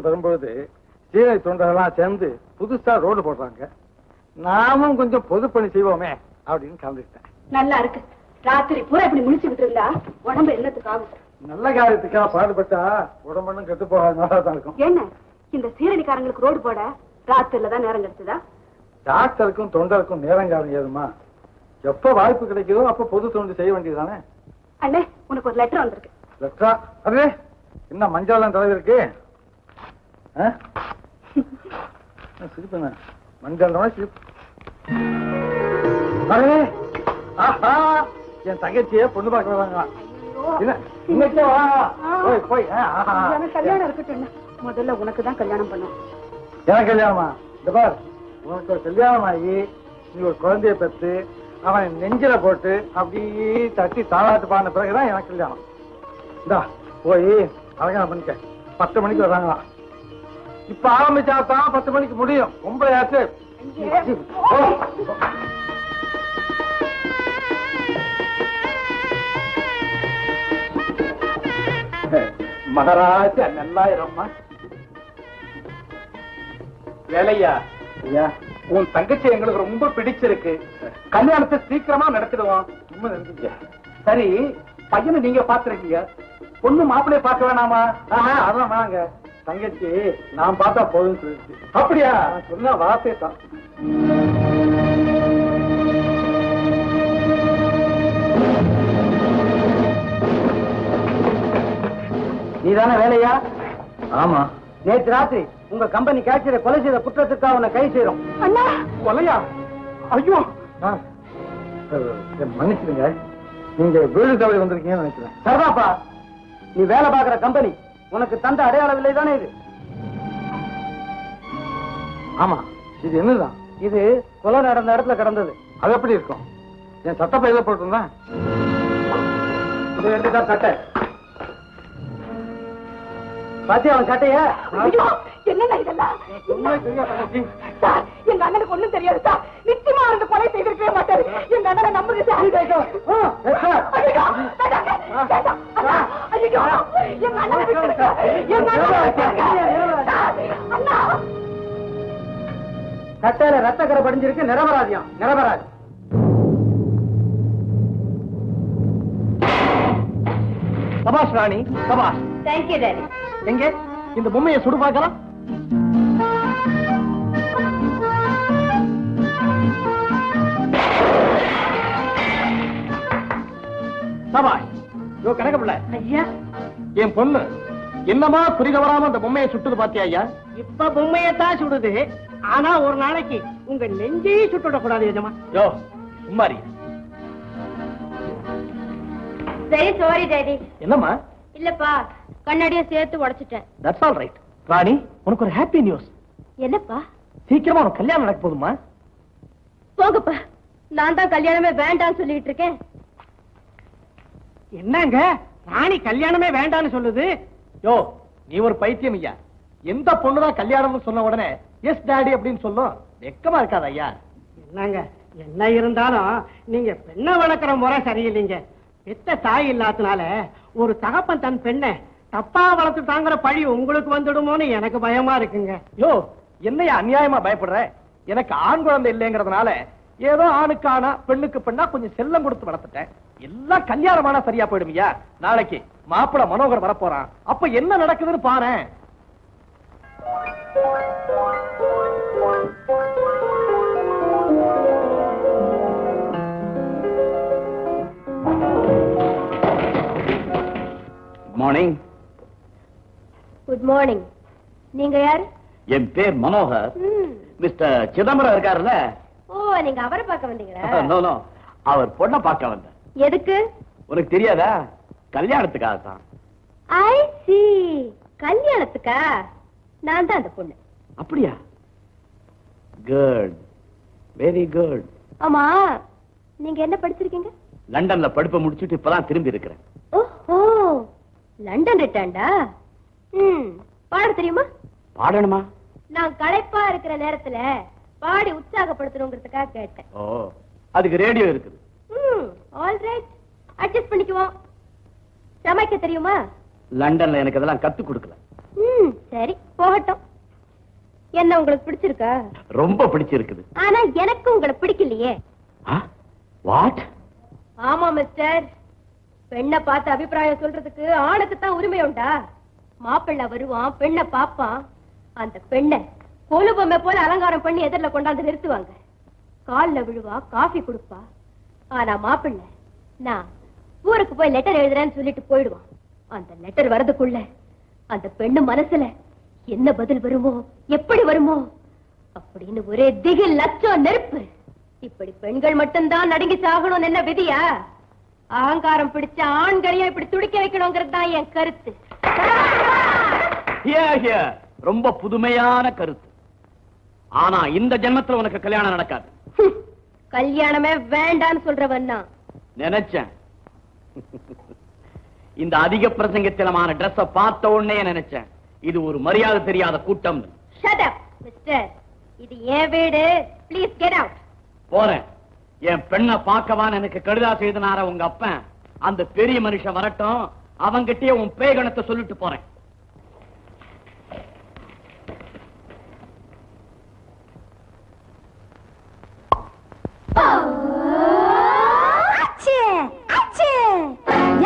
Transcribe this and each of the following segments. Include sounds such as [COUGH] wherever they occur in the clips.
முடிஞ்சு வரும்பொழுது சீனை தொண்டரெல்லாம் சேர்ந்து புதுசா ரோடு போடுறாங்க. நாமும் கொஞ்சம் பொது பணி செய்வோமே அப்படின்னு கலந்துக்கிட்டேன் நல்லா இருக்கு. ராத்திரி பூரா இப்படி முடிச்சுக்கிட்டு இருந்தா உடம்பு என்னத்துக்கு ஆகும்? நல்ல காரியத்துக்காக பாடுபட்டா உடம்புன்னு கெட்டு போகாத நல்லா தான் இருக்கும். என்ன? இந்த சீரடிக்காரங்களுக்கு ரோடு போட ராத்திரில தான் நேரம் கிடைச்சதா? டாக்டருக்கும் தொண்டருக்கும் நேரம் ஏதுமா எப்ப வாய்ப்பு கிடைக்குதோ அப்ப பொது தொண்டு செய்ய வேண்டியதுதானே? அண்ணே உனக்கு ஒரு லெட்டர் வந்திருக்கு. லெட்டரா அது என்ன மஞ்சாலம் தலைவருக்கு சிரிப்புங்க மஞ்சள் சிரிப்பு ஆஹா. என் தங்கச்சியே பொண்ணு பார்க்க வராங்க. இன்னைக்கே வா போய் போய். கல்யாணம் இருக்கட்டும். முதல்ல உனக்கு தான் கல்யாணம் பண்ணும். எனக்கு கல்யாணமா? இந்த பார். உனக்கு கல்யாணம் ஆகி நீ ஒரு குழந்தைய பெற்று அவன் நெஞ்சில போட்டு அப்படியே தட்டி தாளாட்டு பாடின பிறகுதான் எனக்கு கல்யாணம். இந்தா போய் அலங்காரம் பண்ணிக்க. பத்து மணிக்கு வர்றாங்களாம் இப்ப ஆரம்பிச்சா தான் பத்து மணிக்கு முடியும். ஒன்பது ஆச்சு. மகாராஜா நல்லாயிரம்மா. வேலையா ஐயா. உன் தங்கச்சி எங்களுக்கு ரொம்ப பிடிச்சிருக்கு. கல்யாணத்தை சீக்கிரமா நடத்திடுவோம். சரி பையனை நீங்க பாத்துருக்கீங்க பொண்ணு மாப்பிள்ளைய பார்க்க வேணாமா? அதான் வாங்க. தங்கச்சி நான் பார்த்தா போதும்னு சொல்லிச்சு அப்படியா? நான் சொன்ன வார்த்தை தான். நீதானே வேலையா? ஆமா. நேற்று ராத்திரி உங்க கம்பெனி கேட்சியரை கொலை செய்த குற்றத்துக்காக உன்னை கை செய்யறோம் அண்ணா! கொலையா? ஐயோ! மன்னிச்சிடுங்க. நீங்க வீடு தவறி வந்திருக்கீங்கன்னு நினைக்கிறேன். சரிதாப்பா நீ வேலை பார்க்கிற கம்பெனி உனக்கு தந்த அடையாள விலை தானே இது? ஆமா இது என்னதான் இது கொலை நடந்த இடத்துல கிடந்தது. அது எப்படி இருக்கும்? என் சட்டப்பையில போட்டிருந்தேன்? இதை எடுத்துதான் சட்டை. பாத்தியா அவன் சட்டைய? என்னண்ணா இதெல்லாம்? எங்க அண்ணனுக்கு ஒண்ணும் தெரியாது சார். நிச்சயமா கொலை செய்திருக்கவே மாட்டாரு. எங்க அண்ணனை நம்புங்க சார். சட்டையில ரத்தக்கரை படிஞ்சிருக்கு. நிரபராதியம். நிரபராதி. சபாஷ் ராணி சபாஷ். தேங்க்யூ டாடி எங்க? இந்த பொம்மையை சுடு பார்க்கலாம். சபாஷ். யோ கணக்கு பிள்ளை ஐயா. என் பொண்ணு என்னமா தவறாம அந்த பொம்மையை சுட்டுது பாத்தியா ஐயா? இப்ப பொம்மையத்தான் சுடுது. ஆனா ஒரு நாளைக்கு உங்க நெஞ்சையே சுட்டுடக் கூடாது எஜமா. யோ சும்மாரி வெரி சாரி டாடி என்னம்மா? இல்லப்பா கண்ணாடியை சேர்த்து உடைச்சிட்டேன். தட்ஸ் ஆல் ரைட் ராணி உனக்கு ஒரு ஹாப்பி நியூஸ் என்னப்பா? சீக்கிரமா உனக்கு கல்யாணம் நடக்க போதுமா போங்கப்பா. நான் தான் கல்யாணமே வேண்டாம்னு சொல்லிட்டு இருக்கேன். என்னங்க? ராணி கல்யாணமே வேண்டான்னு சொல்லுது. யோ நீ ஒரு பைத்தியம் ஐயா. எந்த பொண்ணுதான் கல்யாணம்னு சொன்ன உடனே எஸ் டாடி அப்படின்னு சொல்லும். வெக்கமா இருக்காது ஐயா. என்னங்க? என்ன இருந்தாலும் நீங்க பெண்ணை வளர்க்குற முறை சரியில்லைங்க. பெத்த தாய் இல்லாதனால ஒரு தகப்பன் தன் பெண்ணை தப்பா வளர்த்து தாங்குற பழி உங்களுக்கு வந்துடுமோன்னு எனக்கு பயமா இருக்குங்க. யோ என்னையா அநியாயமா பயப்படுற? எனக்கு ஆண் குழந்தை இல்லைங்கிறதுனால ஏதோ ஆணுக்கு ஆனா பெண்ணுக்கு பெண்ணா கொஞ்சம் செல்லம் கொடுத்து வளர்த்துட்டேன். எல்லாம் கல்யாணமானா சரியா போயிடுமியா நாளைக்கு மாப்பிள மனோகர் வரப்போறான். அப்ப என்ன நடக்குதுன்னு பாரேன். மார்னிங் குட் மார்னிங் நீங்க யாரு? என் பேர் மனோகர். மிஸ்டர் சிதம்பரம் இருக்காருல்ல? ஓ நீங்க அவரை பார்க்க வந்தீங்களா? [LAUGHS] No no. அவர் பொண்ணை பார்க்க வந்தேன். எதுக்கு? உனக்கு தெரியாதா? கல்யாணத்துக்காக தான் ஐ சி கல்யாணத்துக்கா? நான் தான் அந்த பொண்ணு. அப்படியா? குட் வெரி குட் ஆமா. நீங்க என்ன படிச்சிருக்கீங்க? லண்டன்ல படிப்பை முடிச்சிட்டு இப்பதான் திரும்பி இருக்கிறேன். ஓஹோ. லண்டன் ரிட்டர்ன்டா? ம். பாட தெரியுமா? பாடணுமா? நான் களைப்பா இருக்கிற நேரத்துல பாடி உற்சாகப்படுத்தணுங்கிறதுக்காக கேட்டேன். ஓ அதுக்கு ரேடியோ இருக்குது. ஆல் ரைட் அட்ஜஸ்ட் பண்ணிக்குவோம். சமைக்க தெரியுமா? லண்டன்ல எனக்கு அதெல்லாம் கத்து கொடுக்கல. ம் சரி போகட்டும். என்ன உங்களுக்கு பிடிச்சிருக்கா? ரொம்ப பிடிச்சிருக்குது. ஆனா எனக்கு உங்களை பிடிக்கலையே. வாட் ஆமா மிஸ்டர் பெண்ணை பார்த்து அபிப்பிராயம் சொல்றதுக்கு ஆணுக்கு தான் உரிமை உண்டா? மாப்பிள்ளை வருவான் பெண்ணை பாப்பான் அந்த பெண்ணை கொலு பொம்மை போல அலங்காரம் பண்ணி எதிரில கொண்டாந்து நிறுத்துவாங்க. கால்ல விழுவா காஃபி கொடுப்பா ஆனா மாப்பிள்ளை நான் ஊருக்கு போய் லெட்டர் எழுதுறேன்னு சொல்லிட்டு போயிடுவான். அந்த லெட்டர் வரதுக்குள்ள அந்த பெண்ணு மனசுல என்ன பதில் வருமோ எப்படி வருமோ அப்படின்னு ஒரே திகில் லட்சம் நெருப்பு. இப்படி பெண்கள் மட்டும்தான் நடுங்கி சாகணும்னு என்ன விதியா? அகங்காரம் பிடிச்ச ஆண்களையும் இப்படி துடிக்க வைக்கணுங்கிறது தான் என் கருத்து. ரொம்ப புதுமையான கருத்து. ஆனா இந்த ஜென்மத்துல உனக்கு கல்யாணம் நடக்காது. கல்யாணமே வேண்டான்னு சொல்றவன் தான் நினைச்சேன். இந்த அதிக பிரசங்கத்திலமான Dress-அ பார்த்த உடனே நினைச்சேன். இது ஒரு மரியாதை தெரியாத கூட்டம் இது என் வீடு. ப்ளீஸ் கெட் அவுட் போறேன். என் பெண்ணை பார்க்கவான்னு எனக்கு கடுதா செய்தனார உங்க அப்பன். அந்த பெரிய மனுஷன் வரட்டும். அவங்கிட்டயே உன் பேகணத்தை சொல்லிட்டு போறேன்.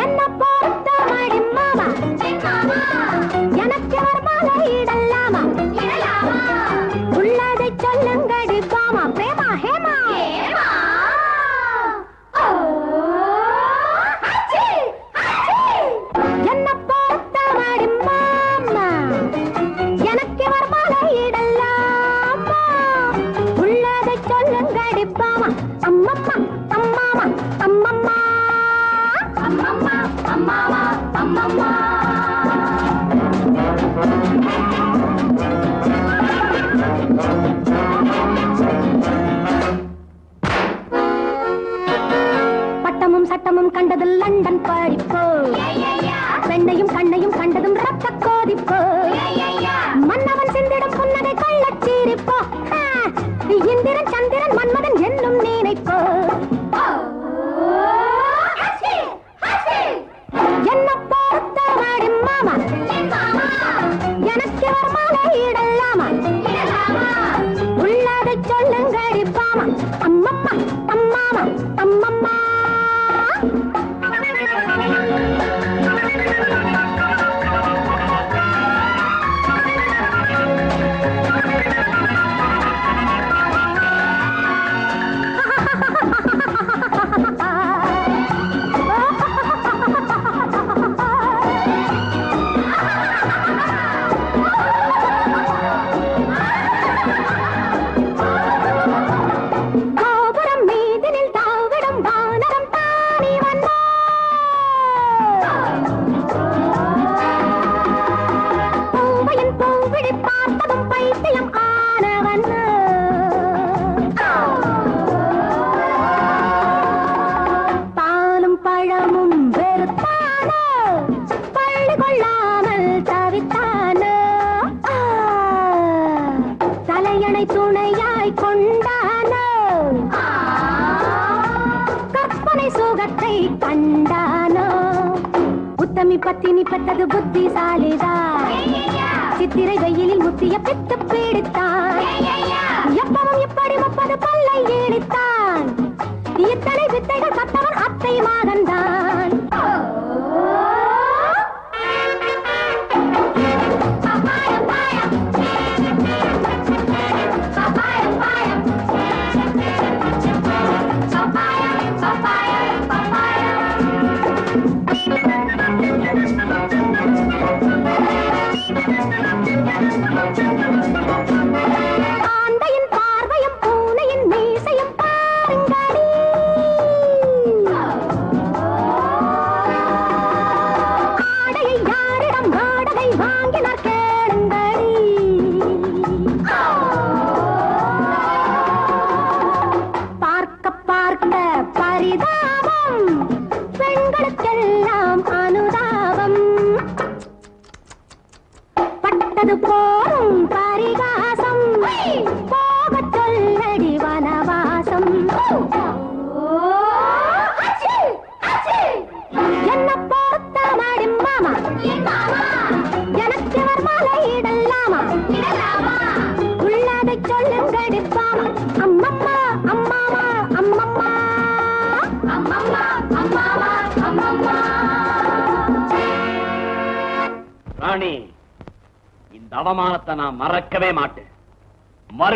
என்ன பொறுத்த மடி மாமா. எனக்கு ஒரு மாலை லண்டன் படிப்பு பெண்ணையும் கண்ணையும் கண்டதும் ரத்த கோதிப்பு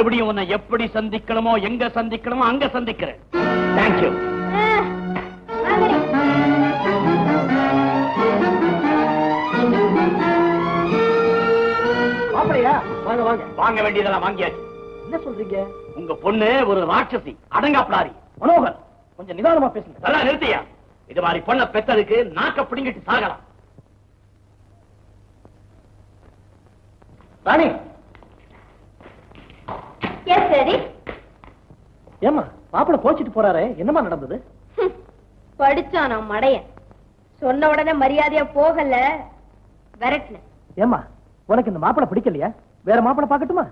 மறுபடியும் உன்னை எப்படி சந்திக்கணுமோ எங்க சந்திக்கணுமோ அங்க சந்திக்கிறேன். தேங்க்யூ வாங்க. வாங்க வாங்க. வேண்டியதெல்லாம் வாங்கியாச்சு. என்ன சொல்றீங்க? உங்க பொண்ணு ஒரு ராட்சசி அடங்காப்ளாரி மனோகர். கொஞ்சம் நிதானமா பேசுங்க. நல்லா நிறுத்தியா? இது மாதிரி பொண்ணை பெத்ததுக்கு நாக்க பிடிங்கிட்டு சாகலாம் ராணி எஸ் சரி ஏமா மாப்பிள கோச்சிட்டு போறாரே? என்னமா நடந்தது? படிச்சான் நான் மடையன். சொன்ன உடனே மரியாதையா போகல. விரட்டின ஏமா உனக்கு இந்த மாப்பிள பிடிக்கலையா? வேற மாப்பிள பாக்கட்டுமா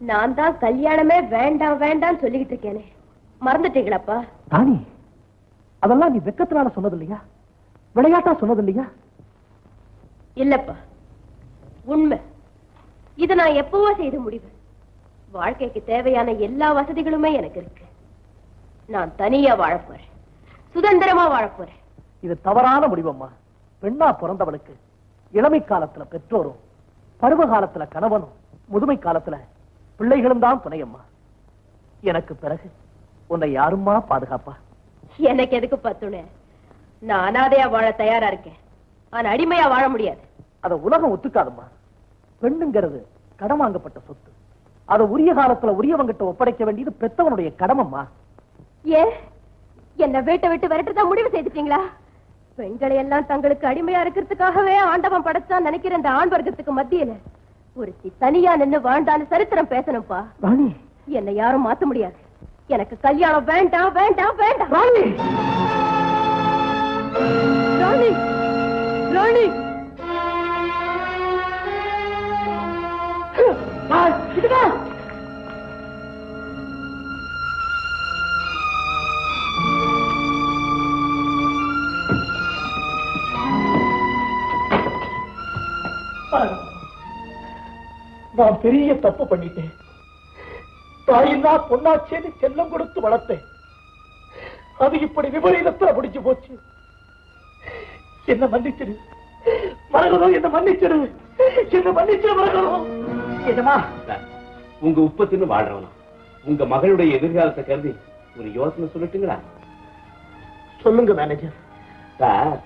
நான் தான் கல்யாணமே வேண்டாம் வேண்டாம்னு சொல்லிக்கிட்டு இருக்கேனே. மறந்துட்டீங்களாப்பா? ராணி அதெல்லாம் நீ வெக்கத்தினால சொன்னது இல்லையா விளையாட்டா சொன்னது இல்லையா இல்லப்பா. உண்மை. இது நான் எப்பவோ செய்த முடிவு. வாழ்க்கைக்கு தேவையான எல்லா வசதிகளுமே எனக்கு இருக்கு. நான் தனியா வாழப் போறேன். சுதந்திரமா வாழப் போறேன். இது தவறான முடிவம்மா. பெண்ணா பிறந்தவளுக்கு இளமை காலத்துல பெற்றோரும் பருவ காலத்துல கணவனும் முதுமை காலத்துல பிள்ளைகளும் தான் துணையம்மா. எனக்கு பிறகு உன்னை யாரும்மா பாதுகாப்பா? எனக்கு எதுக்கு பத்துணை? நான் அனாதையா வாழ தயாரா இருக்கேன். ஆனா அடிமையா வாழ முடியாது. அத உலகம் ஒத்துக்காதும்மா. பெண்ணுங்கிறது கடன் வாங்கப்பட்ட சொத்து. அதை உரிய காலத்துல உரியவங்கிட்ட ஒப்படைக்க வேண்டியது பெத்தவனுடைய கடமம்மா. ஏ என்ன வீட்டை விட்டு விரட்டுறதா முடிவு செய்துட்டீங்களா? பெண்களை எல்லாம் தங்களுக்கு அடிமையா இருக்கிறதுக்காகவே ஆண்டவன் படைச்சான் நினைக்கிற இந்த ஆண் வர்க்கத்துக்கு மத்தியில. ஒருத்தி தனியா நின்னு வாழ்ந்தான்னு சரித்திரம் பேசணும்ப்பா என்னை யாரும் மாத்த முடியாது. எனக்கு கல்யாணம் வேண்டாம் வேண்டாம் வேண்டாம். ராணி. ராணி. ராணி. நான் பெரிய தப்பு பண்ணிட்டேன். தாயில்லா பொன்னாச்சேன்னு செல்லம் கொடுத்து வளர்த்தேன். அது இப்படி விபரீதத்துல முடிஞ்சு போச்சு. என்ன மன்னிச்சிரு மரகதம் என்ன மன்னிச்சிரு என்ன மன்னிச்சிரு மரகதம் என்னமா உங்க உப்பத்தின்னு வாழ்றவனா. உங்க மகளுடைய எதிர்காலத்தை கருதி ஒரு யோசனை சொல்லட்டுங்களா? சொல்லுங்க மேனேஜர் சார்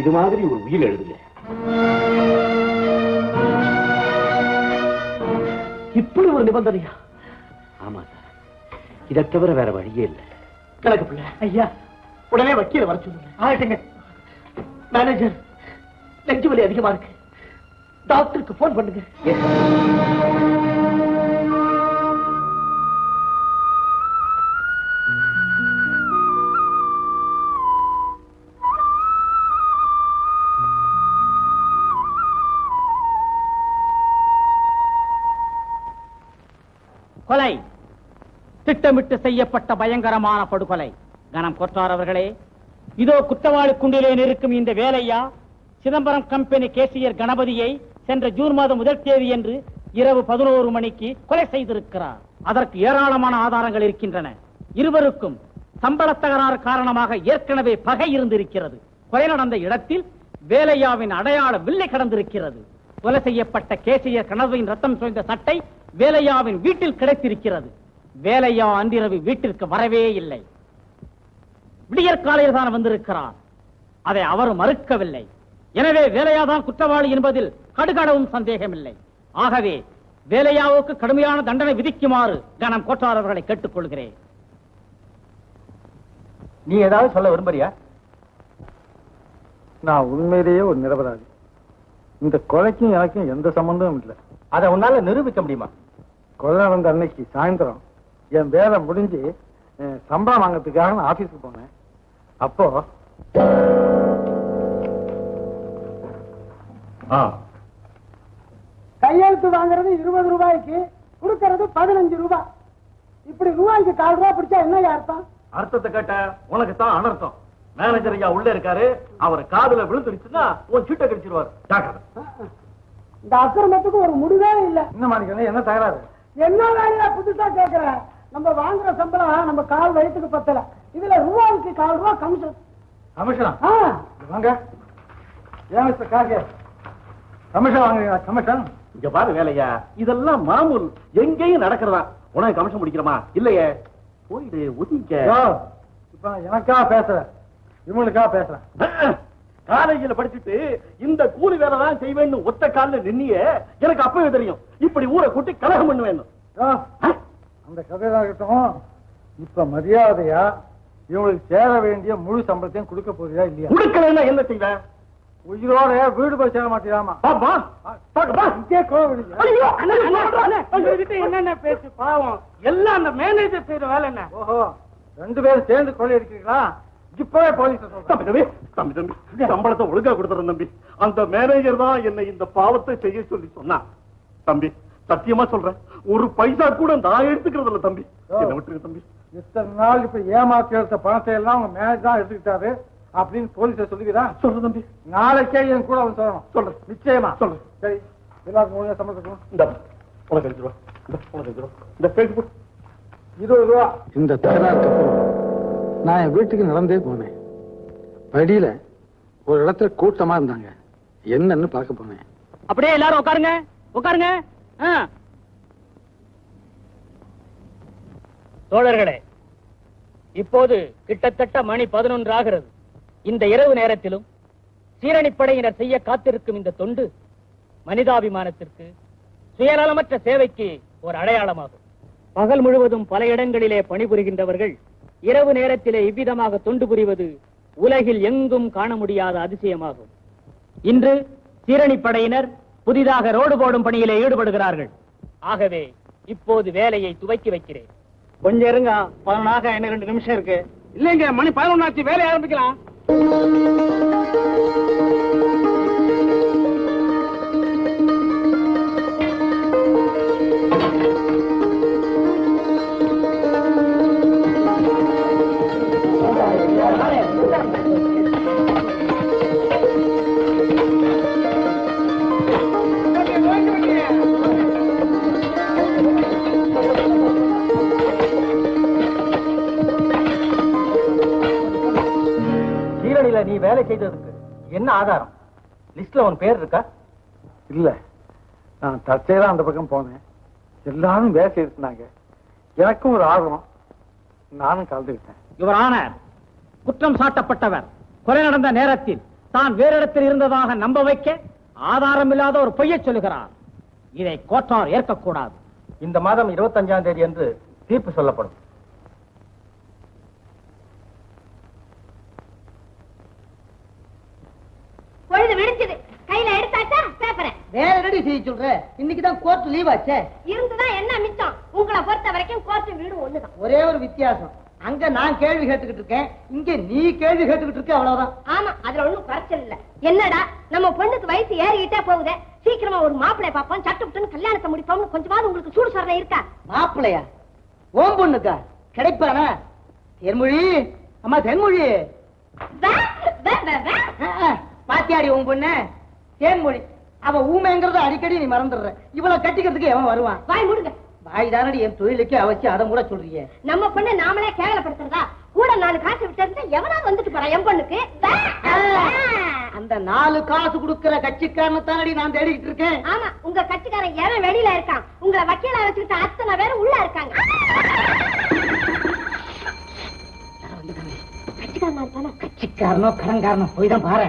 இது மாதிரி ஒரு உயில் எழுதுங்க. இப்படி ஒரு நிபந்தனையா? ஆமா சார். இதை தவிர வேற வழியே இல்லை. கணக்கு பிள்ளை. ஐயா உடனே வக்கீல வர சொல்லுங்க. மேனேஜர் நெஞ்சு வலி அதிகமா இருக்கு. டாக்டருக்கு போன் பண்ணுங்க. திட்டமிட்டு செய்யப்பட்ட பயங்கரமான படுகொலை. கணம் கொற்றார் அவர்களே இதோ குற்றவாளி குண்டிலே இருக்கும் இந்த வேலையா? சிதம்பரம் கம்பெனி கேசியர் கணபதியை சென்ற ஜூன் மாதம் முதல் தேதி என்று இரவு பதினோரு மணிக்கு கொலை செய்திருக்கிறார். அதற்கு ஏராளமான ஆதாரங்கள் இருக்கின்றன. இருவருக்கும் சம்பள தகராறு காரணமாக ஏற்கனவே பகை இருந்திருக்கிறது. கொலை நடந்த இடத்தில் வேலையாவின் அடையாள வில்லை கடந்திருக்கிறது. கொலை செய்யப்பட்ட கேசியர் கணவரின் ரத்தம் சோய்ந்த சட்டை வேலையாவின் வீட்டில் கிடைத்திருக்கிறது. வேலையா அன்றிரவு வீட்டிற்கு வரவே இல்லை. விடியற் காலையில் தான் வந்திருக்கிறார். அதை அவர் மறுக்கவில்லை. எனவே வேலையாதான் குற்றவாளி என்பதில் கடுகளவும் சந்தேகமில்லை. ஆகவே வேலையாவுக்கு கடுமையான தண்டனை விதிக்குமாறு கனம் கோட்டார் அவர்களை கேட்டுக்கொள்கிறேன். நீ ஏதாவது சொல்ல விரும்புறியா? நான் உண்மையிலேயே ஒரு நிரபராதி. இந்த கொலைக்கும் எனக்கும் எந்த சம்பந்தமும் இல்லை. அதை உன்னால நிரூபிக்க முடியுமா? கொலை நடந்த அன்னைக்கு சாயந்தரம் என் வேலை முடிஞ்சு சம்பளம் வாங்கறதுக்காக நான் ஆபீஸ்க்கு போனேன். அப்போ கையெழுத்து வாங்குறது இருபது ரூபாய்க்கு கொடுக்கறது பதினஞ்சு ரூபாய் இப்படி ரூபாய்க்கு கால் ரூபாய் பிடிச்சா என்ன அர்த்தம்? அர்த்தத்தை கேட்ட உனக்கு தான் அனர்த்தம். மேனேஜர் ஐயா உள்ள இருக்காரு அவர் காதுல விழுந்துடுச்சுன்னா உன் சீட்டை கடிச்சிருவாரு இந்த அக்கிரமத்துக்கு ஒரு முடிவே இல்ல. என்ன மாணிக்கணும் என்ன தகராறு? என்ன வேலையா புதுசா கேக்குறேன் நம்ம வாங்குற சம்பளம் நம்ம கால் வயிற்றுக்கு பத்தல. இதுல ரூபாய்க்கு கால் ரூபாய் கமிஷன் கமிஷனா ஆ, வாங்க. ஏன் மிஸ்டர் காகே கமிஷன் வாங்குறீங்களா? கமிஷன் இங்க பாரு வேலையா இதெல்லாம் மாமூல். எங்கேயும் நடக்கிறதா? உனக்கு கமிஷன் முடிக்கிறோமா? இல்லையே. போயிடு ஒதுங்க. யோ, இப்ப எனக்கா பேசுறேன் இவங்களுக்காக பேசுறேன் காலேஜில படிச்சுட்டு இந்த கூலி வேலை தான் செய்வேன்னு ஒத்த கால்ல நின்னியே எனக்கு அப்பவே தெரியும். இப்படி ஊரை கூட்டி கலகம் பண்ணுவேன் அந்த கதைதான் இருக்கட்டும் இப்ப மரியாதையா? இவங்களுக்கு சேர வேண்டிய முழு சம்பளத்தையும் கொடுக்க போறியா இல்லையா? கொடுக்கலன்னா என்ன செய்வ? உயிரோட வீடு போய் சேர உங்ககிட்ட என்னென்ன பேச்சு? பாவம். எல்லாம் அந்த மேனேஜர் செய்யற வேலை என்ன? ஓஹோ ரெண்டு பேரும் சேர்ந்து கொள்ளை அடிக்கிறீங்களா? இப்பவே போலீஸ் தம்பி தம்பி தம்பி தம்பி. சம்பளத்தை ஒழுங்கா கொடுத்துறேன் தம்பி. அந்த மேனேஜர் தான் என்னை இந்த பாவத்தை செய்ய சொல்லி சொன்னா தம்பி சத்தியமா சொல்றேன். ஒரு பைசா கூட நான் எடுத்துக்கிறது இல்ல தம்பி என்ன விட்டுருங்க தம்பி. இத்தனை நாள் இப்ப ஏமாத்தி எடுத்த பணத்தை எல்லாம் உங்க மேனேஜர் தான் எடுத்துக்கிட்டாரு அப்படின்னு போலீஸ சொல்லுகிறா சொல்றேன் தம்பி. நாளைக்கே என் கூட வந்து சொல்லணும் சொல்றேன். நிச்சயமா. சொல்றேன். சரி எல்லாருக்கும் ஒழுங்கா சம்பளத்துக்கும் இந்த உனக்கு அஞ்சு ரூபா இந்த உனக்கு அஞ்சு ரூபா இந்த பேஸ்புக் இருபது ரூபா. இந்த அப்புறம் நான் என் வீட்டுக்கு நடந்தே போனேன். படியில ஒரு இடத்துல கூட்டமா இருந்தாங்க. என்னன்னு பார்க்க போனேன். அப்படியே எல்லாரும் உட்காருங்க. உட்காருங்க. தோழர்களே இப்போது கிட்டத்தட்ட மணி பதினொன்று ஆகிறது இந்த இரவு நேரத்திலும் சீரணிப்படையினர் செய்ய காத்திருக்கும் இந்த தொண்டு மனிதாபிமானத்திற்கு சுயநலமற்ற சேவைக்கு ஒரு அடையாளமாகும். பகல் முழுவதும் பல இடங்களிலே பணிபுரிகின்றவர்கள் இரவு நேரத்திலே இவ்விதமாக தொண்டு புரிவது உலகில் எங்கும் காண முடியாத அதிசயமாகும். இன்று சீரணிப்படையினர் புதிதாக ரோடு போடும் பணியிலே ஈடுபடுகிறார்கள். ஆகவே இப்போது வேலையை துவக்கி வைக்கிறேன். கொஞ்சம் இருங்க பதினொன்னாக என்ன ரெண்டு நிமிஷம் இருக்கு. இல்லைங்க மணி பதினொன்னாச்சு வேலையை ஆரம்பிக்கலாம். செய்ததுக்கு என்ன ஆதாரம்? லிஸ்ட்ல உன் பேர் இருக்கா? இல்ல. நான் தற்செயலா அந்த பக்கம் போனேன். எல்லாரும் வேலை செய்திருந்தாங்க எனக்கும் ஒரு ஆர்வம். நானும் கலந்துக்கிட்டேன். யுவர் ஆனர் குற்றம் சாட்டப்பட்டவர் கொலை நடந்த நேரத்தில் தான் வேறு இடத்தில் இருந்ததாக நம்ப வைக்க ஆதாரம் இல்லாத ஒரு பொய்யச் சொல்லுகிறார். இதை கோட்டார் ஏற்கக்கூடாது. இந்த மாதம் இருபத்தஞ்சாம் தேதி அன்று தீர்ப்பு சொல்லப்படும். பொழுது விடிச்சது. கையில எடுத்தாச்சா? பேப்பரை வேற ரெடி செய்ய சொல்ற? இன்னைக்கு தான் கோர்ட் லீவ் ஆச்சே. இருந்துதான் என்ன மிச்சம்? உங்களை பொறுத்த வரைக்கும் கோர்ட்டு வீடு ஒண்ணுதான். ஒரே ஒரு வித்தியாசம். அங்க நான் கேள்வி கேட்டுக்கிட்டு இருக்கேன் இங்க நீ கேள்வி கேட்டுக்கிட்டு இருக்க அவ்வளவுதான். ஆமா அதுல ஒண்ணும் குறைச்சல் இல்ல. என்னடா நம்ம பொண்ணுக்கு வயசு ஏறிக்கிட்டே போகுதே. சீக்கிரமா ஒரு மாப்பிளைய பாப்போம் சட்டு புட்டுன்னு கல்யாணத்தை முடிப்போம்னு கொஞ்சமாவது உங்களுக்கு சூடு சொரணை இருக்கா? மாப்பிள்ளையா? ஓம் பொண்ணுக்கா? கிடைப்பானா? தென்மொழி? அம்மா தென்மொழி. பாத்தியாடி உன் பொண்ணு? தேன்மொழி அவ ஊமைங்கிறத அடிக்கடி நீ மறந்துடுற. இவளை கட்டிக்கிறதுக்கு எவன் வருவான்? வாய் மூடுங்க. வாய் தானடி என் தொழிலுக்கு அவசியம். அதை கூட சொல்றீங்க நம்ம பொண்ணு நாமளே கேவலப்படுத்துறதா? கூட நாலு காசு விட்டு எவனா வந்துட்டு போறான் என் பொண்ணுக்கு. அந்த நாலு காசு கொடுக்கிற கட்சிக்காரனை தானடி நான் தேடிக்கிட்டு இருக்கேன். ஆமா உங்க கட்சிக்காரன் எவன் வெளியில இருக்கான்? உங்களை வக்கீலா வச்சுக்கிட்ட அத்தனை பேரும் உள்ள இருக்காங்க. கட்சிக்காரனா கட்சிக்காரனோ கடன்காரனோ போய் தான் பாரு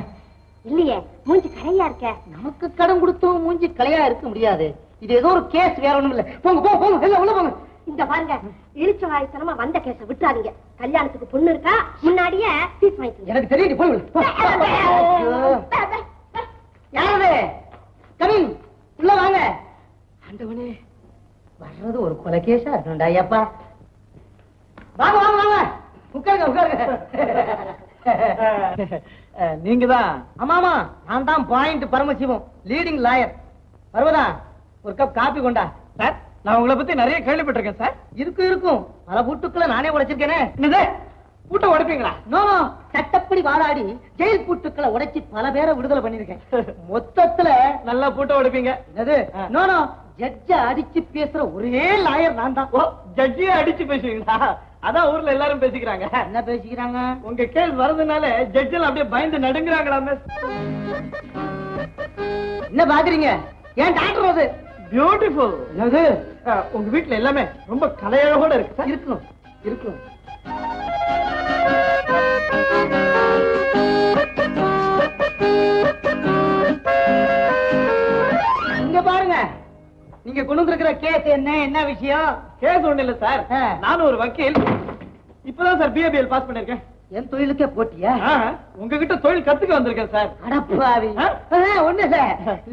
இல்லையே மூஞ்சி கரையா இருக்க? நமக்கு கடன் கொடுத்தோம் மூஞ்சி கலையா இருக்க முடியாது. இது ஏதோ ஒரு கேஸ் வேற ஒண்ணும் இல்ல. போங்க போங்க போங்க எல்லாம் உள்ள போங்க. இந்த பாருங்க இழிச்ச வாய்த்தனமா வந்த கேஸ விட்டுறாதீங்க. கல்யாணத்துக்கு பொண்ணு இருக்கா? முன்னாடியே சீட் வாங்கிக்கோங்க எனக்கு தெரியும் போய். யாரது? கவின் உள்ள வாங்க. ஆண்டவனே வர்றது ஒரு கொலை கேஸா இருக்கணும்டா ஐயப்பா. வாங்க வாங்க வாங்க. உட்காருங்க உட்காருங்க. நீங்க தான் ஆமாமா நான் தான் point Paramasivam leading lawyer Parvatha ஒரு கப் காப்பி கொண்டா. சார் நான் உங்களை பத்தி நிறைய கேள்விப்பட்டிருக்கேன் சார். இருக்கும் இருக்கும். பல பூட்டுக்களை நானே உடைச்சிருக்கேனே. என்னது? பூட்டை உடைப்பீங்களா? நோ சட்டப்படி வாதாடி ஜெயில் பூட்டுக்களை உடைச்சி பல பேரை விடுதலை பண்ணிருக்கேன் [LAUGHS] மொத்தத்துல நல்லா பூட்டை உடைப்பீங்க. என்னது? நோ நோ ஜட்ஜ அடிச்சு பேசுற ஒரே லாயர் நான் தான் ஜட்ஜியே அடிச்சு பேசுவீங்களா? அதான் ஊர்ல எல்லாரும் பேசிக்கிறாங்க. என்ன பேசிக்கிறாங்க? உங்க கேஸ் வரதுனால ஜட்ஜெல்லாம் அப்படியே பயந்து நடுங்குறாங்களாமே என்ன பாக்குறீங்க? ஏன் டாக்டர் அது? பியூட்டிஃபுல் என்னது? உங்க வீட்ல எல்லாமே ரொம்ப கலையழகோட இருக்கு இருக்கணும் இருக்கணும். நீங்க கொண்டு வந்திருக்கிற கேஸ் என்ன என்ன விஷயம்? கேஸ் ஒண்ணு இல்ல சார். நானும் ஒரு வக்கீல். இப்பதான் சார் பிஏபிஎல் பாஸ் பண்ணிருக்கேன். என் தொழிலுக்கே போட்டியா? உங்ககிட்ட தொழில் கத்துக்க வந்திருக்கேன் சார். அடப்பாவி? ஒண்ணு இல்ல.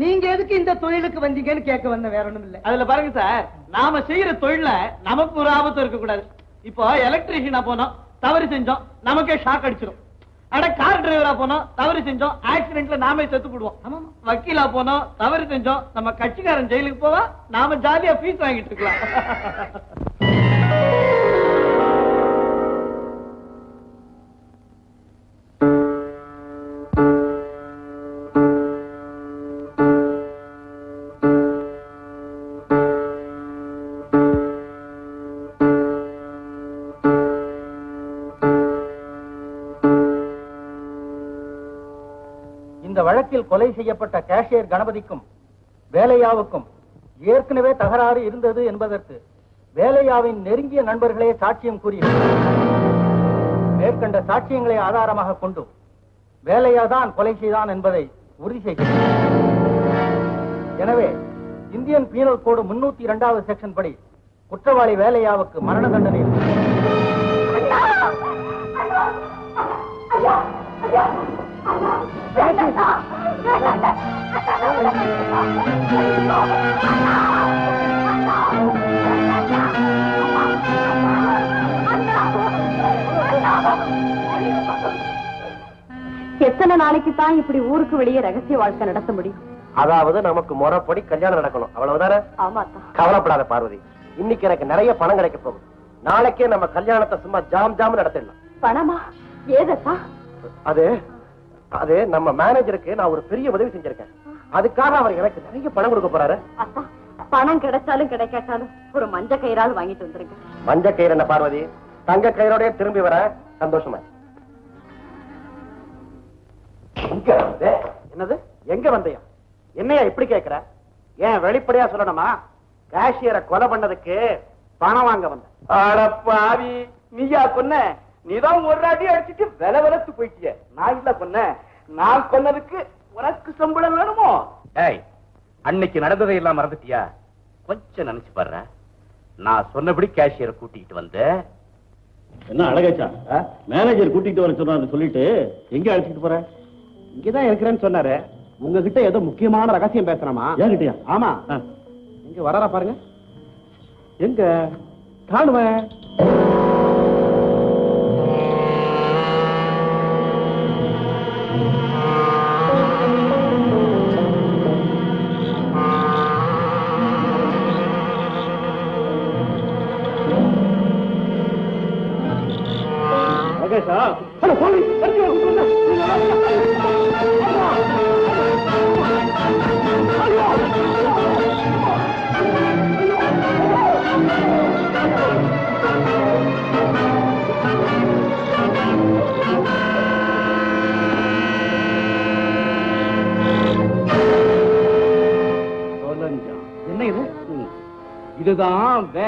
நீங்க எதுக்கு இந்த தொழிலுக்கு வந்தீங்கன்னு கேட்க வந்த வேற ஒண்ணும் இல்ல. அதுல பாருங்க சார் நாம செய்யற தொழில நமக்கு ஒரு ஆபத்து இருக்க கூடாது இப்போ எலக்ட்ரீஷியனா போனோம் தவறு செஞ்சோம் நமக்கே ஷாக் அடிச்சிடும் அட கார் டிரைவரா போனோம் தவறு செஞ்சோம் ஆக்சிடென்ட்ல நாமே செத்து போடுவோம் வக்கீலா போனோம் தவறு செஞ்சோம் நம்ம கட்சிக்காரன் ஜெயிலுக்கு போவா நாம ஜாலியா ஃபீஸ் வாங்கிட்டு இருக்கலாம். [LAUGHS] கொலை செய்யப்பட்ட கேஷியர் கணபதிக்கும் வேலையாவுக்கும் ஏற்கனவே தகராறு இருந்தது என்பதற்கு வேலையாவின் நெருங்கிய நண்பர்களே சாட்சியம் கூறியுள்ளனர் மேற்கண்ட சாட்சியங்களை ஆதாரமாக கொண்டு வேலையா தான் கொலை செய்தான் என்பதை உறுதி செய்கிறது எனவே இந்தியன் பீனல் கோடு முன்னூத்தி இரண்டாவது செக்ஷன் படி குற்றவாளி வேலையாவுக்கு மரண தண்டனை Yeah. எத்தனை நாளைக்கு தான் இப்படி ஊருக்கு வெளியே ரகசிய வாழ்க்கை நடத்த முடியும்? அதாவது நமக்கு முறைப்படி கல்யாணம் நடக்கணும். அவ்வளவுதானே? கவலைப்படாத பார்வதி. இன்னைக்கு எனக்கு நிறைய பணம் கிடைக்க போகுது. நாளைக்கே நம்ம கல்யாணத்தை சும்மா ஜாம் ஜாம் நடத்திடலாம். பணமா? ஏதத்தா? அது அது நம்ம மேனேஜருக்கு நான் ஒரு பெரிய உதவி செஞ்சிருக்கேன். அதுக்காக அவர் எனக்கு நிறைய பணம் கொடுக்க போறாரு. பணம் கிடைச்சாலும் கிடைக்காட்டாலும் ஒரு மஞ்ச கயிறால் வாங்கிட்டு வந்துருங்க. மஞ்ச கயிறு என்ன பார்வதி? தங்க கயிறோடய திரும்பி வர சந்தோஷமா? என்னது? எங்க வந்தையா? என்னையா இப்படி கேக்குற? ஏன் வெளிப்படையா சொல்லணுமா? கேஷியரை கொலை பண்ணதுக்கு பணம் வாங்க வந்த. பாவி நீயா கொன்ன? நீதான் ஒரு அடி அடிச்சிட்டு வில விலத்து போயிட்டிய. நான் இல்ல கொன்ன நான் கொன்னதுக்கு உனக்கு சம்பளம் வேணுமோ? ஏய் அன்னைக்கு நடந்ததை எல்லாம் மறந்துட்டியா? கொஞ்சம் நினைச்சு பாரு நான் சொன்னபடி கேஷியரை கூட்டிட்டு வந்தேன். என்ன அழகாச்சா? மேனேஜர் கூட்டிட்டு வர சொன்னாரு சொல்லிட்டு எங்க அழைச்சிட்டு போற? இங்கதான் இருக்கிறேன்னு சொன்னாரு. உங்ககிட்ட ஏதோ முக்கியமான ரகசியம் பேசுறமா ஏன்கிட்டயா ஆமா. இங்க வராரா பாருங்க. எங்க? காணுவேன்.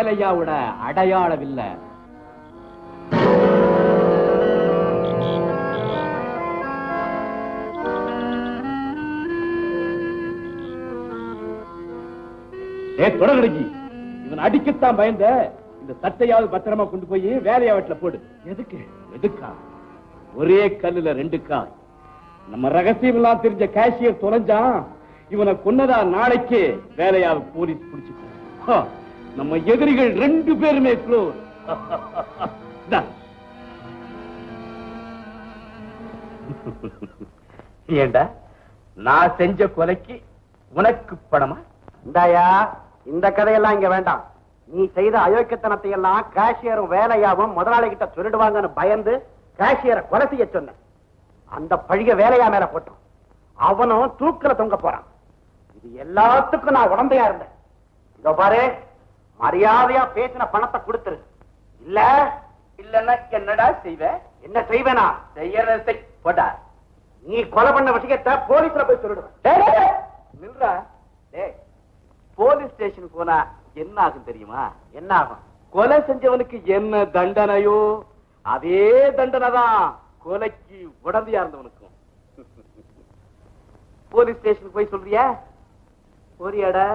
வேலையாவோட அடையாளம் இல்ல ஏ தொடர்கடைக்கு இவன் அடிக்கத்தான் பயந்த இந்த சட்டையாவது பத்திரமா கொண்டு போய் வேலையா வீட்டுல போடு. எதுக்கு? எதுக்கா? ஒரே கல்லுல ரெண்டு கால் நம்ம ரகசியம் எல்லாம் தெரிஞ்ச கேஷியர் தொலைஞ்சான். இவனை கொன்னதா நாளைக்கு வேலையாவை போலீஸ் பிடிச்சுக்கோ. நம்ம எதிரிகள் ரெண்டு பேருமே க்ளோஸ் ஏண்டா? நான் செஞ்ச கொலைக்கு உனக்கு பணமா? இந்தாயா இந்த கதையெல்லாம் இங்க வேண்டாம். நீ செய்த அயோக்கியத்தனத்தை எல்லாம் கேஷியரும் வேலையாவும் முதலாளி கிட்ட சொல்லிடுவாங்கன்னு பயந்து கேஷியரை கொலை செய்ய சொன்னேன் அந்த பழிய வேலையா மேல போட்டோம் அவனும் தூக்குல தொங்க போறான். இது எல்லாத்துக்கும் நான் உடந்தையா இருந்தேன். இதோ பாரு மரியாதையா பேசின பணத்தை கொடுத்துரு. இல்ல? இல்லன்னா என்னடா செய்வ? என்ன செய்வேனா? செய்யறதை போடா. நீ கொலை பண்ண விஷயத்தை போலீஸ்ல போய் சொல்லிடுவேன். நில்றா. டேய் போலீஸ் ஸ்டேஷன் போனா என்ன ஆகும் தெரியுமா? என்ன ஆகும்? கொலை செஞ்சவனுக்கு என்ன தண்டனையோ? அதே தண்டனை தான் கொலைக்கு உடந்தையா இருந்தவனுக்கும். போலீஸ் ஸ்டேஷன் போய் சொல்றியா? போறியாடா?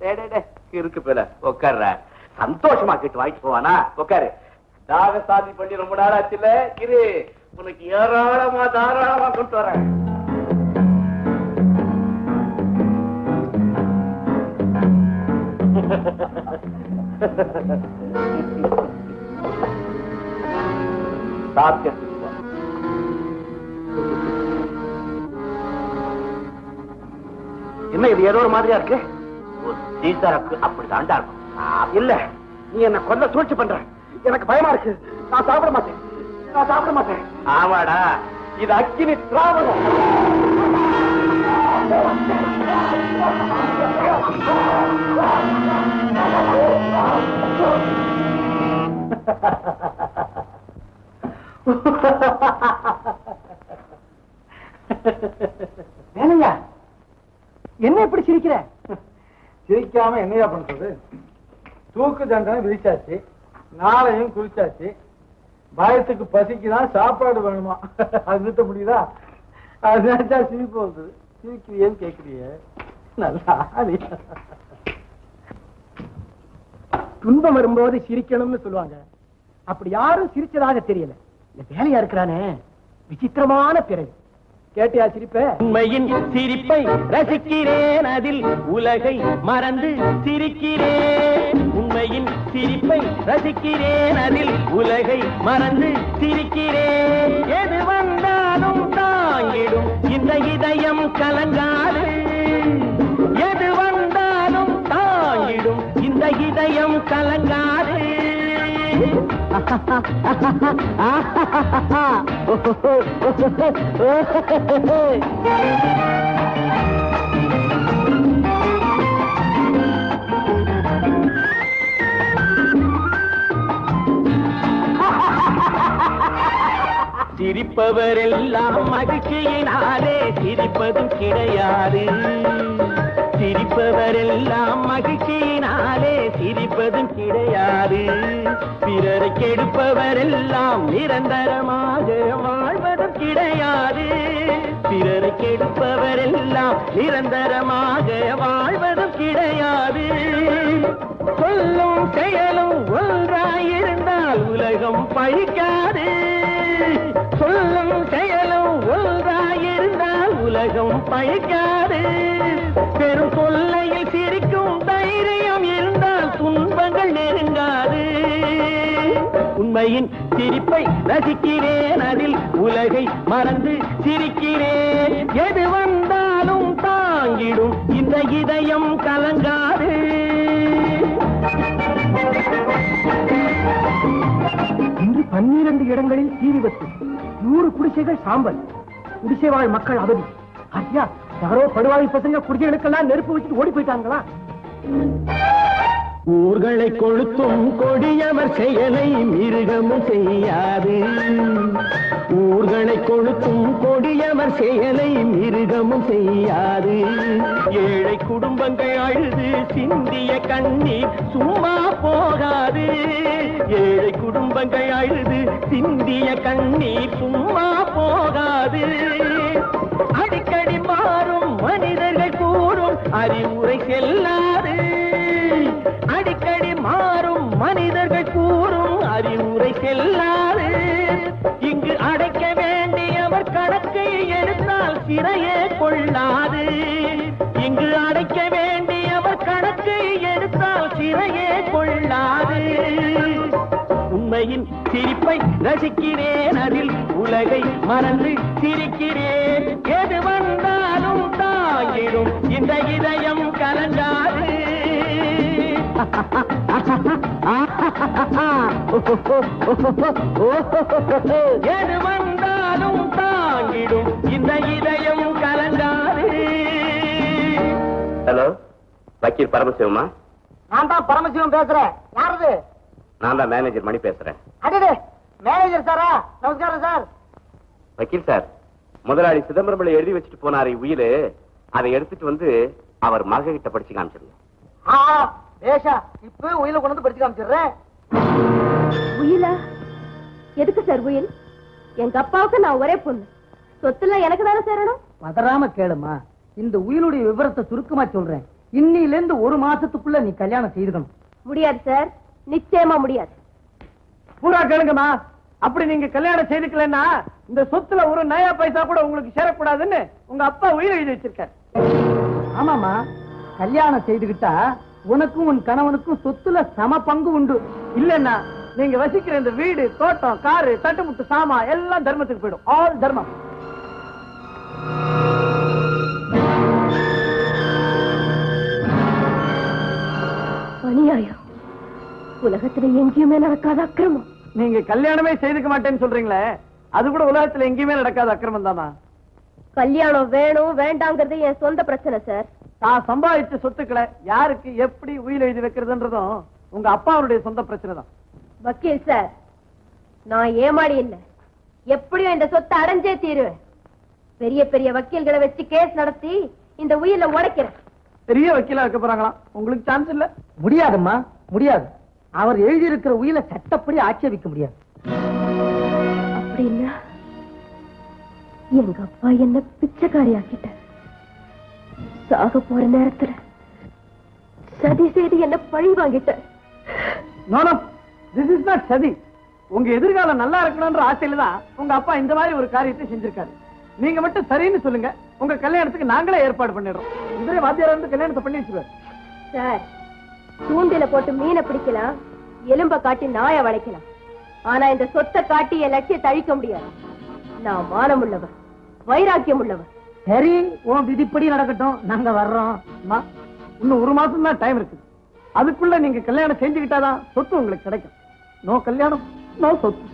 டேய், டேய், இருக்கு பேல உட்கார்ற சந்தோஷமா கேட்டு வாங்கிட்டு போவானா? உட்காரு தாக சாதி பண்ணி ரொம்ப நாள் ஆச்சுல இரு. உனக்கு ஏராளமா தாராளமா கொண்டு வரேன். என்ன இது ஏதோ ஒரு மாதிரியா இருக்கு? சீதாராக்கு அப்படிதான்டா இருக்கும். இல்ல. நீ என்ன கொல்ல சூழ்ச்சி பண்ற. எனக்கு பயமா இருக்கு. நான் சாப்பிட மாட்டேன். நான் சாப்பிட மாட்டேன். ஆமாடா. இது அக்கினி திராவகம். வேலையா என்ன இப்படி சிரிக்கிற? சிரிக்காம என்னையா பண்றது? தூக்கு தண்டனை விழிச்சாச்சு நாளையும் குளிச்சாச்சு பயத்துக்கு பசிக்குதான் சாப்பாடு வேணுமா? அது நிறுத்த முடியுதா? அது நினைச்சா சிரிப்பு வந்தது சிரிக்கிறியேன்னு கேக்குறிய. நல்லா துன்பம் வரும்போது சிரிக்கணும்னு சொல்லுவாங்க. அப்படி யாரும் சிரிச்சதாக தெரியல. இந்த வேலையா இருக்கிறானே? விசித்திரமான பிறகு கேட்டியா சிரிப்ப? உண்மையின் சிரிப்பை ரசிக்கிறேன். அதில் உலகை மறந்து சிரிக்கிறேன். உண்மையின் சிரிப்பை ரசிக்கிறேன். அதில் உலகை மறந்து சிரிக்கிறேன். எது வந்தாலும் தாங்கிடும் இந்த இதயம் கலங்காது. எது வந்தாலும் தாங்கிடும் இந்த இதயம் கலங்காது. சிரிப்பவரெல்லாம் மகிழ்ச்சியினாலே சிரிப்பதும் கிடையாது. சிரிப்பவரெல்லாம் மகிழ்ச்சியினாலே சிரிப்பதும் கிடையாது. பிறரை கெடுப்பவரெல்லாம் நிரந்தரமாக வாழ்வதும் கிடையாது. பிறரை கெடுப்பவரெல்லாம் நிரந்தரமாக வாழ்வதும் கிடையாது. சொல்லும் செயலும் ஒன்றாயிருந்தால் உலகம் பழிக்காது. சொல்லும் செயலும் ஒன்றாயிருந்தால் உலகம் பழிக்காது. பெரும் தொல்லையில் சிரிக்கும் தைரியம் இருந்தால் துன்பங்கள் நெருங்காது. உண்மையின் சிரிப்பை ரசிக்கிறேன் அதில் உலகை மறந்து சிரிக்கிறேன். எது வந்தாலும் தாங்கிடும் இந்த இதயம் கலங்காது. இன்று பன்னிரண்டு இடங்களில் தீ விபத்து நூறு குடிசைகள் சாம்பல் குடிசை வாழ் மக்கள் அவதி. ஐயா யாரோ படுவாய் பசங்க குடிசைகளுக்கெல்லாம் நெருப்பு வச்சுட்டு ஓடி போயிட்டாங்களா? ஊர்களை கொளுத்தும் கொடியவர் செயலை மிருகமும் செய்யாது. ஊர்களை கொளுத்தும் கொடியவர் செயலை மிருகமும் செய்யாது. ஏழை குடும்பங்கள் அழுது சிந்திய கண்ணீர் சும்மா போகாது. ஏழை குடும்பங்கள் அழுது சிந்திய கண்ணீர் சும்மா போகாது. அடிக்கடி மாறும் மனிதர்கள் கூறும் அறிவுரை செல்லாது. அடிக்கடி மாறும் மனிதர்கள் கூறும் அறிவுரை செல்லாது. இங்கு அடைக்க வேண்டியவர் கணக்கை எடுத்தால் சிறையே கொள்ளாது. இங்கு அடைக்க வேண்டியவர் கணக்கை எடுத்தால் சிறையே கொள்ளாது. உண்மையின் சிரிப்பை ரசிக்கிறேன் அதில் உலகை மறந்து சிரிக்கிறேன். எது வந்தாலும் தாங்கிடும் இந்த இதயம் கலந்தாது எது வந்தாலும் தாங்கிடும் இந்த இதயம் கலங்காது ஹலோ வக்கீல் பரமசிவமா? நான் தான் பரமசிவம் பேசுறேன். யாரது? நான் தான் மேனேஜர் மணி பேசுறேன். அடடே மேனேஜர் சாரா? நமஸ்காரம் சார். வக்கீல் சார் முதலாளி சிதம்பரம்ல எழுதி வச்சுட்டு போனாரு உயிர் அதை எடுத்துட்டு வந்து அவர் மக கிட்ட படிச்சு காமிச்சிருங்க. பேஷா இப்ப உயில கொண்டு வந்து படிச்சு காமிச்சிடுறேன். உயிலா? எதுக்கு சார் உயில்? எங்க அப்பாவுக்கு நான் ஒரே பொண்ணு. சொத்துல எனக்கு தானே சேரணும்? பதறாம கேளுமா. இந்த உயிலுடைய விவரத்தை சுருக்கமா சொல்றேன். இன்னில இருந்து ஒரு மாசத்துக்குள்ள நீ கல்யாணம் செய்துக்கணும். முடியாது சார். நிச்சயமா முடியாது. பூரா கேளுங்கம்மா. அப்படி நீங்க கல்யாணம் செய்துக்கலன்னா இந்த சொத்துல ஒரு நயா பைசா கூட உங்களுக்கு சேரக்கூடாதுன்னு உங்க அப்பா உயிர் எழுதி வச்சிருக்காரு. ஆமாமா கல்யாணம் செய்துகிட்டா உனக்கும் உன் கணவனுக்கும் சொத்துல சம பங்கு உண்டு. இல்லன்னா நீங்க வசிக்கிற இந்த வீடு தோட்டம் காரு தட்டுமுட்டு சாமா எல்லாம் தர்மத்துக்கு போயிடும். ஆல் தர்மம். அநியாயம் உலகத்துல எங்கேயுமே நடக்காத அக்கிரமம். நீங்க கல்யாணமே செய்துக்க மாட்டேன்னு சொல்றீங்களே அது கூட உலகத்துல எங்கேயுமே நடக்காத அக்கிரமம் தானா? கல்யாணம் வேணும் வேண்டாங்கிறது என் சொந்த பிரச்சனை சார். நான் சம்பாதிச்ச சொத்துக்களை யாருக்கு எப்படி உயிர் எழுதி வைக்கிறதுன்றதும் உங்க அப்பாவுடைய சொந்த பிரச்சனை தான். வக்கீல் சார் நான் ஏமாடி இல்ல எப்படியும் இந்த சொத்தை அடைஞ்சே தீருவேன். பெரிய பெரிய வக்கீல்களை வச்சு கேஸ் நடத்தி இந்த உயிரை உடைக்கிறேன். பெரிய வக்கீலா வைக்க போறாங்களாம். உங்களுக்கு சான்ஸ் இல்ல. முடியாதும்மா முடியாது. அவர் எழுதியிருக்கிற உயில சட்டப்படி ஆட்சேபிக்க முடியாது. அப்படின்னா எங்க அப்பா என்ன பிச்சைக்காரி ஆக்கிட்டார் சாக போற நேரத்துல சதி செய்து என்ன பழி திஸ் இஸ் நாட் சதி. உங்க எதிர்காலம் நல்லா இருக்கணும்ன்ற ஆசையில தான் உங்க அப்பா இந்த மாதிரி ஒரு காரியத்தை செஞ்சிருக்காரு. நீங்க மட்டும் சரின்னு சொல்லுங்க. உங்க கல்யாணத்துக்கு நாங்களே ஏற்பாடு பண்ணிடுறோம். இவரே வாத்தியார் வந்து கல்யாணத்தை பண்ணி வச்சுருவார் சார் தூண்டில போட்டு மீனை பிடிக்கலாம் எலும்ப காட்டி நாய வளைக்கலாம். ஆனா இந்த சொத்தை காட்டி என் லட்சியத்தை அழிக்க முடியாது. நான் மானம் உள்ளவர் வைராக்கியம் உள்ளவர் சரி உன் விதிப்படி நடக்கட்டும். நாங்க வர்றோம். அம்மா, இன்னும் ஒரு மாசம் தான் டைம் இருக்கு. அதுக்குள்ள நீங்க கல்யாணம் செஞ்சுக்கிட்டாதான் சொத்து உங்களுக்கு கிடைக்கும். நோ கல்யாணம் நோ சொத்து.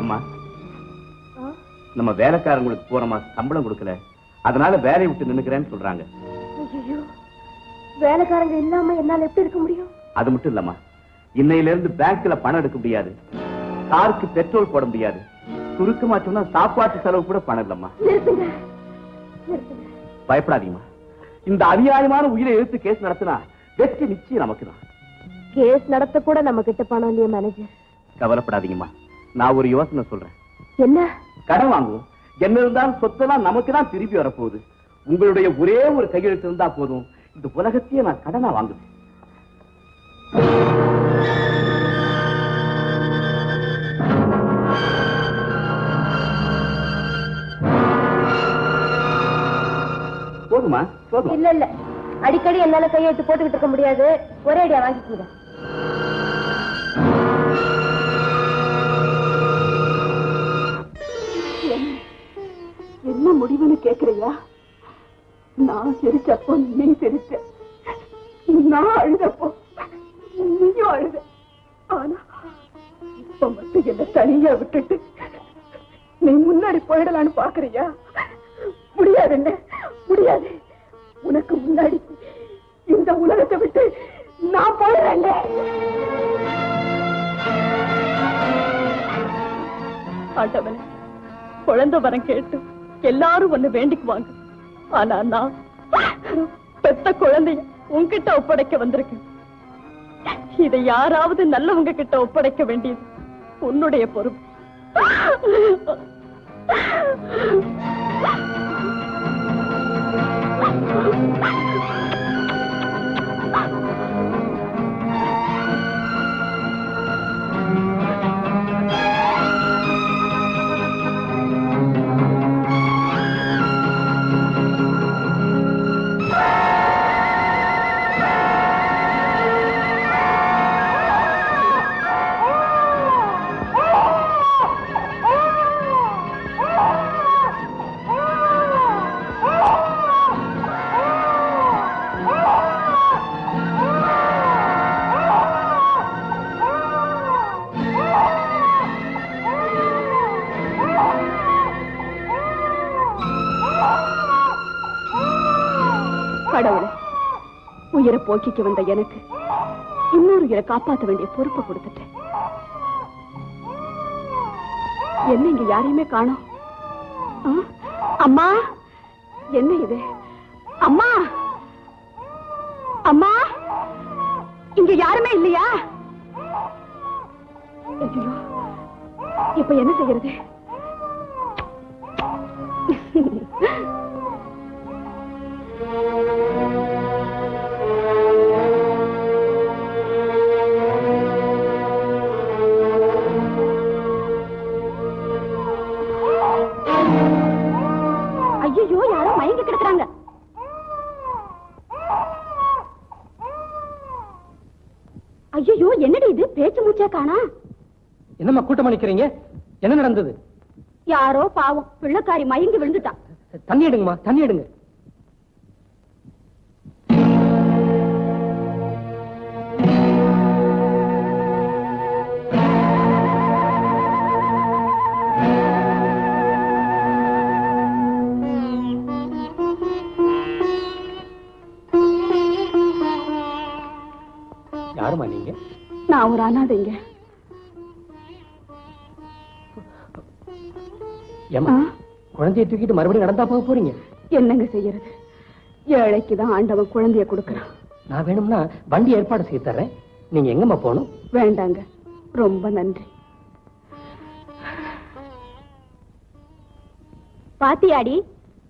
அம்மா நம்ம வேலைக்காரங்களுக்கு போற மாசம் சம்பளம் கொடுக்கல. அதனால வேலையை விட்டு நின்னுக்கிறேன்னு சொல்றாங்க. ஐயோ வேலைக்காரங்க இல்லாம என்னால எப்படி இருக்க முடியும்? அது மட்டும் இல்லம்மா இன்னையில இருந்து பேங்க்ல பணம் எடுக்க முடியாது. காருக்கு பெட்ரோல் போட முடியாது. சுருக்கமா சொன்னா சாப்பாட்டு செலவு கூட பணம் இல்லம்மா பயப்படாதீங்கம்மா இந்த அநியாயமான உயிரை எழுத்து கேஸ் நடத்தினா வெற்றி நிச்சயம் நமக்கு தான் கேஸ் நடத்த கூட நம்ம கிட்ட பணம் இல்லையா மேனேஜர் கவலைப்படாதீங்கம்மா. நான் ஒரு யோசனை சொல்றேன். என்ன? கடன் வாங்குவோம். என்ன இருந்தாலும் சொத்தெல்லாம் நமக்கு தான் திருப்பி வரப்போகுது. உங்களுடைய ஒரே ஒரு கையெழுத்து இருந்தா போதும். இந்த உலகத்தையே நான் கடனா வாங்குவேன். போதுமா போதும் இல்ல இல்ல. அடிக்கடி என்னால கையெழுத்து போட்டுக்கிட்டு இருக்க முடியாது. ஒரே அடியா வாங்கிக்கோங்க. என்ன முடிவுன்னு கேக்குறியா? நான் சிரிச்சப்போ நீ சிரிச்ச. நான் அழுதப்போ நீயும் அழுத. ஆனா இப்ப மட்டும் என்ன தனியா விட்டுட்டு நீ முன்னாடி போயிடலான்னு பாக்குறியா? முடியாது என்ன முடியாது. உனக்கு முன்னாடி இந்த உலகத்தை விட்டு நான் போயிடுறேன் ஆண்டவனே குழந்தை வரம் கேட்டு எல்லாரும் ஒண்ணு வேண்டிக்குவாங்க. ஆனா நான் பெத்த குழந்தைய உன்கிட்ட ஒப்படைக்க வந்திருக்கேன். இதை யாராவது நல்லவங்க கிட்ட ஒப்படைக்க வேண்டியது உன்னுடைய பொறுப்பு. Oh, my God. கடவுளே. உயிரை போக்கிக்க வந்த எனக்கு இன்னொரு உயிரை காப்பாற்ற வேண்டிய பொறுப்பை கொடுத்துட்டேன். என்ன இங்க யாரையுமே காணும்? அம்மா? என்ன இது? அம்மா? அம்மா? இங்க யாருமே இல்லையா? இப்ப என்ன செய்யறது? கூட்டம் அளிக்கிறீங்க என்ன நடந்தது? யாரோ பாவம் பிள்ளைக்காரி மயங்கி விழுந்துட்டான் தண்ணி எடுங்கம்மா தண்ணி எடுங்க. குழந்தையை தூக்கிட்டு மறுபடியும் நடந்தா போக போறீங்க? என்னங்க செய்யறது? ஏழைக்கு தான் ஆண்டவன் குழந்தைய கொடுக்கறான். நான் வேணும்னா வண்டி ஏற்பாடு செய்து தர்றேன். நீங்க எங்கம்மா போகணும்? வேண்டாங்க. ரொம்ப நன்றி. பாத்தியாடி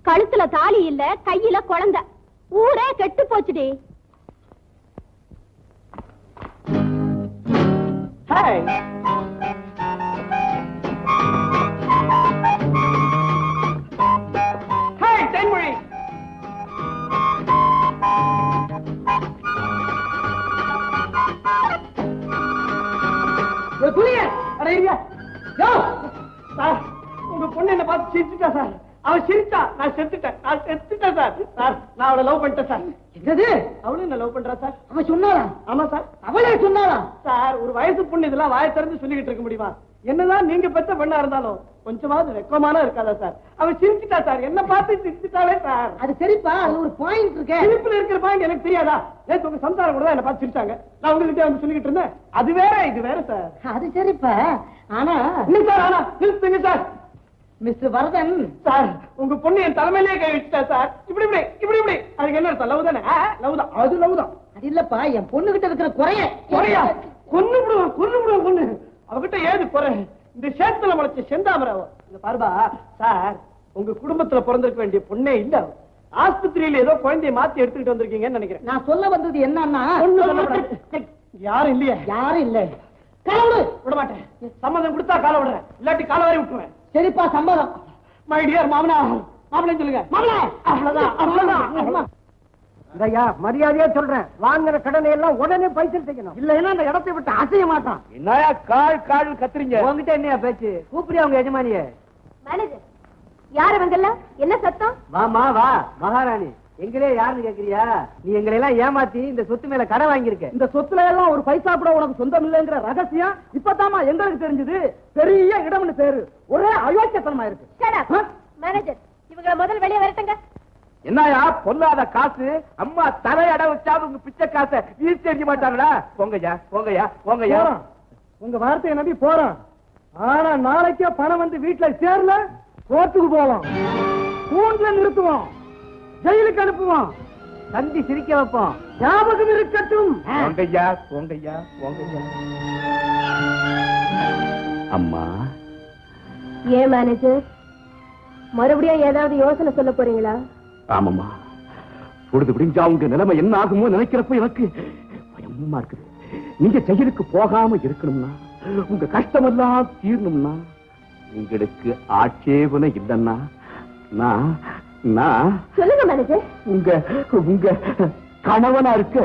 கழுத்துல தாலி இல்ல கையில குழந்தை. ஊரே கெட்டு போச்சுடி. ஹாய். சார் உங்க பொண்ணு என்ன பார்த்து சிரிச்சுட்டா சார். அவ சிரிச்சா நான் செத்துட்டேன். நான் செத்துட்டேன் சார். சார் நான் அவளை லவ் பண்ணிட்டேன் சார். என்னது? அவளும் என்ன லவ் பண்றா சார். அவ சொன்னாளா? ஆமா சார். அவளே சொன்னாளா? சார் ஒரு வயசு பொண்ணு இதெல்லாம் வாயை திறந்து சொல்லிக்கிட்டு இருக்க முடியுமா? என்னதான் நீங்க பெத்த பெண்ணா இருந்தாலும் கொஞ்சமாவது வெக்கமான இருக்காதா சார்? அவ சிரிச்சுட்டா சார். என்ன பார்த்து சிரிச்சுட்டாலே சார். அது சரிப்பா அது ஒரு பாயிண்ட் இருக்கு. சிரிப்புல இருக்கிற பாயிண்ட் எனக்கு தெரியாதா? நேத்து உங்க சம்சாரம் கூட தான் என்ன பார்த்து சிரிச்சாங்க. நான் உங்ககிட்ட வந்து சொல்லிக்கிட்டு இருந்தேன். அது வேற இது வேற சார். அது சரிப்பா ஆனா இல்ல சார் ஆனா நிறுத்துங்க சார். மிஸ்டர் வரதன். சார் உங்க பொண்ணு என் தலைமையிலேயே கை வச்சுட்டா சார். இப்படி இப்படி இப்படி இப்படி. அதுக்கு என்ன லவ் தானே லவ் தான் அது லவ் தான் அது இல்லப்பா என் பொண்ணு கிட்ட இருக்கிற குறைய. குறையா? கொன்னு விடுவோம் கொன்னு விடுவோம் கொன்னு அவகிட்ட ஏது குறை? இந்த சேத்துல முளைச்ச செந்தாமரை அவ. இந்த பாருபா சார் உங்க குடும்பத்துல பிறந்திருக்க வேண்டிய பொண்ணே இல்ல. ஆஸ்பத்திரியில ஏதோ குழந்தைய மாத்தி எடுத்துக்கிட்டு வந்திருக்கீங்கன்னு நினைக்கிறேன். நான் சொல்ல வந்தது என்னன்னா. யாரும் இல்லையே. யாரும் இல்ல. காலை விட. மாட்டேன். சம்மதம் கொடுத்தா காலை விடுறேன். இல்லாட்டி காலை வரை விட்டுருவேன். சரிப்பா சம்மதம். மை டியர் மாமனா மாமனே சொல்லுங்க. மாமனே! அவ்வளவுதான் அவ்வளவுதான். ஐயா மரியாதையா சொல்றேன். வாங்குற கடனை எல்லாம் உடனே பைசல் செய்யணும். இல்லைன்னா அந்த இடத்தை விட்டு அசைய மாட்டான். என்னயா கால் கால் கத்துறீங்க? உங்ககிட்ட என்னையா பேச்சு? கூப்பிடியா உங்க எஜமானிய? மேனேஜர் யார் அவங்கெல்லாம் என்ன சத்தம்? வாமா வா. மகாராணி எங்களே யாருன்னு கேக்குறியா? நீ எங்களை எல்லாம் ஏமாத்தி இந்த சொத்து மேல கடை வாங்கியிருக்க. இந்த சொத்துல எல்லாம் ஒரு பைசா கூட உனக்கு சொந்தம் இல்லைங்கிற ரகசியம் இப்பதாமா எங்களுக்கு தெரிஞ்சது. பெரிய இடம்னு பேரு. ஒரே அயோக்கியத்தனமா இருக்கு. மேனேஜர் இவங்கள முதல்ல வெளியே வரட்டுங்க. என்னயா பொல்லாத காசு? அம்மா தலையட வச்சாது உங்க பிச்சை காசை வீசி எறிய மாட்டாங்களா போங்கய்யா போங்கய்யா போங்கய்யா. உங்க வார்த்தையை நம்பி போறோம். ஆனா நாளைக்கே பணம் வந்து வீட்டுல சேரல கோர்ட்டுக்கு போவோம். கூண்டுல நிறுத்துவோம். ஜெயிலுக்கு அனுப்புவோம். தந்தி சிரிக்க வைப்போம். ஞாபகம் இருக்கட்டும். போங்கய்யா போங்கய்யா போங்கய்யா. அம்மா. ஏன் மேனேஜர் மறுபடியும் ஏதாவது யோசனை சொல்ல போறீங்களா? ஆமாம்மா. பொழுது விடிஞ்சா உங்க நிலைமை என்ன ஆகுமோ நினைக்கிறப்ப எனக்கு பயமா இருக்குது. நீங்க ஜெயிலுக்கு போகாம இருக்கணும்னா உங்க கஷ்டமெல்லாம் தீரணும்னா உங்களுக்கு ஆட்சேபனை இல்லைன்னா நான் நான் சொல்லுங்க மேனேஜர் உங்க உங்க கணவனா இருக்க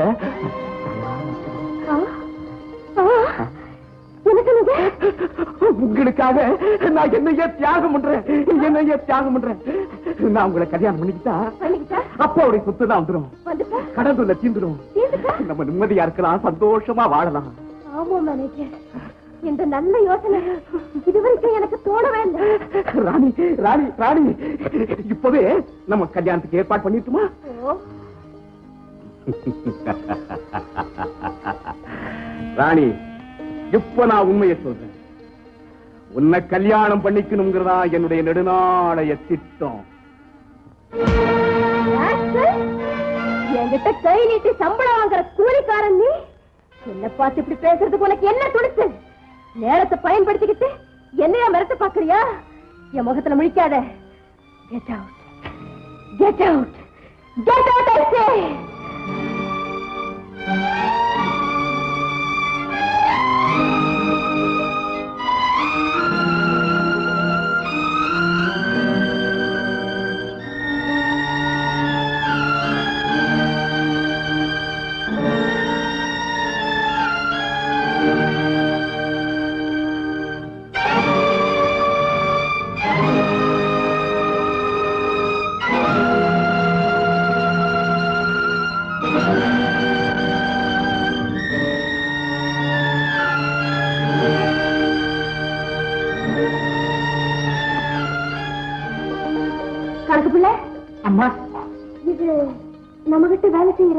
உங்களுக்காக நான் என்னையே தியாகம் பண்றேன் என்னையே தியாகம் பண்றேன். நான் உங்களை கல்யாணம் பண்ணிக்கிட்டா? பண்ணிக்கிட்டா? அப்பாவுடைய சொத்து தான் வந்துடும் கடந்துல தீந்துடும் நம்ம நிம்மதியா இருக்கலாம் சந்தோஷமா வாழலாம். ஆமா மேனேஜர் இந்த நல்ல யோசனை இதுவரைக்கும் எனக்கு தோணவே இல்லை. ராணி ராணி ராணி இப்பவே நம்ம கல்யாணத்துக்கு ஏற்பாடு பண்ணிட்டுமா? ராணி இப்ப நான் உண்மையை சொல்றேன். உன்னை கல்யாணம் பண்ணிக்கணுங்கிறதா என்னுடைய நெடுநாளைய திட்டம். என்கிட்ட கை நீட்டி சம்பளம் வாங்குற கூலிக்காரன் நீ? என்ன பார்த்து இப்படி பேசுறதுக்கு உனக்கு என்ன துணிச்சு நேரத்தை பயன்படுத்திக்கிட்டு என்னையா மிரட்ட பாக்குறியா என் முகத்துல முழிக்காத. Get out get out get out I say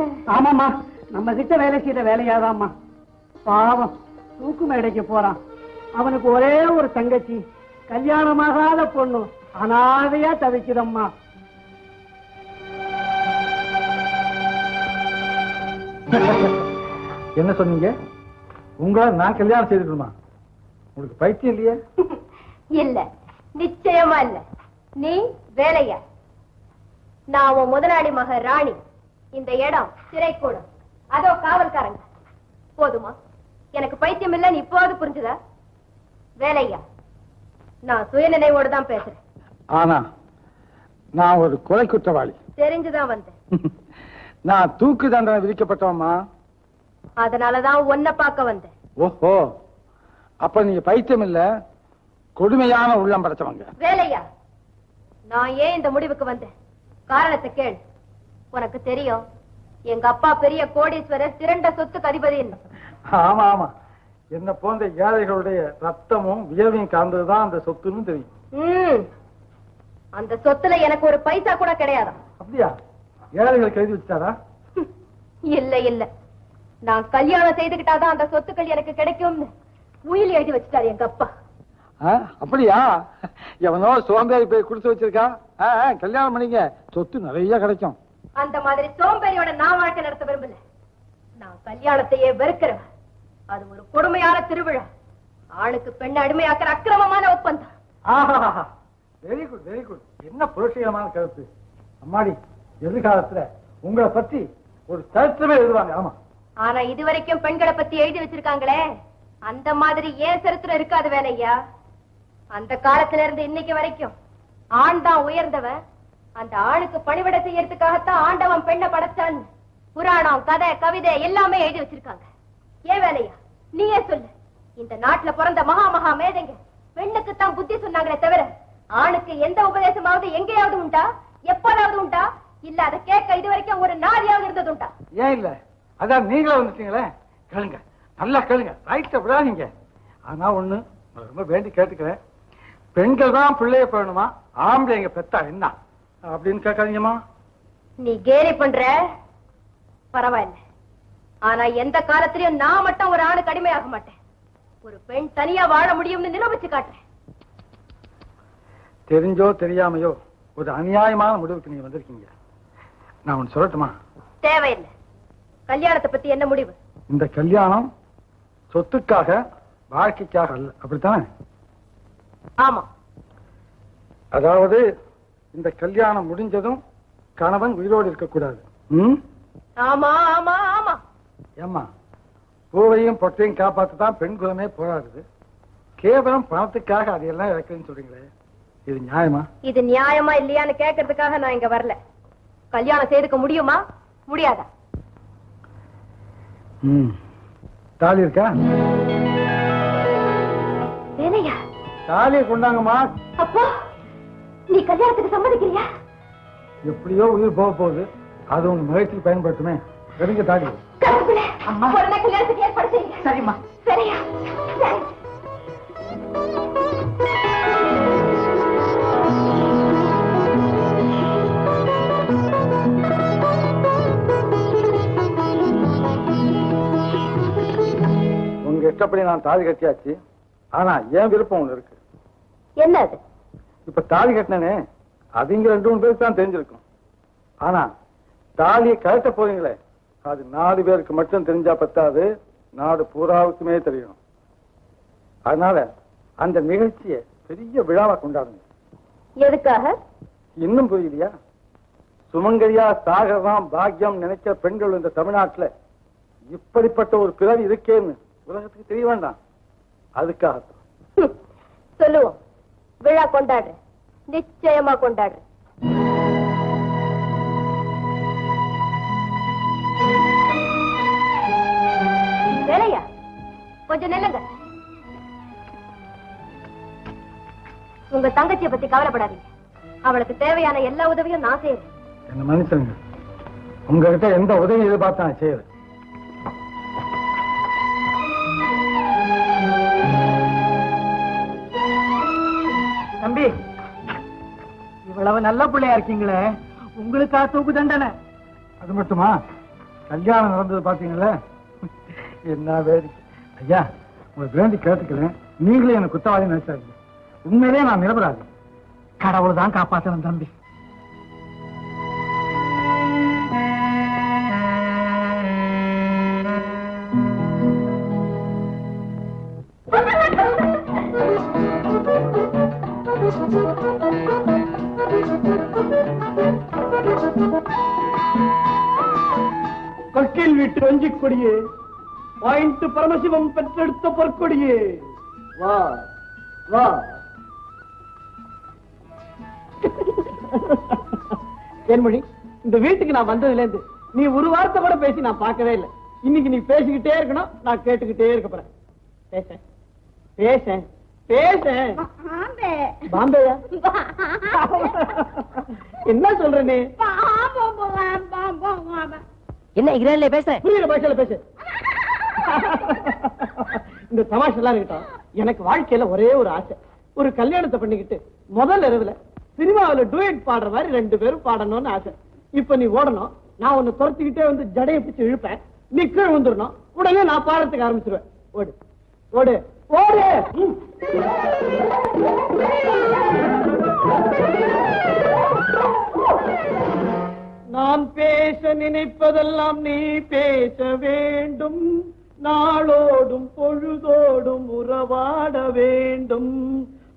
வேலை செய்யற ஆமாம்மா. நம்ம கிட்ட வேலை செய்யற வேலையாதாம்மா. பாவம். தூக்கு மேடைக்கு போறான். அவனுக்கு ஒரே ஒரு தங்கச்சி. கல்யாணமாகாத பொண்ணு. அனாதையா தவிக்குதம்மா. என்ன சொன்னீங்க? உங்களை நான் கல்யாணம் செய்துக்கணுமா? உங்களுக்கு பைத்தியம் இல்லையே? [LAUGHS] இல்ல. நிச்சயமா இல்ல. நீ வேலையா? நான் உன் முதலாளி மக ராணி. இந்த இடம் சிறைக்கூடம். அதோ காவல்காரங்க. போதுமா? எனக்கு பைத்தியம் இல்ல நீ இப்போது புரிஞ்சுதா? வேலையா? நான் சுயநினைவோடு தான் பேசுறேன். ஆனா நான் ஒரு கொலை குற்றவாளி தெரிஞ்சுதான் வந்தேன். [LAUGHS] நான் தூக்கு தண்டனை விதிக்கப்பட்டவமா அதனாலதான் உன்னை பார்க்க வந்தேன். ஓஹோ. அப்ப நீங்க பைத்தியம் இல்ல கொடுமையான உள்ளம் படைச்சவங்க. வேலையா? நான் ஏன் இந்த முடிவுக்கு வந்தேன்? காரணத்தை கேள். உனக்கு தெரியும். எங்க அப்பா பெரிய கோடீஸ்வரர் திரண்ட சொத்துக்கு அதிபதின்னு ஆமா ஆமா. என்ன போன்ற ஏழைகளுடைய ரத்தமும் வியர்வையும் கலந்ததுதான் அந்த சொத்துன்னு தெரியும். அந்த சொத்துல எனக்கு ஒரு பைசா கூட கிடையாதாம் அப்படியா? ஏழைகளுக்கு எழுதி வச்சாரா? இல்ல இல்ல. நான் கல்யாணம் செய்துகிட்டாதான் அந்த சொத்துக்கள் எனக்கு கிடைக்கும்னு உயில் எழுதி வச்சுட்டாரு எங்க அப்பா. அப்படியா? எவனோ சோம்பேறி போய் கொடுத்து வச்சிருக்கா? கல்யாணம் பண்ணிங்க சொத்து நிறைய கிடைக்கும். அந்த மாதிரி சோம்பேறியோட நான் வாழ்க்கை நடத்த விரும்பல. நான் கல்யாணத்தையே வெறுக்கிறவன் அது ஒரு கொடுமையான திருவிழா. ஆணுக்கு பெண்ணை அடிமையாக்குற அக்கிரமமான ஒப்பந்தம். வெரி குட் வெரி குட் என்ன புரட்சிகரமான கருத்து? அம்மாடி எதிர்காலத்துல உங்களை பத்தி ஒரு சரித்திரமே எழுதுவாங்க. ஆமா. ஆனா இதுவரைக்கும் பெண்களை பத்தி எழுதி வச்சிருக்காங்களே. அந்த மாதிரி ஏன் சரித்திரம் இருக்காது வேலையா? அந்த காலத்துல இருந்து இன்னைக்கு வரைக்கும் ஆண் தான் உயர்ந்தவன் அந்த ஆணுக்கு பணிவிட செய்யறதுக்காகத்தான் ஆண்டவன் பெண்ணை படைச்சான். புராணம் கதை கவிதை எல்லாமே எழுதி வச்சிருக்காங்க. ஏன் வேலையா? நீயே சொல்லு. இந்த நாட்டுல பிறந்த மகா மகா மேதைங்க பெண்ணுக்கு தான் புத்தி சொன்னாங்களே தவிர ஆணுக்கு எந்த உபதேசமாவது எங்கேயாவது உண்டா? எப்போதாவது உண்டா? இல்ல அதை கேட்க இது வரைக்கும் ஒரு இருந்தது உண்டா? ஏன் இல்ல? அதான் நீங்களே வந்துட்டீங்களே? கேளுங்க. நல்லா கேளுங்க. ரைட்ட விடாதீங்க. ஆனா ஒண்ணு ரொம்ப வேண்டி கேட்டுக்கிறேன். பெண்கள் தான் பிள்ளைய போயணுமா ஆம்பளைங்க பெத்தா என்ன? அப்படின்னு கேட்காதீங்கம்மா நீ கேலி பண்ற? பரவாயில்ல. ஆனா எந்த காலத்திலயும் நான் மட்டும் ஒரு ஆணுக்கு அடிமையாக மாட்டேன். ஒரு பெண் தனியா வாழ முடியும்னு நிரூபிச்சு காட்டுறேன். தெரிஞ்சோ தெரியாமையோ ஒரு அநியாயமான முடிவுக்கு நீங்க வந்திருக்கீங்க. நான் ஒன்னு சொல்லட்டுமா? தேவையில்லை. கல்யாணத்தை பத்தி என்ன முடிவு? இந்த கல்யாணம் சொத்துக்காக வாழ்க்கைக்காக அல்ல. அப்படித்தானே? ஆமா. அதாவது இந்த கல்யாணம் முடிஞ்சதும் கணவன் உயிரோடு இருக்கக்கூடாது. ம்? ஆமா ஆமா ஆமா. ஏம்மா பூவையும் பொட்டையும் காப்பாத்து தான் பெண் குலமே போராடுது. கேவலம் பணத்துக்காக அதையெல்லாம் இறக்குன்னு சொல்றீங்களே இது நியாயமா? இது நியாயமா இல்லையான்னு கேட்கறதுக்காக நான் இங்க வரல. கல்யாணம் செய்துக்க முடியுமா? முடியாதா? தாலி இருக்கா? தாலியை கொண்டாங்கம்மா. அப்போ! நீ கல்யாணத்துக்கு சம்மதிக்கிறியா? எப்படியோ உயிர் போக போகுது. அது உங்க மகிழ்ச்சிக்கு பயன்படுத்துமே. கல்யாணத்துக்கு ஏற்பாடு செய்யுங்க. சரிம்மா. சரியா? சரி. உங்க இஷ்டப்படி நான் தாலி கட்டியாச்சு. ஆனா என் விருப்பம் ஒண்ணு இருக்கு. என்ன அது இப்ப தாலி கட்டினே அது இங்க ரெண்டு மூணு பேருக்கு தான் தெரிஞ்சிருக்கும். ஆனா தாலியை கழட்ட போறீங்களே அது நாலு பேருக்கு மட்டும் தெரிஞ்சா பத்தாது நாடு பூராவுக்குமே தெரியணும் அதனால அந்த நிகழ்ச்சியை பெரிய விழாவா கொண்டாடுங்க. எதுக்காக? இன்னும் புரியலையா? சுமங்கரியா சாகரம் பாக்கியம் நினைக்கிற பெண்கள் இந்த தமிழ்நாட்டுல இப்படிப்பட்ட ஒரு பிறவி இருக்கேன்னு உலகத்துக்கு தெரிய வேண்டாம். அதுக்காக சொல்லுவோம். விழா கொண்டாடு. நிச்சயமா கொண்டாடு. வேலையா? கொஞ்சம் நில்லுங்க. உங்க தங்கச்சியை பத்தி கவலைப்படாதீங்க. அவளுக்கு தேவையான எல்லா உதவியும் நான் செய்யறேன். என்ன மனுஷங்க உங்ககிட்ட எந்த உதவி எதிர்பார்த்தா நான் செய்யறேன் தம்பி இவ்வளவு நல்ல பிள்ளையா இருக்கீங்களே. உங்களுக்கா தூக்கு தண்டனை. அது மட்டுமா? கல்யாணம் நடந்தது பாத்தீங்களா என்ன வேடி. ஐயா உங்களுக்கு வேண்டி கேட்டுக்கிறேன். நீங்களே எனக்கு குத்தவாளி நினைச்சாரு உண்மையிலேயே நான் நிரபராதி. கடவுள் தான் காப்பாத்தணும் தம்பி. வஞ்சி கொடியே. பாயிண்ட் பரமசிவம் பெற்றெடுத்த பொற்கொடியே. வா வா. தேன்மொழி இந்த வீட்டுக்கு நான் வந்ததுல இருந்து நீ ஒரு வார்த்தை கூட பேசி நான் பார்க்கவே இல்லை. இன்னைக்கு நீ பேசிக்கிட்டே இருக்கணும் நான் கேட்டுக்கிட்டே இருக்க போறேன். பேச பேச பேச. பாம்பேயா? என்ன சொல்ற நீ? என்ன இங்கிலாந்துல பேச புரியுற பாஷையில பேசு. இந்த தமாஷெல்லாம் இருக்கட்டும் எனக்கு வாழ்க்கையில ஒரே ஒரு ஆசை. ஒரு கல்யாணத்தை பண்ணிக்கிட்டு முதல் இரவுல சினிமாவுல டூயட் பாடுற மாதிரி ரெண்டு பேரும் பாடணும்னு ஆசை. இப்ப நீ ஓடணும் நான் உன்னை துரத்திக்கிட்டே வந்து ஜடையை பிடிச்சு இழுப்பேன். நீ கீழே வந்துடணும் உடனே நான் பாடத்துக்கு ஆரம்பிச்சிருவேன். ஓடு ஓடு ஓடு! [LAUGHS] நான் பேச நினைப்பதெல்லாம் நீ பேச வேண்டும் நாளோடும் பொழுதோடும் உறவாட வேண்டும்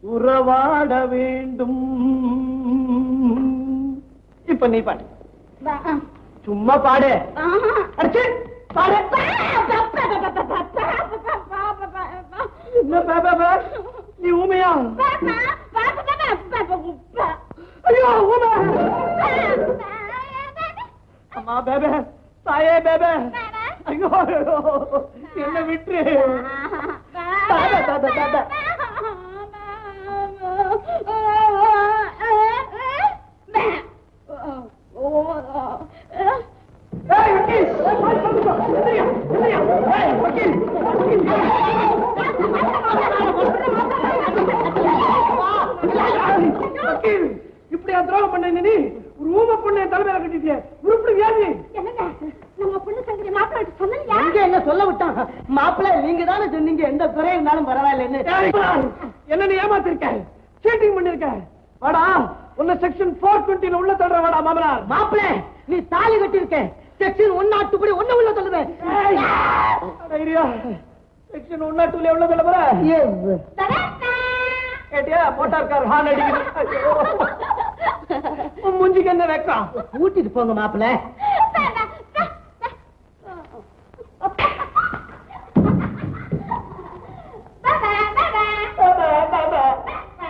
உறவாட வேண்டும் இப்ப நீ பாடு சும்மா பாடு அடிச்சு பாடு? நீ ஊமையா ஐயோ ஊமை அம்மா பேபே தாயே பேபே. ஐயோ என்ன விட்டு தாத்தா தாத்தா தாத்தா Thank you. இப்படியா துரோகம் பண்ண நீ? ஒரு ஊம பொண்ணு என் தலைமையில கட்டிட்டியே. உருப்படி வியாதி. என்னங்க? நம்ம பொண்ணு மாப்பிள்ளை என்ன சொல்ல விட்டான் மாப்பிள்ளை நீங்க தானே சொன்னீங்க. எந்த குறை இருந்தாலும் பரவாயில்லைன்னு. என்ன நீ ஏமாத்திருக்க? சீட்டிங் பண்ணிருக்க? வாடா உன்ன செக்ஷன் போர் டுவெண்ட்டில உள்ள தள்ளுற வாடா மாப்பிள்ளை நீ தாலி கட்டிருக்க செக்ஷன் ஒன் நாட்டு படி ஒண்ணு உள்ள ஐடியா செக்ஷன் ஒன் நாட் டூல உள்ள தள்ள போற? கேட்டியா? மோட்டார் கார் ஹார்ன் அடிக்குது. ஐயோ. உன் மூஞ்சிக்கு என்ன வெக்கம்? கூட்டிட்டு போங்க மாப்பிள்ளை.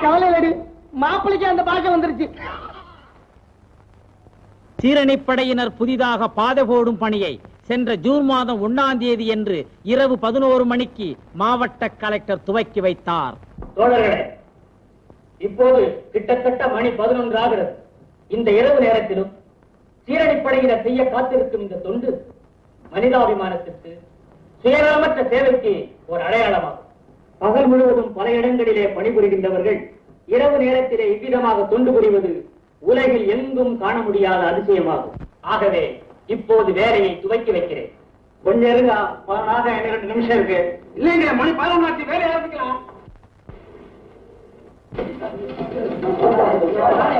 கவலையிலடி மாப்பிள்ளைக்கு அந்த பழக்கம் வந்துருச்சு. சீரணிப்படையினர் புதிதாக பாதை போடும் பணியை சென்ற ஜூன் மாதம் ஒன்னாம் தேதி என்று இரவு பதினோரு மணிக்கு மாவட்ட கலெக்டர் துவக்கி வைத்தார். தோழர்களே இப்போது கிட்டத்தட்ட மணி பதினொன்று ஆகிறது இந்த இரவு நேரத்திலும் சீரணிப்படையினர் செய்ய காத்திருக்கும் இந்த தொண்டு மனிதாபிமானத்திற்கு சுயநலமற்ற சேவைக்கு ஒரு அடையாளமாகும். பகல் முழுவதும் பல இடங்களிலே பணிபுரிகின்றவர்கள் இரவு நேரத்திலே இவ்விதமாக தொண்டு புரிவது உலகில் எங்கும் காண முடியாத அதிசயமாகும். ஆகவே இப்போது வேலையை துவக்கி வைக்கிறேன். கொஞ்சம் இருங்க போனாக ரெண்டு நிமிஷம் இருக்கு. இல்லைங்க மணி பதினொன்று வேலை ஆரம்பிக்கலாம். அடே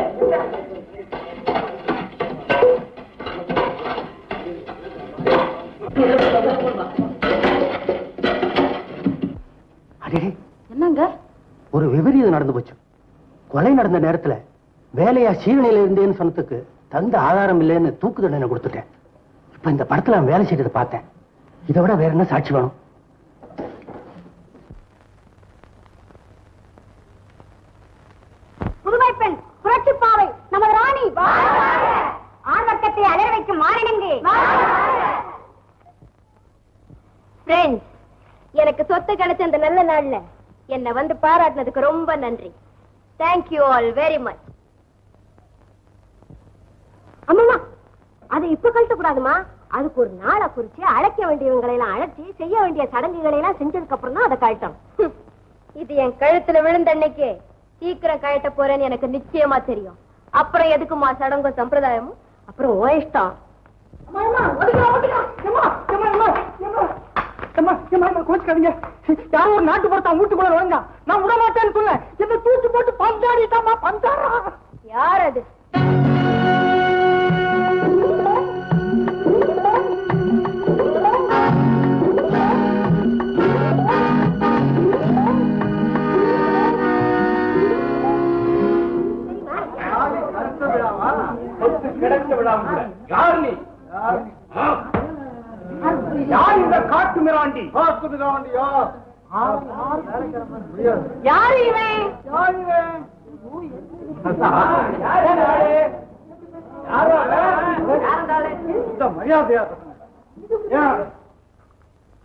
என்னங்க? ஒரு விபரீதம் நடந்து போச்சு. கொலை நடந்த நேரத்துல வேலையா சீரணையில இருந்தேன்னு சொன்னதுக்கு தகுந்த ஆதாரம் இல்லைன்னு தூக்கு தண்டனை கொடுத்துட்டேன். இப்ப இந்த படத்துல நான் வேலை செய்யறதை பார்த்தேன். இதை விட வேற என்ன சாட்சி வேணும் புதுமை பெண் புரட்சி பாவை நமது ஆர்வக்கத்தை அலர வைக்கும் மாறினங்கு எனக்கு சொத்து கிடைச்ச அந்த நல்ல நாள்ல என்னை வந்து பாராட்டினதுக்கு ரொம்ப நன்றி. தேங்க்யூ ஆல் வெரி மச் அம்மா அதை இப்ப கழட்ட கூடாதுமா? அதுக்கு ஒரு நாளை குறிச்சு அழைக்க வேண்டியவங்களை எல்லாம் அழைச்சி செய்ய வேண்டிய சடங்குகளை எல்லாம் செஞ்சதுக்கு அப்புறம் தான் அதை கழட்டணும் இது என் கழுத்துல விழுந்த அன்னைக்கு சீக்கிரம் கழட்ட போறேன்னு எனக்கு நிச்சயமா தெரியும். அப்புறம் எதுக்குமா சடங்கும் சம்பிரதாயமும்? அப்புறம் ஓ இஷ்டம். கோச்சுக்காதீங்க. யாரும் ஒரு நாட்டு பொறுத்தா வீட்டுக்குள்ள வருங்க நான் விட மாட்டேன்னு சொன்னேன் தூக்கி போட்டு பந்தாடிட்டாமா பந்தாடா. யார் அது? கிடைக்க விடாம யார் நீ? யார் இந்த காட்டு மிராண்டி? காட்டு மிராண்டி யார் யாரு இவன்? மரியாதையா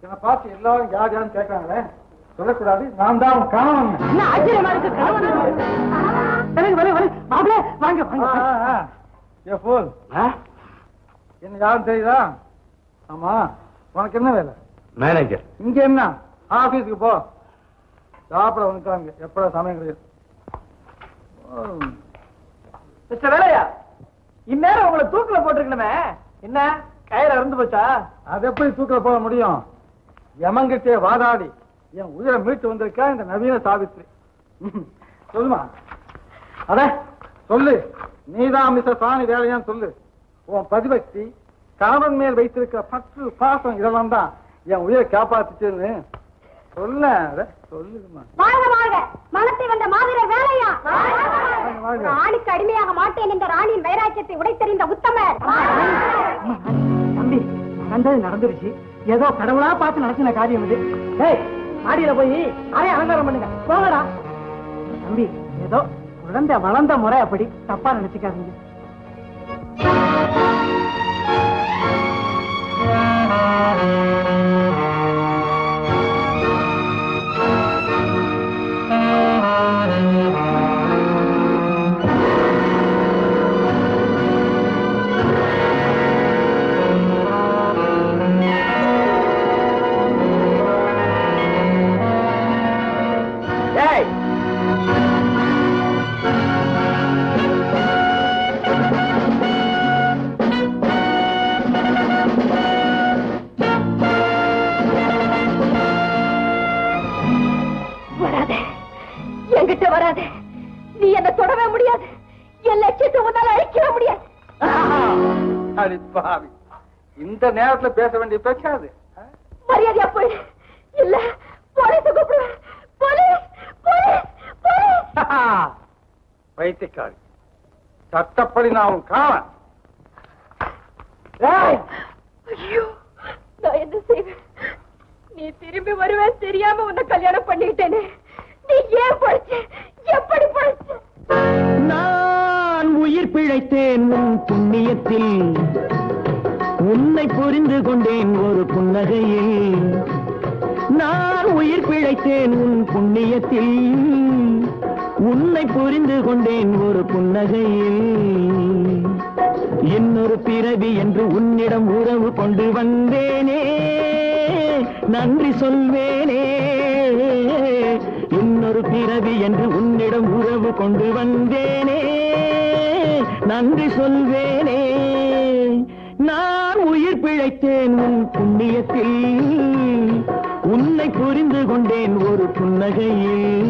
என்னை பார்த்து எல்லாரும் யார் யாருன்னு கேட்கறாங்களே? சொல்லக்கூடாது. நான் தான் என்ன ஆச்சரியமா இருக்கு வாங்க வாங்க. ஏ போல் என்ன யாரும் தெரியுதா? ஆமா உனக்கு என்ன வேலை? மேனேஜர் இங்க என்ன? ஆபீஸ்க்கு போ. சாப்பிட வந்துட்டாங்க. எப்படா சமயம் கிடையாது மிஸ்டர் வேலையா? இந்நேரம் உங்களை தூக்குல போட்டிருக்கணுமே. என்ன? கயிறு அறுந்து போச்சா? அது எப்படி தூக்கில போக முடியும்? எமங்கிட்டே வாதாடி. என் உயிரை மீட்டு வந்திருக்கா இந்த நவீன சாவித்ரி. சொல்லுமா? அட சொல்லு. நீதான் மிஸ்டர் சாணி வேலையான்னு சொல்லு. உன் பதிபக்தி கணவன் மேல் வைத்திருக்கிற பற்று பாசம் இதெல்லாம் தான் என் உயிரை காப்பாத்துச்சுன்னு சொல்ல. சொல்லுமா வாழ்க வாழ்க. மனத்தை வந்த வேலையா? வாழ்க. ராணிக்கு அடிமையாக மாட்டேன் என்ற ராணியின் வைராக்கியத்தை உடைத்தெறிந்த உத்தமர். தம்பி நடந்தது நடந்துருச்சு. ஏதோ கடவுளா பார்த்து நடத்தின காரியம் இது. டேய் மாடியில போய் அரை அலங்காரம் பண்ணுங்க. போங்கடா. தம்பி ஏதோ குழந்தை வளர்ந்த முறை அப்படி தப்பா நினைச்சுக்காதீங்க இந்த நேரத்துல பேச வேண்டிய பேச்சாது மரியாதையா போயிடு இல்ல போலீஸ் கூப்பிடுவேன் போலீஸ் போலீஸ் போலீஸ். [LAUGHS] பைத்தியக்காரி. சட்டப்படி நான் அவன் காவன் ஐயோ நான் என்ன செய்வேன்? நீ திரும்பி வருவேன் தெரியாம உன்னை கல்யாணம் பண்ணிக்கிட்டேனே. நீ ஏன் படிச்ச எப்படி படிச்ச நான் உயிர் பிழைத்தேன் உன் புண்ணியத்தில். உன்னை புரிந்து கொண்டேன் ஒரு புன்னகையில். நான் உயிர் பிழைத்தேன் உன் புண்ணியத்தில். உன்னை புரிந்து கொண்டேன் ஒரு புன்னகையில். இன்னொரு பிறவி என்று உன்னிடம் உறவு கொண்டு வந்தேனே. நன்றி சொல்வேனே. இன்னொரு பிறவி என்று உன்னிடம் உறவு கொண்டு வந்தேனே. நன்றி சொல்வேனே. நான் உயிர் பிழைத்தேன் உன் புண்ணியத்தில். உன்னை புரிந்து கொண்டேன் ஒரு புன்னகையில்.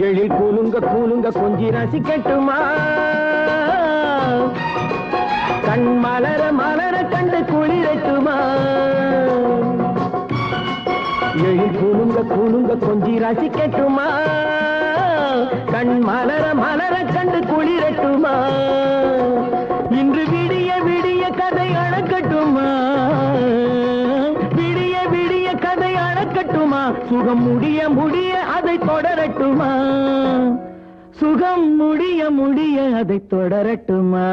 எழில் கூலுங்க கூலுங்க கொஞ்சி ரசிக்கட்டுமா? கண் மலர எழில் கொஞ்சி ரசிக்கட்டுமா கண் மலர மலர கண்டு குளிரட்டுமா? இன்று விடிய விடிய கதை அணக்கட்டுமா விடிய விடிய கதை அணக்கட்டுமா சுகம் முடிய முடிய அதை தொடரட்டுமா? சுகம் முடிய முடிய அதை தொடரட்டுமா?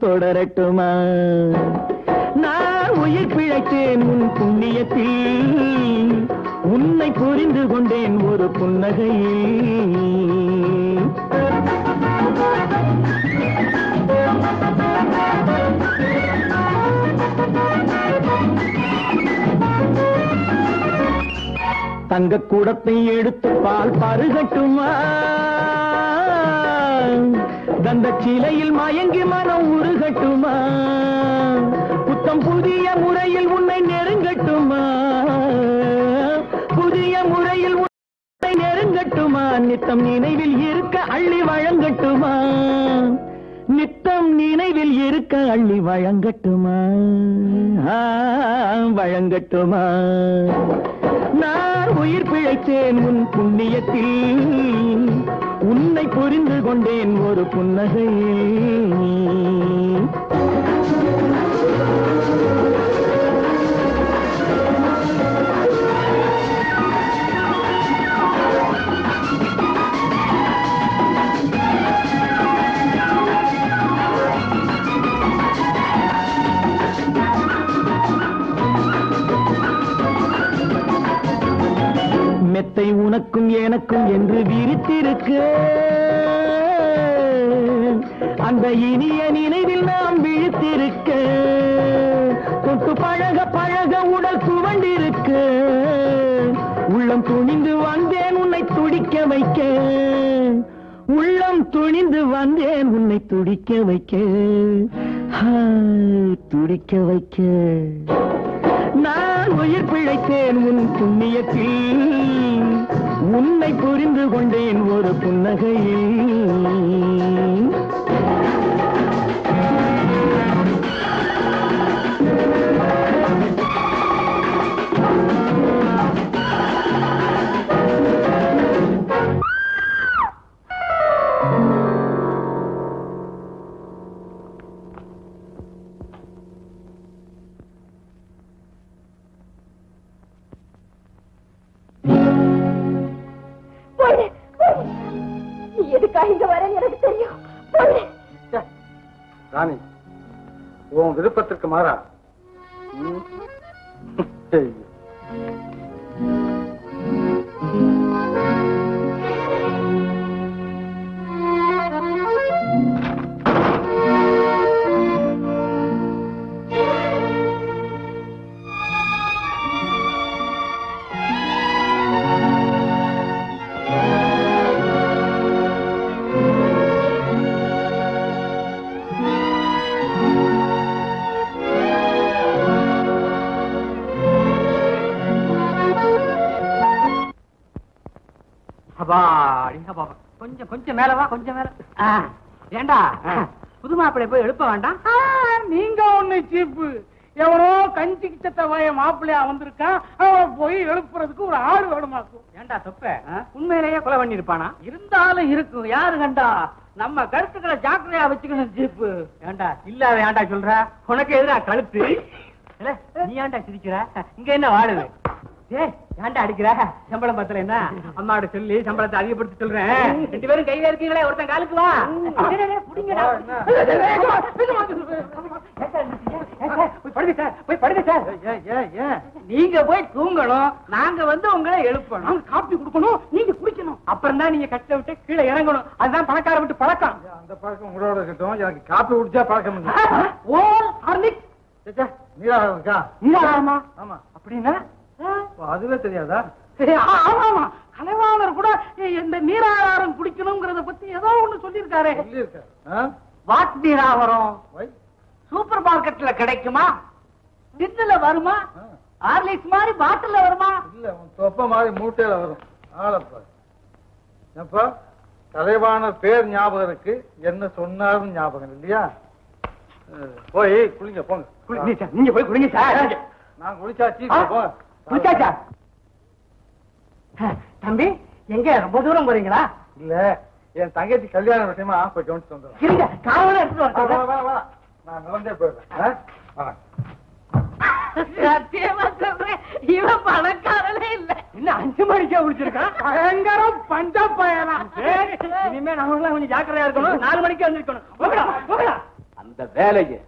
தொடரட்டுமா? உயிர் பிழைத்தேன் உன் புண்ணியத்தில். உன்னை புரிந்து கொண்டேன் ஒரு புன்னகையில் தங்க கூடத்தை எடுத்து பால் பருகட்டுமா? தந்த சிலையில் மயங்கி மனம் உருகட்டுமா? புத்தம் புதிய முறையில் உன்னை நெருங்கட்டுமா? புதிய முறையில் உன்னை நெருங்கட்டுமா? நித்தம் நினைவில் இருக்க அள்ளி வழங்கட்டுமா? நித்தம் நினைவில் இருக்க அள்ளி வழங்கட்டுமா? வழங்கட்டுமா? நான் உயிர் பிழைத்தேன் உன் புண்ணியத்தில். உன்னை புரிந்து கொண்டேன் ஒரு புன்னகையில். மெத்தை உனக்கும் எனக்கும் என்று விரித்திருக்கு. அந்த இனிய நினைவில் நாம் விழித்திருக்க. தொட்டு பழக பழக உடல் துவண்டிருக்க உள்ளம் துணிந்து வந்தேன் உன்னை துடிக்க வைக்க. உள்ளம் துணிந்து வந்தேன் உன்னை துடிக்க வைக்க. துடிக்க வைக்க. நான் உயிர் பிழைத்தேன் உன் புண்ணியத்தில். உன்னை புரிந்து கொண்டேன் ஒரு புன்னகையில். உன் விருப்பத்திற்கு மாறா. [LAUGHS] கொஞ்சம் கொஞ்சம் மேல வா கொஞ்சம் மேல. ஏண்டா? புது மாப்பிள்ளை போய் எழுப்ப வேண்டாம்? நீங்க ஒண்ணு சீப்பு. எவனோ கஞ்சி கிச்சத்த வய மாப்பிள்ளையா வந்திருக்கான் அவன் போய் எழுப்புறதுக்கு ஒரு ஆள் வேணுமாக்கும் ஏண்டா தொப்ப? உண்மையிலேயே கொலை பண்ணி இருப்பானா இருந்தாலும் இருக்கும். யாரு கண்டா? நம்ம கருத்துக்களை ஜாக்கிரதையா வச்சுக்கணும் ஜீப்பு ஏண்டா இல்லாத ஏண்டா சொல்ற? உனக்கு எதிரா கழுத்து? நீ ஏன்டா சிரிக்கிற? இங்க என்ன ஏய் ஏன்டா அடிக்கிற சம்பளம் பத்தல என்ன அம்மாவோட சொல்லி சம்பளத்தை அதிகப்படுத்தி சொல்றேன் ரெண்டு பேரும் கையில இருக்கீங்களே ஒருத்தன் காலுக்கு வா. போய் படுங்க சார் நீங்க போய் தூங்கணும் நாங்க வந்து உங்களை எழுப்பணும் காப்பி கொடுக்கணும் நீங்க குடிக்கணும் அப்புறம் தான் நீங்க கட்ட விட்டு கீழே இறங்கணும் அதுதான் பணக்கார விட்டு பழக்கம் அந்த பழக்கம் உங்களோட இருக்கட்டும் எனக்கு காப்பி குடிச்சா பழக்கம் இல்லை ஓல் ஹார்லிக்ஸ் நீராக இருக்கா நீராகாரமா ஆமா அப்படின்னா ஓ, அதுவே தெரியாதா? ஆமா ஆமா. கலைவாணர் கூட ஏய், இந்த நீராகாரம் குடிக்கணுங்கிறத பத்தி ஏதோ ஒண்ணு சொல்லியிருக்காரு? What நீராவரம் why. சூப்பர் மார்க்கெட்ல கிடைக்குமா? டின்னுல வருமா? ஆ. ஹார்லிக்ஸ் மாதிரி பாட்டில்ல வருமா? இல்ல தொப்ப மாதிரி மூட்டையில வரும். ஆளப்பா எப்பா கலைவாணர் பேர் ஞாபகம் இருக்கு. என்ன சொன்னாருன்னு ஞாபகம் இல்லையா? போய் குளிங்க போங்க. நீங்க போய் குடிங்க சார். நான் குளிச்சாச்சு? போங்க குடிச்சாச்சா தம்பி எங்க? ரொம்ப தூரம் போறீங்களா? இல்ல என் தங்கச்சி கல்யாண விஷயமா போய் கவனிச்சு வந்துடுறேன். இருங்க காவல எடுத்துட்டு. நான் நடந்தே போயிடுறேன். சத்தியமா சொல்றேன் இவன் பணக்காரனே இல்ல. என்ன அஞ்சு மணிக்கா குடிச்சிருக்கான் பயங்கரம் பஞ்ச பயனா இனிமே நாம கொஞ்சம் ஜாக்கிரதையா இருக்கணும். நாலு மணிக்கு வந்திருக்கணும். அந்த வேலையை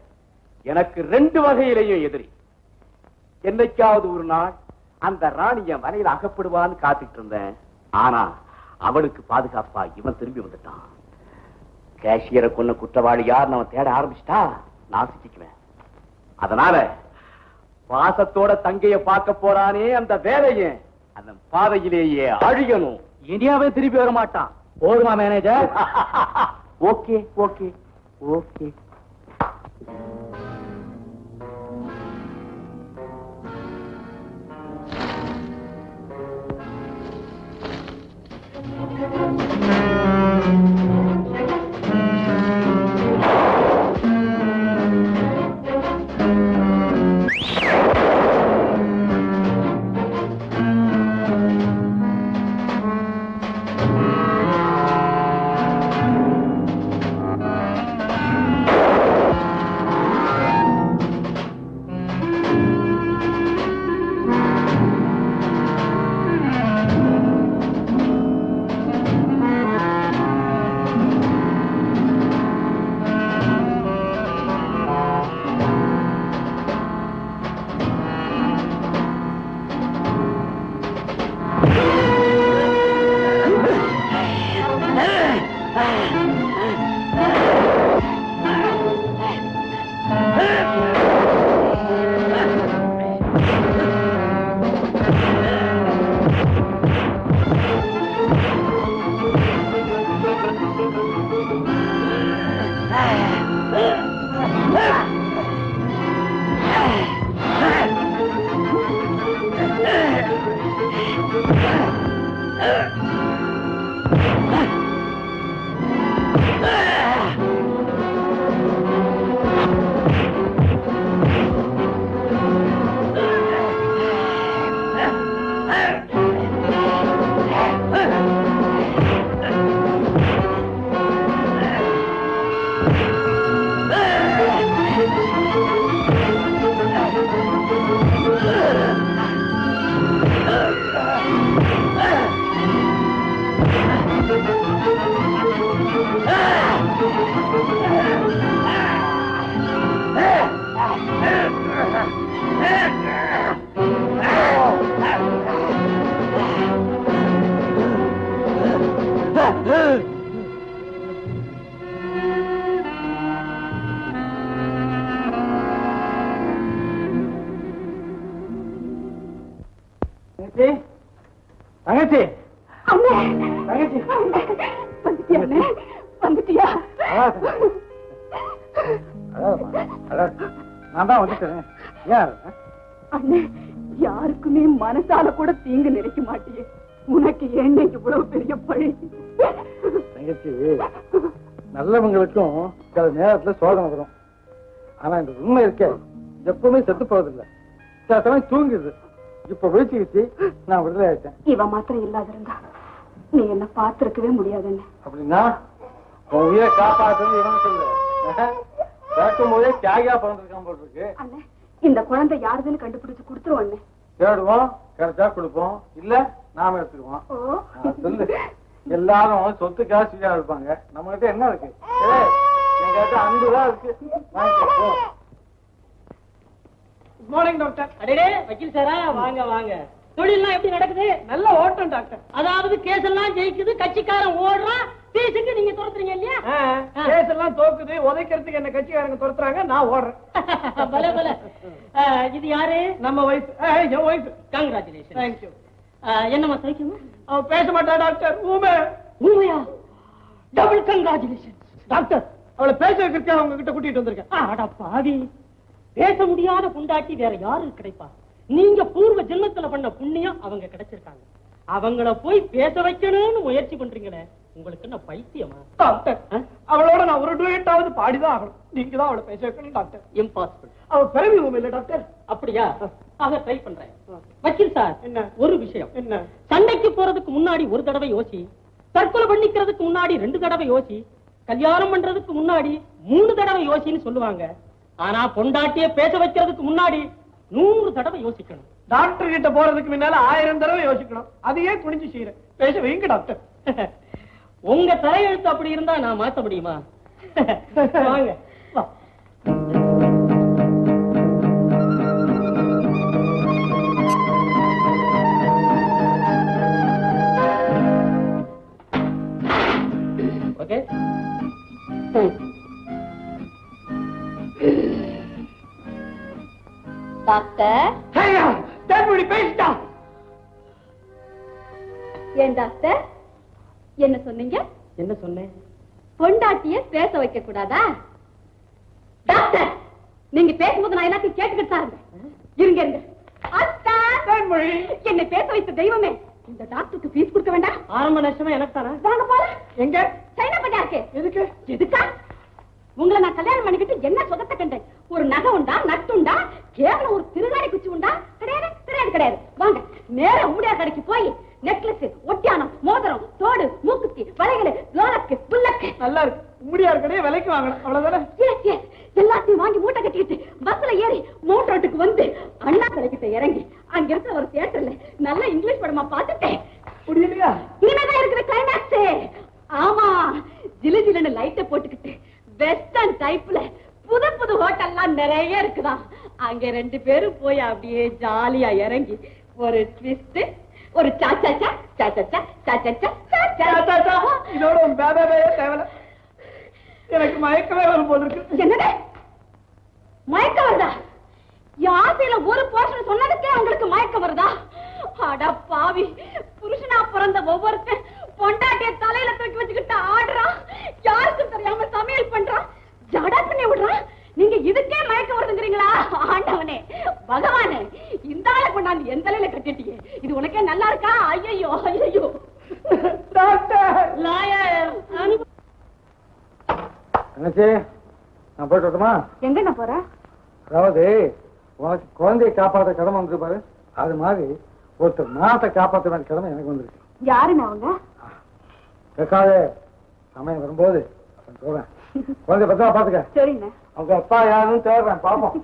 எனக்கு ரெண்டு வகையிலையும் எதிரி. என்னைக்காவது ஒரு நாள் அந்த ராணி என் வலையில அகப்படுவான்னு காத்துட்டு இருந்தேன் ஆனா அவனுக்கு பாதுகாப்பா இவன் திரும்பி வந்துட்டான். கேஷியரை கொன்ன குற்றவாளி யார் அவன் தேட ஆரம்பிச்சிட்டா நான் சிக்கிக்குவேன் அதனால பாசத்தோட தங்கைய பார்க்க போறானே அந்த வேலையை அந்த பாதையிலேயே அழியணும். இனியாவே திருப்பி வர மாட்டான். போதுமா மேனேஜர் [LAUGHS] ஓகே ஓகே ஓகே. நல்லவங்களுக்கும் சில நேரத்துல சோதனை வரும். ஆனா இந்த உண்மை இருக்க எப்பவுமே செத்து போவதில்லை சில சமயம் தூங்குது இப்ப விழிச்சுக்கிச்சு நான் விடுதலை ஆயிட்டேன். இவன் மாத்திரம் இல்லாத இருந்தா நீ என்ன பார்த்திருக்கவே முடியாதுன்னு. அப்படின்னா உன் உயிரை காப்பாற்றுறது இவன் சொல்லு கேட்கும் போதே தியாகியா பிறந்திருக்கான் போல் இருக்கு. அண்ணே இந்த குழந்தை யாருதுன்னு கண்டுபிடிச்சு கொடுத்துருவோம் தேடுவோம் கிடைச்சா கொடுப்போம். இல்ல நாம எடுத்துக்குவோம். ஆ, சொல்லு. எல்லாரும் சொத்துக்காக சீரா இருப்பாங்க. நம்ம கிட்ட என்ன இருக்கு? ஏய், என்கிட்ட அன்புதான் இருக்கு. வாங்கிக்கோ, போ. குட் மார்னிங் டாக்டர் அடே வக்கீல் சாரா வாங்க வாங்க. தொழில்லாம் எப்படி நடக்குது? நல்ல ஓட்டம் டாக்டர் அதாவது கேஸ் எல்லாம் ஜெயிக்குது கட்சிக்காரன் ஓடுறான் பேசுக்கு நீங்க துரத்துறீங்க இல்லையா? கேஸ் எல்லாம் தோக்குது உதைக்கிறதுக்கு என்ன கட்சிக்காரங்க துரத்துறாங்க நான் ஓடுறேன். [LAUGHS] பல பல. இது யாரு? நம்ம வைஃப் என் வைஃப் கங்க்ராச்சுலேஷன் தேங்க்யூ என்னம்மா சைக்கியமா அவ பேச மாட்டா டாக்டர். ஊமை. ஊமையா? Double congratulation doctor. அவளை பேச வைக்கிறதுக்கு அவங்க கிட்ட கூட்டிட்டு வந்திருக்கேன். அட பாவி. பேச முடியாத புண்டாட்டி வேற யாரு கிடைப்பா? நீங்க பூர்வ ஜென்மத்துல பண்ண புண்ணியம் அவங்க கிடைச்சிருக்காங்க. அவங்கள போய் பேச வைக்கணும்னு முயற்சி பண்றீங்களே உங்களுக்கு என்ன பைத்தியமா? டாக்டர் அவளோட நான் ஒரு டூயட்டாவது பாடிதான் ஆகணும். நீங்க தான் அவளை பேச வைக்கணும் டாக்டர். இம்பாசிபிள் அவ பிறவி இல்ல டாக்டர். அப்படியா? ஆக ட்ரை பண்றேன். வக்கீல் சார் என்ன? ஒரு விஷயம். என்ன? சண்டைக்கு போறதுக்கு முன்னாடி ஒரு தடவை யோசி. தற்கொலை பண்ணிக்கிறதுக்கு முன்னாடி ரெண்டு தடவை யோசி. கல்யாணம் பண்றதுக்கு முன்னாடி மூணு தடவை யோசின்னு சொல்லுவாங்க. ஆனா பொண்டாட்டிய பேச வைக்கிறதுக்கு முன்னாடி நூறு தடவை யோசிக்கணும். டாக்டர் கிட்ட போறதுக்கு முன்னால ஆயிரம் தடவை யோசிக்கணும். அதையே துணிஞ்சு செய்யறேன் பேச வைங்க டாக்டர் உங்க தலையெழுத்து அப்படி இருந்தா நான் மாத்த முடியுமா? [LAUGHS] வாங்க டாக்டர்? தேன்மொழி ஏன் டாக்டர்? என்ன சொன்னீங்க? என்ன சொன்னேன்? பொண்டாட்டிய பேச வைக்க கூடாதா? டாக்டர் நீங்க பேசும்போது நான் எல்லாத்தையும் கேட்டுக்கிட்டு தான் இருங்க இருங்க. என்னை பேச வைத்த தெய்வமே இந்த டாக்டருக்கு ஃபீஸ் கொடுக்க வேண்டாம்? ஆரம்ப நஷ்டமா எனக்கு தானே வாங்க பாரு எங்க? சைனா பஜாருக்கு எதுக்கு? எதுக்கா? உங்களை நான் கல்யாணம் பண்ணிக்கிட்டு என்ன சுகத்தை கண்டேன்? ஒரு நகை உண்டா நட்டு உண்டா? கேவலம் ஒரு திருகாணி குச்சி உண்டா? கிடையாது கிடையாது கிடையாது. வாங்க நேரா உம்முடியா கடைக்கு போய் நெக்லஸ் ஒட்டியானம் மோதிரம் தோடு மூக்குத்தி வளையல் லோலக்கு புல்லக்கு. நல்லா இருக்கு. முடியா இருக்கனே விலைக்கு வாங்கணும். அவ்வளவுதானே. எல்லாத்தையும் வாங்கி மூட்டை கட்டிக்கிட்டு பஸ்ல ஏறி மோட்டர் ரோட்டுக்கு வந்து அண்ணா கடைக்கிட்ட இறங்கி அங்க இருக்கிற ஒரு தியேட்டர்ல நல்ல இங்கிலீஷ் படமா பார்த்துட்டேன். முடியலையா இனிமேதான் இருக்கிற கிளைமேக்ஸ் ஆமா ஜிலு ஜிலுன்னு லைட்ட போட்டுக்கிட்டு வெஸ்டர்ன் டைப்ல புது புது ஹோட்டல்லாம் நிறைய இருக்குதாம். அங்க ரெண்டு பேரும் போய் அப்படியே ஜாலியா இறங்கி ஒரு ட்விஸ்ட் ஒரு சாச்சா சா சாச்சா சா சாச்சா சா இதோட தேவையில்ல. எனக்கு மயக்கமே வரும் போது இருக்கு. என்னது? மயக்கம் வருதா? யாசையில ஒரு போர்ஷன் சொன்னதுக்கே உங்களுக்கு மயக்கம் வருதா? அட பாவி புருஷனா பிறந்த ஒவ்வொரு பொண்டாட்டிய தலையில தூக்கி வச்சுக்கிட்டு ஆடுறான் யாருக்கும் தெரியாம சமையல் பண்றான் ஜடா பண்ணி விடுறான் நீங்க இதுக்கே மயக்கம் வருதுங்கிறீங்களா ஆண்டவனே பகவானே இந்த ஆளை கொண்டாந்து எந்த தலையில கட்டிட்டீங்க இது உனக்கே நல்லா இருக்கா ஐயோ ஐயோ டாக்டர் லாயர் தங்கச்சி எங்க நான் போறேன் அதாவது உனக்கு குழந்தையை காப்பாற்ற கடமை வந்து பாரு. அது மாதிரி ஒருத்தர் நாட்டை காப்பாற்ற வேண்டிய கடமை எனக்கு வந்திருக்கு. யாருன்னு அவங்க? கேட்காத. சமயம் வரும்போது சொல்றேன். குழந்தை பத்திரமா பாத்துக்க சரிங்க அவங்க அப்பா யாருன்னு தேடுறேன் பாப்போம்.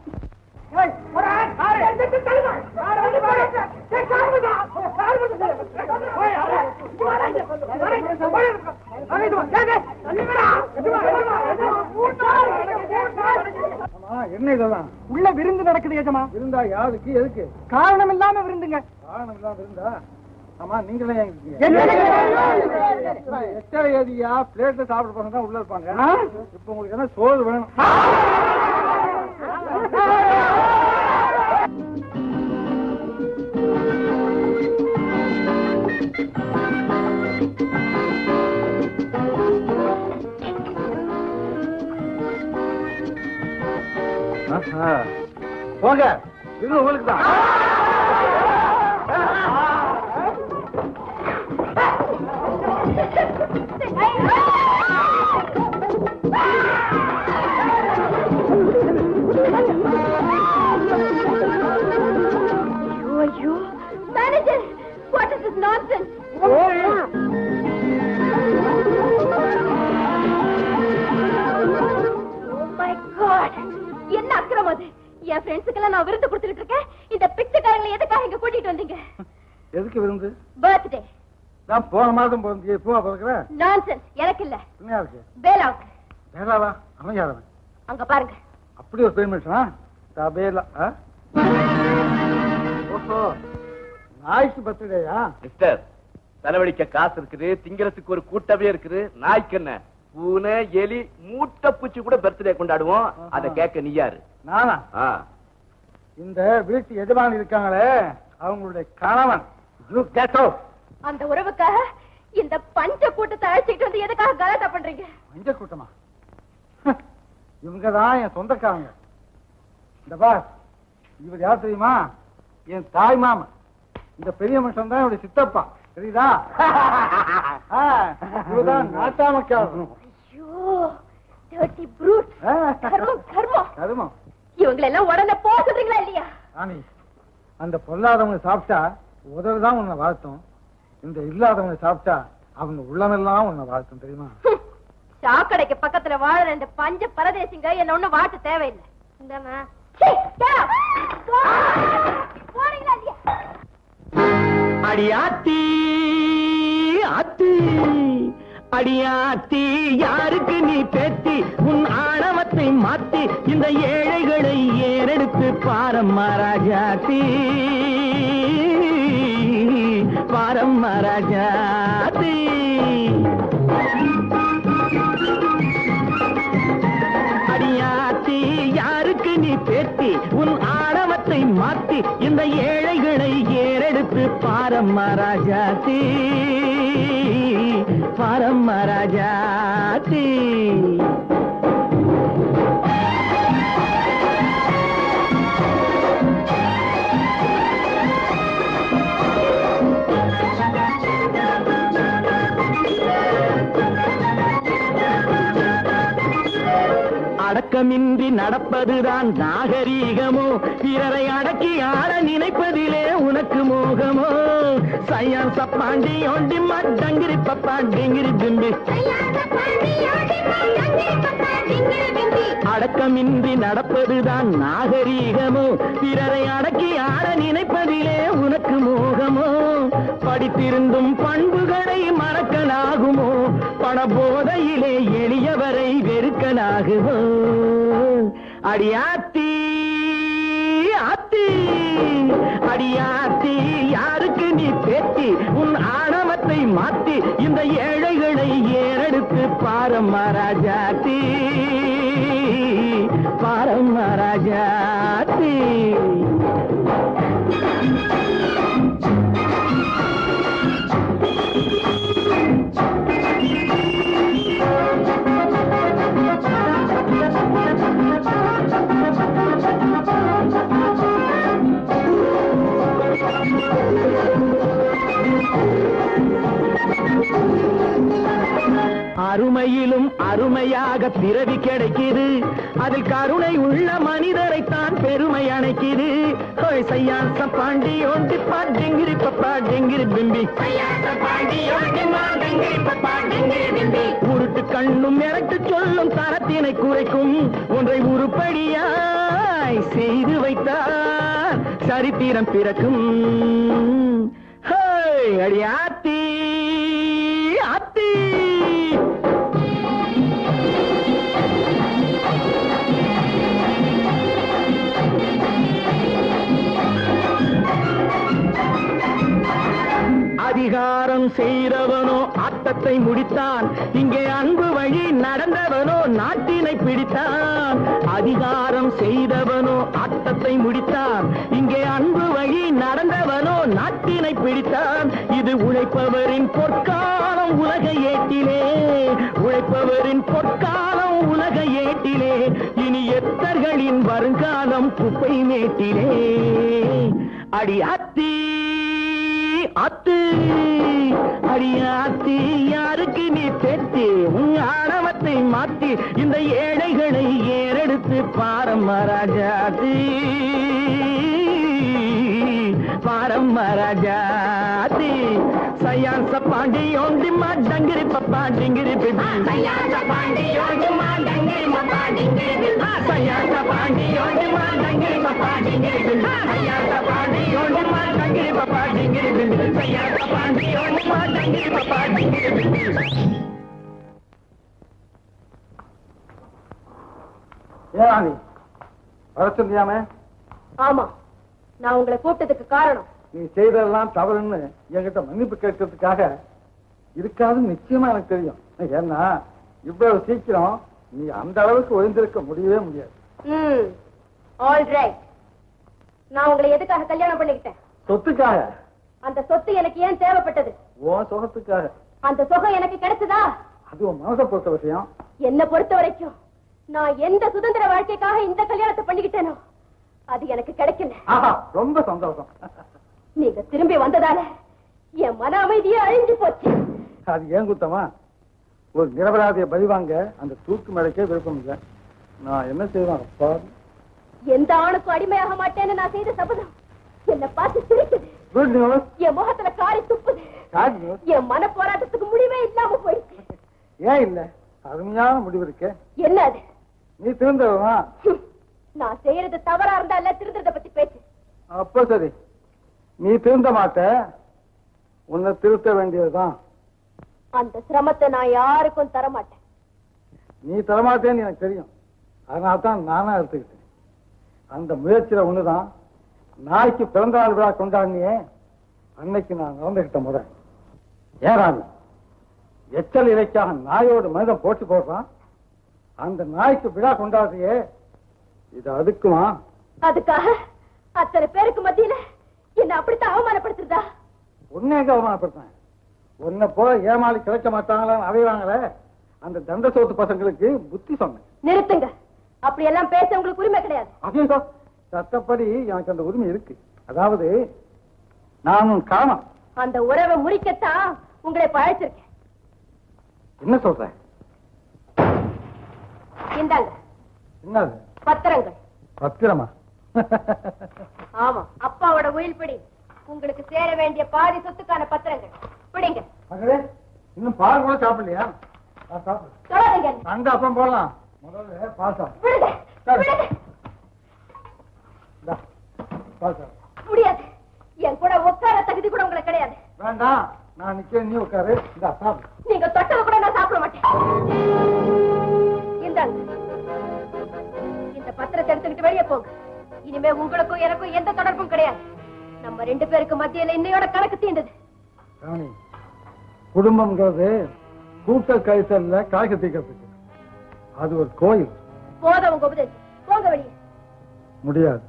என்ன இதெல்லாம்? உள்ள விருந்து நடக்குது ஏஜமா இருந்தா யாருக்கு எதுக்கு? காரணம் இல்லாம விருந்துங்க. காரணம் இல்லாம இருந்தா ஆமா நீங்களே எத்தனை ஏதியா பிளேட்ல சாப்பிட போறவங்க தான் உள்ள இருப்பாங்க. இப்ப உங்களுக்கு என்ன சோறு வேணும்? போங்க. இது உங்களுக்கு தான். ஐயோ ஐயோ. மேனேஜர் வாட் இஸ் திஸ் குடும்பத்துக்கெல்லாம் நான் விருந்து கொடுத்துட்டு இருக்கேன். இந்த பிச்சைக்காரங்களை எதுக்காக இங்க கூட்டிட்டு வந்தீங்க? எதுக்கு விருந்து? பர்த்டே நான் போன மாதம் பிறந்து பூவா பிறக்கிறேன் நான்சென்ஸ் எனக்கு இல்ல. என்ன இருக்கு? பேலாவுக்கு. வேளாவா அமையாதவன் அங்க பாருங்க. அப்படி ஒரு தபேலா ஆ? ஓஹோ. நாய்க்கு பர்த்டேயா? மிஸ்டர் செலவழிக்க காசு இருக்குது திங்கிறதுக்கு ஒரு கூட்டமே இருக்குது. நாய்க்கு என்ன? பூனை எலி மூட்டை பூச்சி கூட பர்த்டே கொண்டாடுவோம். அதை கேட்க நீ யாரு? நானா? ஆ. இந்த வீட்டு எஜமானி இருக்காங்களே அவங்களுடைய கணவன். அந்த உறவுக்காக இந்த பஞ்ச கூட்டத்தை அழைச்சிட்டு வந்து எதுக்காக கலாட்டா பண்றீங்க? மஞ்ச கூட்டமா? இவங்க தான் என் சொந்தக்காரங்க. இந்த பார் இவர் யார் தெரியுமா? என் தாய் மாமன் இந்த பெரிய மனுஷன் தான் இவருடைய சித்தப்பா. தெரியுதா? இவர்தான் நாட்டாமக்காரன் ஐயோ. கர்மம் கர்மம். கருமம். இவங்களை எல்லாம் உடனே போக சொல்றீங்களா இல்லையா? ராணி அந்த பொல்லாதவங்க சாப்பிட்டா உதவி தான் உன்னை வாழ்த்தும். இந்த இல்லாதவங்க சாப்பிட்டா அவங்க உள்ளமெல்லாம் உன்னை வாழ்த்தும் தெரியுமா? சாக்கடைக்கு பக்கத்துல வாழ ரெண்டு பஞ்ச பரதேசிங்க என்ன ஒண்ணு வாட்டு தேவையில்லை. இல்லையா? அடியாத்தி ஆத்தி. அடியாத்தி யாருக்கு நீ பேத்தி? உன் ஆணவத்தை மாத்தி இந்த ஏழைகளை ஏறெடுத்து பாரம்மா ராஜாத்தி பாரம்மா ராஜாத்தி அடியாத்தி யாருக்கு நீ பேத்தி? உன் மனசை மாத்தி இந்த ஏழைகளை ஏறெடுத்து பாரம்மா ராஜாத்தி பாரம்மா ராஜாத்தி அடக்கமின்றி நடப்பதுதான் நாகரீகமோ? பிறரை அடக்கி ஆள நினைப்பதிலே உனக்கு மோகமோ? சையான் சப்பாண்டி ஒண்டி மட்டங்கிரி பப்பாண்டிங்கிரி பிம்பி அடக்கமின்றி நடப்பதுதான் நாகரீகமோ? பிறரை அடக்கி ஆட நினைப்பதிலே உனக்கு மோகமோ? படித்திருந்தும் பண்புகளை மறக்கலாகுமோ? பண போதையிலே எளியவரை வெறுக்கலாகுமோ? அடியாத்தி ஆத்தி. அடியாத்தி யாருக்கு நீ பேத்தி? உன் ஆணவத்தை மாத்தி இந்த ஏழைகளை ஏறெடுத்து பாரம்மா ராஜாத்தி. பாரம்மா ராஜாத்தி. அருமையிலும் அருமையாக பிறவி கிடைக்குது. அதில் கருணை உள்ள மனிதரைத்தான் பெருமை அணைக்குது. ஹோய் சையான் சப்பாண்டி ஒண்டி பா டெங்கிரி பப்பா டெங்கிரி பிம்பி. உருட்டு கண்ணும் மிரட்டு சொல்லும் தரத்தினை குறைக்கும். ஒன்றை உருப்படியாய் செய்து வைத்தார் சரித்திரம் பிறக்கும். ஹேய், அதிகாரம் செய்தவனோ ஆட்டத்தை முடித்தான். இங்கே அன்பு வழி நடந்தவனோ நாட்டினை பிடித்தான். அதிகாரம் செய்தவனோ ஆட்டத்தை முடித்தான். இங்கே அன்பு வழி நடந்தவனோ நாட்டினை பிடித்தான். இது உழைப்பவரின் பொற்காலம் உலக ஏட்டிலே. உழைப்பவரின் பொற்காலம் உலக ஏட்டிலே. இனி எத்தர்களின் வருங்காலம் குப்பை மேட்டிலே. அடி அத்தி அத்து அடியாத்தி யாருக்கு நீ பெத்தி உன் ஆணவத்தை மாத்தி இந்த ஏழைகளை ஏறெடுத்து பாரம் ராஜாத்தி பார மராஜாதி சயான் சப்பாண்டி ஓண்டி மா டங்கிரி பப்பா டிங்கிரி பிபி சயான் சப்பாண்டி ஓண்டி மா டங்கிரி பப்பா டிங்கிரி பிபி சயான் சப்பாண்டி ஓண்டி மா டங்கிரி பப்பா டிங்கிரி பிபி சயான் சப்பாண்டி ஓண்டி மா டங்கிரி பப்பா டிங்கிரி பிபி சயான் சப்பாண்டி ஓண்டி மா டங்கிரி பப்பா டிங்கிரி பிபி ஏன் ராணி வர சொல்லியாமே ஆமா நான் உங்களை கூப்பிட்டதுக்கு காரணம். நீ செய்ததெல்லாம் தவறுன்னு என்கிட்ட மன்னிப்பு கேட்கறதுக்காக இருக்காது நிச்சயமா எனக்கு தெரியும். ஏன்னா இவ்வளவு சீக்கிரம் நீ அந்த அளவுக்கு ஒழிந்திருக்க முடியவே முடியாது. நான் உங்களை எதுக்காக கல்யாணம் பண்ணிக்கிட்டேன்? சொத்துக்காக. அந்த சொத்து எனக்கு ஏன் தேவைப்பட்டது? உன் சுகத்துக்காக. அந்த சுகம் எனக்கு கிடைச்சதா? அது உன் மனசை பொறுத்த விஷயம் என்ன பொறுத்த வரைக்கும் நான் எந்த சுதந்திர வாழ்க்கைக்காக இந்த கல்யாணத்தை பண்ணிக்கிட்டேனோ? அது எனக்கு கிடைக்கல. ஆஹா ரொம்ப சந்தோஷம். நீங்க திரும்பி வந்ததால என் மன அமைதியே அழிஞ்சு போச்சு. அது ஏன் குத்தமா? ஒரு நிரபராதியை பலி வாங்க அந்த தூக்கு மேடைக்கே விருப்பம் இல்லை. நான் என்ன செய்வேன் அப்பா? எந்த ஆணுக்கும் அடிமையாக மாட்டேன்னு நான் செய்த சபதம் என்ன பார்த்து சிரிக்குது. என் முகத்துல காரி துப்புது. என் மன போராட்டத்துக்கு முடிவே இல்லாம போயிடுச்சு. ஏன் இல்ல? அருமையான முடிவு இருக்கே. என்ன அது? நீ திருந்தவா நான் செய்யறது தவறா இருந்தா இல்ல திருந்தத பத்தி பேச்சு அப்ப சரி. நீ திருந்த மாட்ட. உன்னை திருத்த வேண்டியதுதான். அந்த சிரமத்தை நான் யாருக்கும் தர மாட்டேன் நீ தரமாட்டேன்னு எனக்கு தெரியும். அதனால தான் நானா எடுத்துக்கிட்டேன். அந்த முயற்சியில ஒண்ணுதான். நாய்க்கு பிறந்த நாள் விழா கொண்டாடினியே. அன்னைக்கு நான் நடந்துகிட்ட முறை. ஏறாது. எச்சல் இலைக்காக நாயோடு மனிதன் போட்டி போடுறான். அந்த நாய்க்கு விழா கொண்டாடுறியே. இது அதுக்குமா? அதுக்காக அத்தனை பேருக்கு மத்தியில என்ன அப்படித்தான் அவமானப்படுத்துறதா? உன்னை எங்க அவமானப்படுத்தேன் உன்னை போல ஏமாளி கிடைக்க மாட்டாங்களான்னு அவைவாங்களே அந்த தண்ட சோத்து பசங்களுக்கு புத்தி சொன்னேன். நிறுத்துங்க. அப்படி எல்லாம் பேச உங்களுக்கு உரிமை கிடையாது. ஐயோ சட்டப்படி எனக்கு அந்த உரிமை இருக்கு. அதாவது நான் உன் காணம் அந்த உறவை முறிக்கத்தான் உங்களை பழைச்சிருக்கேன் என்ன சொல்ற? இந்தாங்க. என்னது? பத்திரங்கள். பத்திரமா? ஆமா அப்பாவோட உயில் பிடி. உங்களுக்கு சேர வேண்டிய பாதி சொத்துக்கான பத்திரங்கள். பிடிங்க. மகளே இன்னும் பால் கூட சாப்பிடலையா? தொடாதீங்க அந்த அப்புறம் போடலாம் முதல்ல பால் சாப்பிடு. முடியாது. என் கூட உட்கார தகுதி கூட உங்களுக்கு கிடையாது. வேண்டாம் நான் நிக்கிறேன். நீ உட்காரு. இந்த சாப்பிடு. நீங்க தொட்டது கூட நான் சாப்பிட மாட்டேன். பத்திரத்தை எடுத்துக்கிட்டு வெளியே போங்க. இனிமே உங்களுக்கும் எனக்கும் எந்த தொடர்பும் கிடையாது. நம்ம ரெண்டு பேருக்கு மத்தியில இன்னையோட கணக்கு தீண்டது. ராணி குடும்பம்ங்கிறது கூட்டல் கழித்தல்ல காய்க்கு தீக்கிறதுக்கு. அது ஒரு கோயில். போத உங்க உபதேசம். போங்க வெளியே. முடியாது.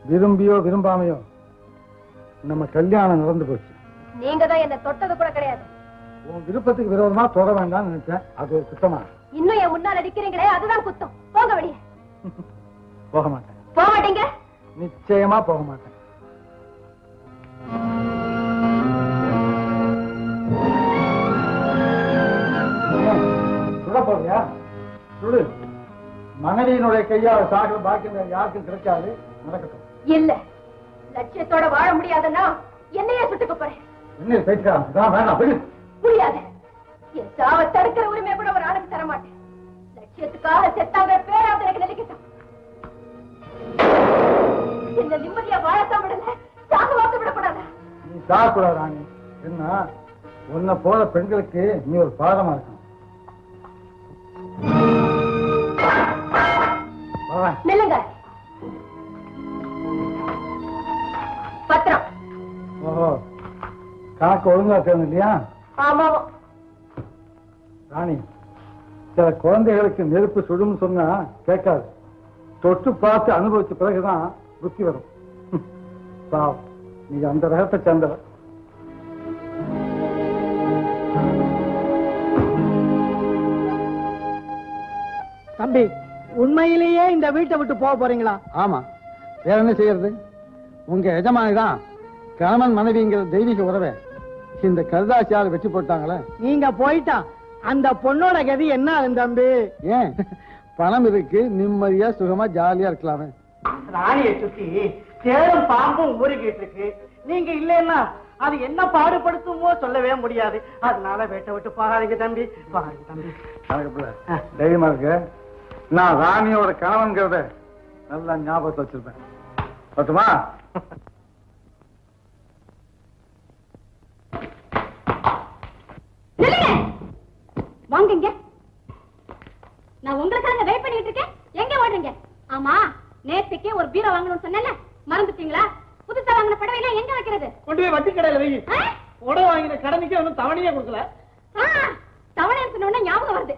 விரும்பியோ விரும்பாமையோ நம்ம கல்யாணம் நடந்து போச்சு. நீங்க தான் என்ன தொட்டது கூட கிடையாது. உன் விருப்பத்துக்கு விரோதமா தொட வேண்டாம்னு நினைச்சேன். அது ஒரு குத்தமா? இன்னும் என் முன்னால அடிக்கிறீங்களே அதுதான் குத்தம். போங்க வெளியே. போக மாட்டேன். போக மாட்டீங்க? நிச்சயமா போக மாட்டேன். சுட போறியா சுடு மனைவியினுடைய கையால் சாகிற பாக்கியம் யாருக்கும் கிடைக்காது. நடக்கட்டும். இல்ல. லட்சியத்தோட வாழ முடியாதுன்னா என்னையே சுட்டுக்க போறேன். என்ன முடியாது. என் சாவை தடுக்கிற உரிமை கூட ஒரு ஆளுக்கு தர மாட்டேன் லட்சியத்துக்காக செத்தாங்க? பேராவது எனக்கு நினைக்கட்டும். என்ன நிம்மதியா வாழத்தான் விடல. சாக வாக்க விடக்கூடாதா? நீ சாகக்கூடாது ராணி. என்ன? உன்னை போல பெண்களுக்கு நீ ஒரு பாதமா இருக்கணும். நில்லுங்க. பத்திரம். ஓஹோ. கணக்கு ஒழுங்கா தேணும் இல்லையா? ஆமா ராணி சில குழந்தைகளுக்கு நெருப்பு சுடும்னு சொன்னா கேட்காது. தொட்டு பார்த்து அனுபவிச்ச பிறகுதான் புத்தி வரும். [LAUGHS] பாவம். நீ அந்த ரகத்தை சேர்ந்தவ. தம்பி உண்மையிலேயே இந்த வீட்டை விட்டு போக போறீங்களா? ஆமா. வேற என்ன செய்யறது? உங்க எஜமானி தான் கணவன் மனைவிங்கிற தெய்வீக உறவை இந்த கருதாசியால் வெற்றி போட்டாங்களே. நீங்க போயிட்டா அந்த பொண்ணோட கதி என்ன ஆகும் தம்பி? ஏன்? பணம் இருக்கு நிம்மதியா சுகமா ஜாலியா இருக்கலாமே ராணியை சுத்தி தேடும் பாம்பும் ஊறிக்கிட்டு இருக்கு. நீங்க இல்லைன்னா அது என்ன பாடுபடுத்துமோ சொல்லவே முடியாது. அதனால வேட்டை விட்டு போகாதீங்க தம்பி. போகாதீங்க தம்பி. தைரியமா இருக்கு நான் ராணியோட கணவன்கிறத நல்லா ஞாபகத்தை வச்சிருப்பேன். பத்துமா. வாங்க இங்க. நான் உங்களுக்காக வெயிட் பண்ணிட்டு இருக்கேன். எங்க ஓடுறீங்க? ஆமா நேத்துக்கே ஒரு பீரோ வாங்கணும்னு சொன்னேன்ல. மறந்துட்டீங்களா? புதுசா வாங்கின படவையில எங்க வைக்கிறது? கொண்டு போய் வட்டி கடையில வை? உடவை வாங்கின கடனுக்கு ஒன்றும் தவணையே கொடுக்கல. தவணை சொன்ன ஞாபகம் வருது.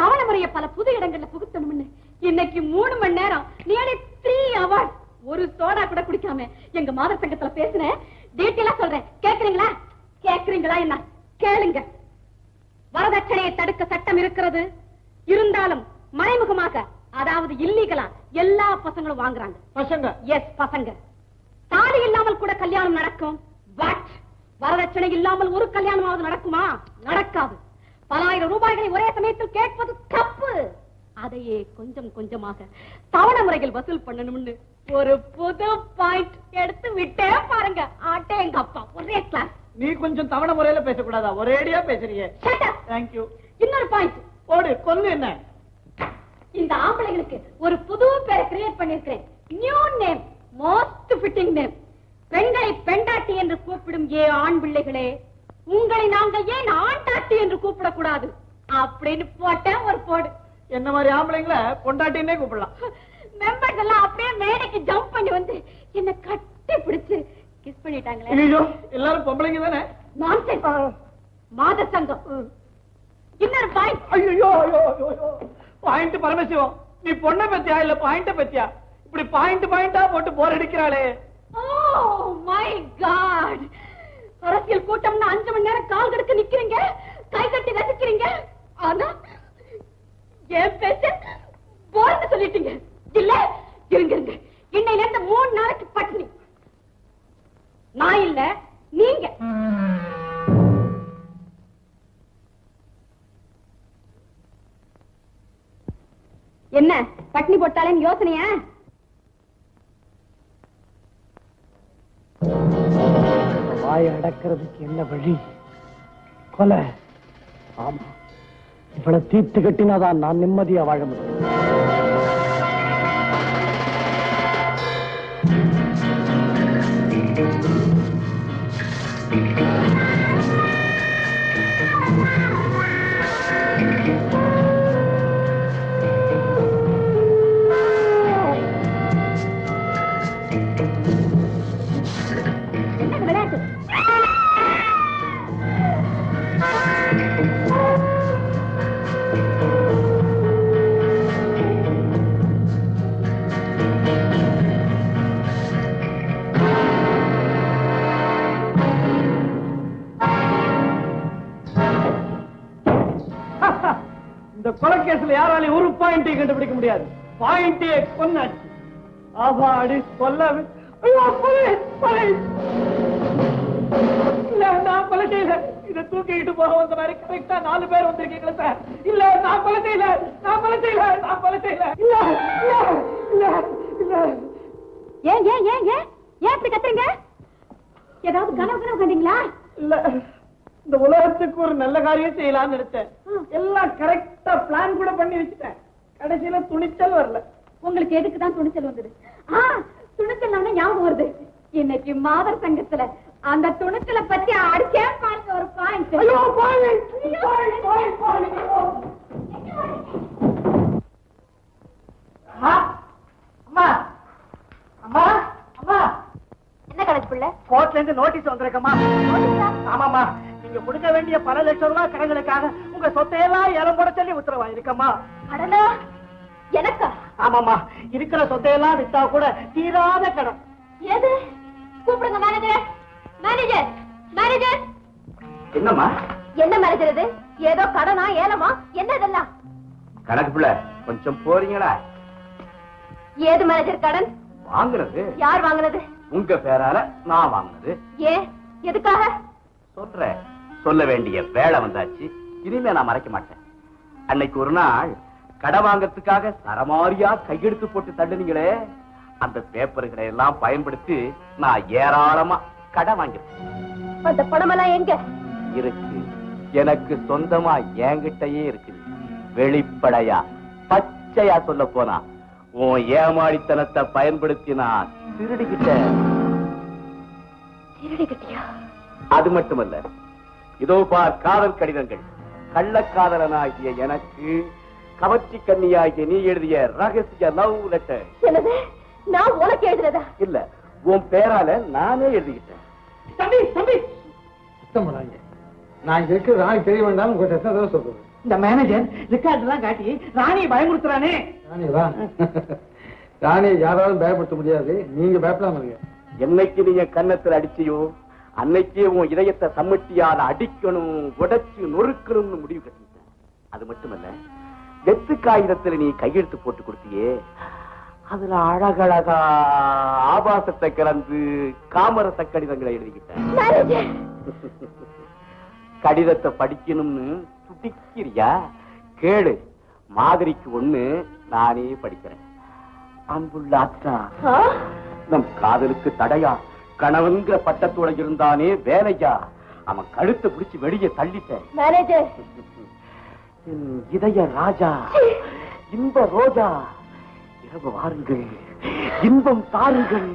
தவணை முறைய பல புது இடங்கள்ல புகுத்தணும்னு. இன்னைக்கு மூணு மணி நேரம். நியர்லி த்ரீ ஹவர்ஸ் ஒரு சோடா கூட குடிக்காம எங்க மாதர் சங்கத்துல பேசினேன் டீட்டெயிலா சொல்றேன். கேக்குறீங்களா? கேக்குறீங்களா என்ன? கேளுங்க. வரதட்சணையை தடுக்க சட்டம் இருக்கிறது. இருந்தாலும் மறைமுகமாக அதாவது இல்லீகலா எல்லா பசங்களும் வாங்குறாங்க. பசங்க? எஸ் பசங்க. தாலி இல்லாமல் கூட கல்யாணம் நடக்கும். பட் வரதட்சணை இல்லாமல் ஒரு கல்யாணமாவது நடக்குமா? நடக்காது. பலாயிரம் ரூபாய்களை ஒரே சமயத்தில் கேட்பது தப்பு. அதையே கொஞ்சம் கொஞ்சமாக தவணை முறையில் வசூல் பண்ணணும்னு ஒரு புது பாயிண்ட் எடுத்து விட்டே பாருங்க. ஆட்டே எங்க அப்பா ஒரே கிளாஸ் நீ கொஞ்சம் தவணை முறையில பேசக்கூடாதா? ஒரேடியா பேசுறீங்க தேங்க்யூ இன்னொரு பாயிண்ட் ஓடு கொல்லு என்ன? இந்த ஆம்பளைங்களுக்கு ஒரு புது பேரை create பண்ணிருக்கிறேன் new name most fitting name பெண்களை பெண்டாட்டி என்று கூப்பிடும் ஏ ஆண் பிள்ளைகளே உங்களை நாங்கள் ஏன் ஆண்டாட்டி என்று கூப்பிடக்கூடாது? அப்படின்னு போட்டேன் ஒரு போடு. என்ன மாதிரி ஆம்பளைங்கள? பொண்டாட்டின்னே கூப்பிடலாம். [LAUGHS] மெம்பர்ஸ் எல்லாம் அப்படியே மேடைக்கு ஜம்ப் பண்ணி வந்து என்ன கட்டி பிடிச்சு கிஸ் பண்ணிட்டாங்களே. ஐயோ எல்லாரும் பொம்பளைங்க தானே? மாத சங்கம். இன்னொரு பாயிண்ட் ஐயோ ஐயோ ஐயோ. பாயிண்ட் பரமசிவம். நீ பொண்ணை பத்தியா இல்ல பாயிண்ட பத்தியா? இப்படி பாயிண்ட் பாயிண்டா போட்டு போர் அடிக்கிறாளே. ஓ மை காட் அரசியல் கூட்டம்னு அஞ்சு மணி நேரம் கால் கடுக்க நிக்கிறீங்க? கை கட்டி ரசிக்கிறீங்க? ஆனா என் பேச்ச போர்னு சொல்லிட்டீங்க. இல்ல இருங்க இருங்க. இன்னையில இருந்து மூணு நாளைக்கு பட்டினி. நான் இல்ல நீங்க. என்ன பட்டினி போட்டாலேன்னு யோசனையா? வாய் அடக்கிறதுக்கு என்ன வழி? கொலை. ஆமா. இவளை தீர்த்து கட்டினாதான் நான் நிம்மதியா வாழ முடியும். கொலைக்கேஸ்ல யாராலையும் ஒரு பாயிண்டை கண்டுபிடிக்க முடியாது. பாயிண்டே கொன்னாச்சு. கொலை இல்ல நான் கொலை செய்யல. இத தூக்கிட்டு போக வந்த மாதிரி கரெக்டா நாலு பேர் வந்திருக்கீங்களா சார். இல்ல நான் கொலை செய்யல. நான் கொலை செய்யல. நான் கொலை செய்யல. இல்ல இல்ல இல்ல இல்ல. ஏன் ஏன் ஏன் ஏன்? ஏன் இப்படி கத்துறீங்க? ஏதாவது கனவு கனவு கண்டீங்களா? இல்ல. இந்த உலகத்துக்கு ஒரு நல்ல காரியம் செய்யலாம்னு நினைச்சேன். எல்லாம் கரெக்டா பிளான் கூட பண்ணி வச்சுட்டேன். கடைசியில துணிச்சல் வரல. உங்களுக்கு எதுக்கு தான் துணிச்சல் வந்தது? ஆ துணிச்சல் ஞாபகம் வருது. இன்னைக்கு மாதர் சங்கத்துல அந்த துணிச்சலை பத்தி அடிச்சே பாருங்க ஒரு பாயிண்ட் ஐயோ பாயிண்ட் பாயிண்ட் பாயிண்ட் பாயிண்ட் அம்மா அம்மா அம்மா அம்மா. என்ன கணக்கு பிள்ளை? கோர்ட்ல இருந்து நோட்டீஸ் வந்திருக்கம்மா ஆமாமா நீங்க கொடுக்க வேண்டிய பல லட்சம் ரூபாய் கடன்களுக்காக உங்க சொத்தையெல்லாம் ஏலம் போட சொல்லி உத்தரவாயிருக்கம்மா. கடனா? எனக்கா? ஆமாமா இருக்கிற சொத்தையெல்லாம் வித்தா கூட தீராத கடன். எது? கூப்பிடுங்க மேனேஜர் மேனேஜர் மேனேஜர் என்னம்மா? என்ன மேனேஜர் இது? ஏதோ கடனா ஏலமா? என்ன இதெல்லாம்? கணக்கு பிள்ளை கொஞ்சம் போறீங்களா? ஏது மேனேஜர் கடன்? வாங்குறது. யார் வாங்குனது? உங்க பேரால நான் வாங்குனது. ஏன் எதுக்காக? சொல்றேன். சொல்ல வேண்டிய வேலை வந்தாச்சு. இனிமே நான் மறைக்க மாட்டேன். அன்னைக்கு ஒரு நாள் கடை வாங்கறதுக்காக சரமாரியா கையெடுத்து போட்டு தள்ளுனீங்களே அந்த பேப்பர்களை எல்லாம் பயன்படுத்தி நான் ஏராளமா கடை வாங்கிருக்கேன் அந்த பணமெல்லாம் எங்க? இருக்கு. எனக்கு சொந்தமா என்கிட்டயே இருக்குது. வெளிப்படையா பச்சையா சொல்ல போனா உன் ஏமாளித்தனத்தை பயன்படுத்தி நான் திருடிக்கிட்டேன் திருடிக்கிட்டியா? அது மட்டுமல்ல இதோ பார் காதல் கடிதங்கள். கள்ளக்காதலனாகிய எனக்கு கவர்ச்சி கன்னியாகிய நீ எழுதிய ரகசிய லவ் லெட்டர் என்னது? நான் உனக்கு எழுதுனதா? இல்ல உன் பேரால நானே எழுதிக்கிட்டேன். தம்பி தம்பி! சுத்தம் பண்ணாங்க நான் இங்க இருக்கிற ராணி தெரிய வேண்டாம் உங்க சொல்றது? இந்த மேனேஜர் ரெக்கார்ட் எல்லாம் காட்டி ராணியை பயமுறுத்துறானே. ராணி வா. ராணியை யாராலும் பயப்படுத்த முடியாது. நீங்க பயப்படாம இருங்க. என்னைக்கு நீ என் கன்னத்துல அடிச்சியோ அன்னைக்கே உன் இதயத்தை சம்மட்டியால அடிக்கணும் உடைச்சு நொறுக்கணும்னு முடிவு கட்டிட்டேன். அது மட்டுமல்ல வெத்து காகிதத்துல நீ கையெழுத்து போட்டு கொடுத்தியே அதுல அழகழகா ஆபாசத்தை கலந்து காமரச கடிதங்களை எழுதிக்கிட்டேன். [LAUGHS] கடிதத்தை படிக்கணும்னு துடிக்கிறியா? கேளு மாதிரிக்கு ஒண்ணு நானே படிக்கிறேன். அன்புள்ள அத்தா ஆ? நம் காதலுக்கு தடையா? கணவன்கிற பட்டத்தோட இருந்தானே வேலையா? அவன் கழுத்தை பிடிச்சு வெளியே தள்ளிட்டேன் இதய ராஜா இன்ப ரோஜா. இரவு வாருங்கள் இன்பம் தாருங்கள்.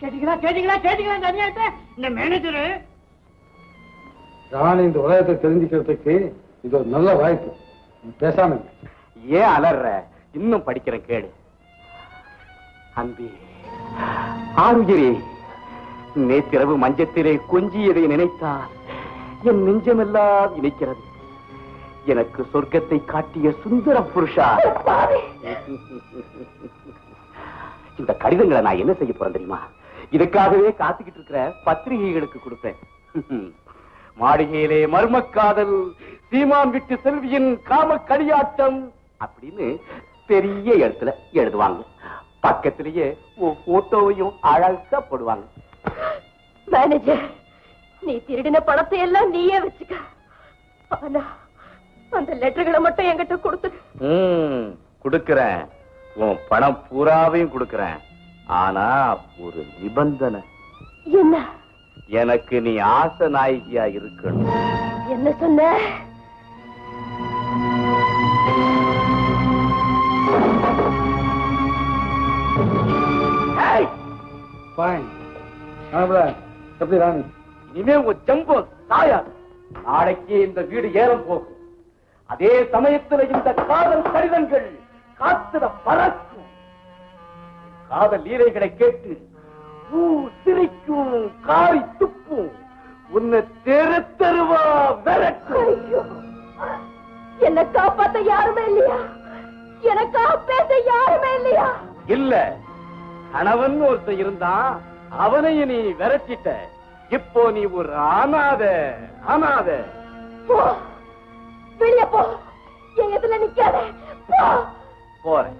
கேட்டீங்களா கேட்டீங்களா கேட்டீங்களா இந்த மேனேஜரு ராணி இந்த உலகத்தை தெரிஞ்சுக்கிறதுக்கு இது ஒரு நல்ல வாய்ப்பு. பேசாம. ஏன் அலற இன்னும் படிக்கிறேன் கேளு அன்பி ஆறுகிறே நேற்றிரவு மஞ்சத்திலே கொஞ்சியதை நினைத்தால் என் நெஞ்சமெல்லாம் இணைக்கிறது. எனக்கு சொர்க்கத்தை காட்டிய சுந்தர புருஷா. இந்த கடிதங்களை நான் என்ன செய்ய போறேன் தெரியுமா? இதுக்காகவே காத்துக்கிட்டு இருக்கிற பத்திரிகைகளுக்கு கொடுப்பேன். மாளிகையிலே மர்மக்காதல் சீமான் விட்டு செல்வியின் காம களியாட்டம் அப்படின்னு பெரிய இடத்துல எழுதுவாங்க. பக்கத்திலேயே உன் போட்டோவையும் அழகா போடுவாங்க. மேனேஜர் நீ திருடின பணத்தை எல்லாம் நீயே வச்சுக்க. ஆனா அந்த லெட்டர்களை மட்டும் என்கிட்ட கொடுத்து. ம், கொடுக்கிறேன். உன் பணம் பூராவையும் கொடுக்கிறேன். ஆனா ஒரு நிபந்தனை. என்ன? எனக்கு நீ ஆசை நாயகியா இருக்கணும். என்ன சொன்ன? ஆமாப்ல, எப்படி ராணி? இனிமே நாளைக்கு இந்த வீடு ஏறம் போகும். அதே சமயத்துல இந்த காதல் கடிதங்கள் காத்துல பறக்கும். காதல் லீலைகளை கேட்டு ஊ சிரிக்கும் காரி துப்பும். உன்னை தெரு தெருவா விரட்டும். என்ன காப்பாத்த யாருமே இல்லையா? எனக்காக பேச யாருமே இல்லையா? இல்ல. கணவன் ஒருத்தன் இருந்தான் அவனையும் நீ விரட்டிட்ட. இப்போ நீ ஒரு அனாத போ. வெளிய போ. நிக்காத. போறேன்.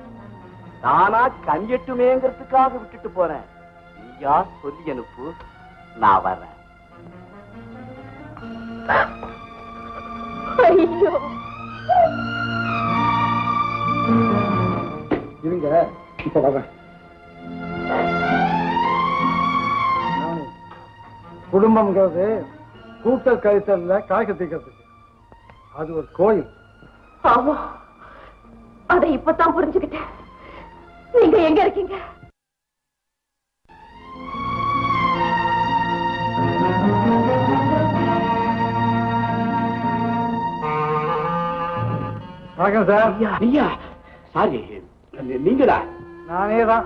நானா கண்யட்டுமேங்கிறதுக்காக விட்டுட்டு போறேன். நீயா சொல்லி அனுப்பு. நான் வர்றேன். ஐயோ. இருங்க இப்ப வரேன் ராணி, குடும்பம்ங்கிறது கூட்டல் கழித்தல்ல தீக்கிறதுக்கு அது ஒரு கோயில். ஆமா அதை இப்பதான் புரிஞ்சுக்கிட்டேன். நீங்க எங்க இருக்கீங்க? வணக்கம் சார். ஐயா சாரி நீங்களா நானே தான்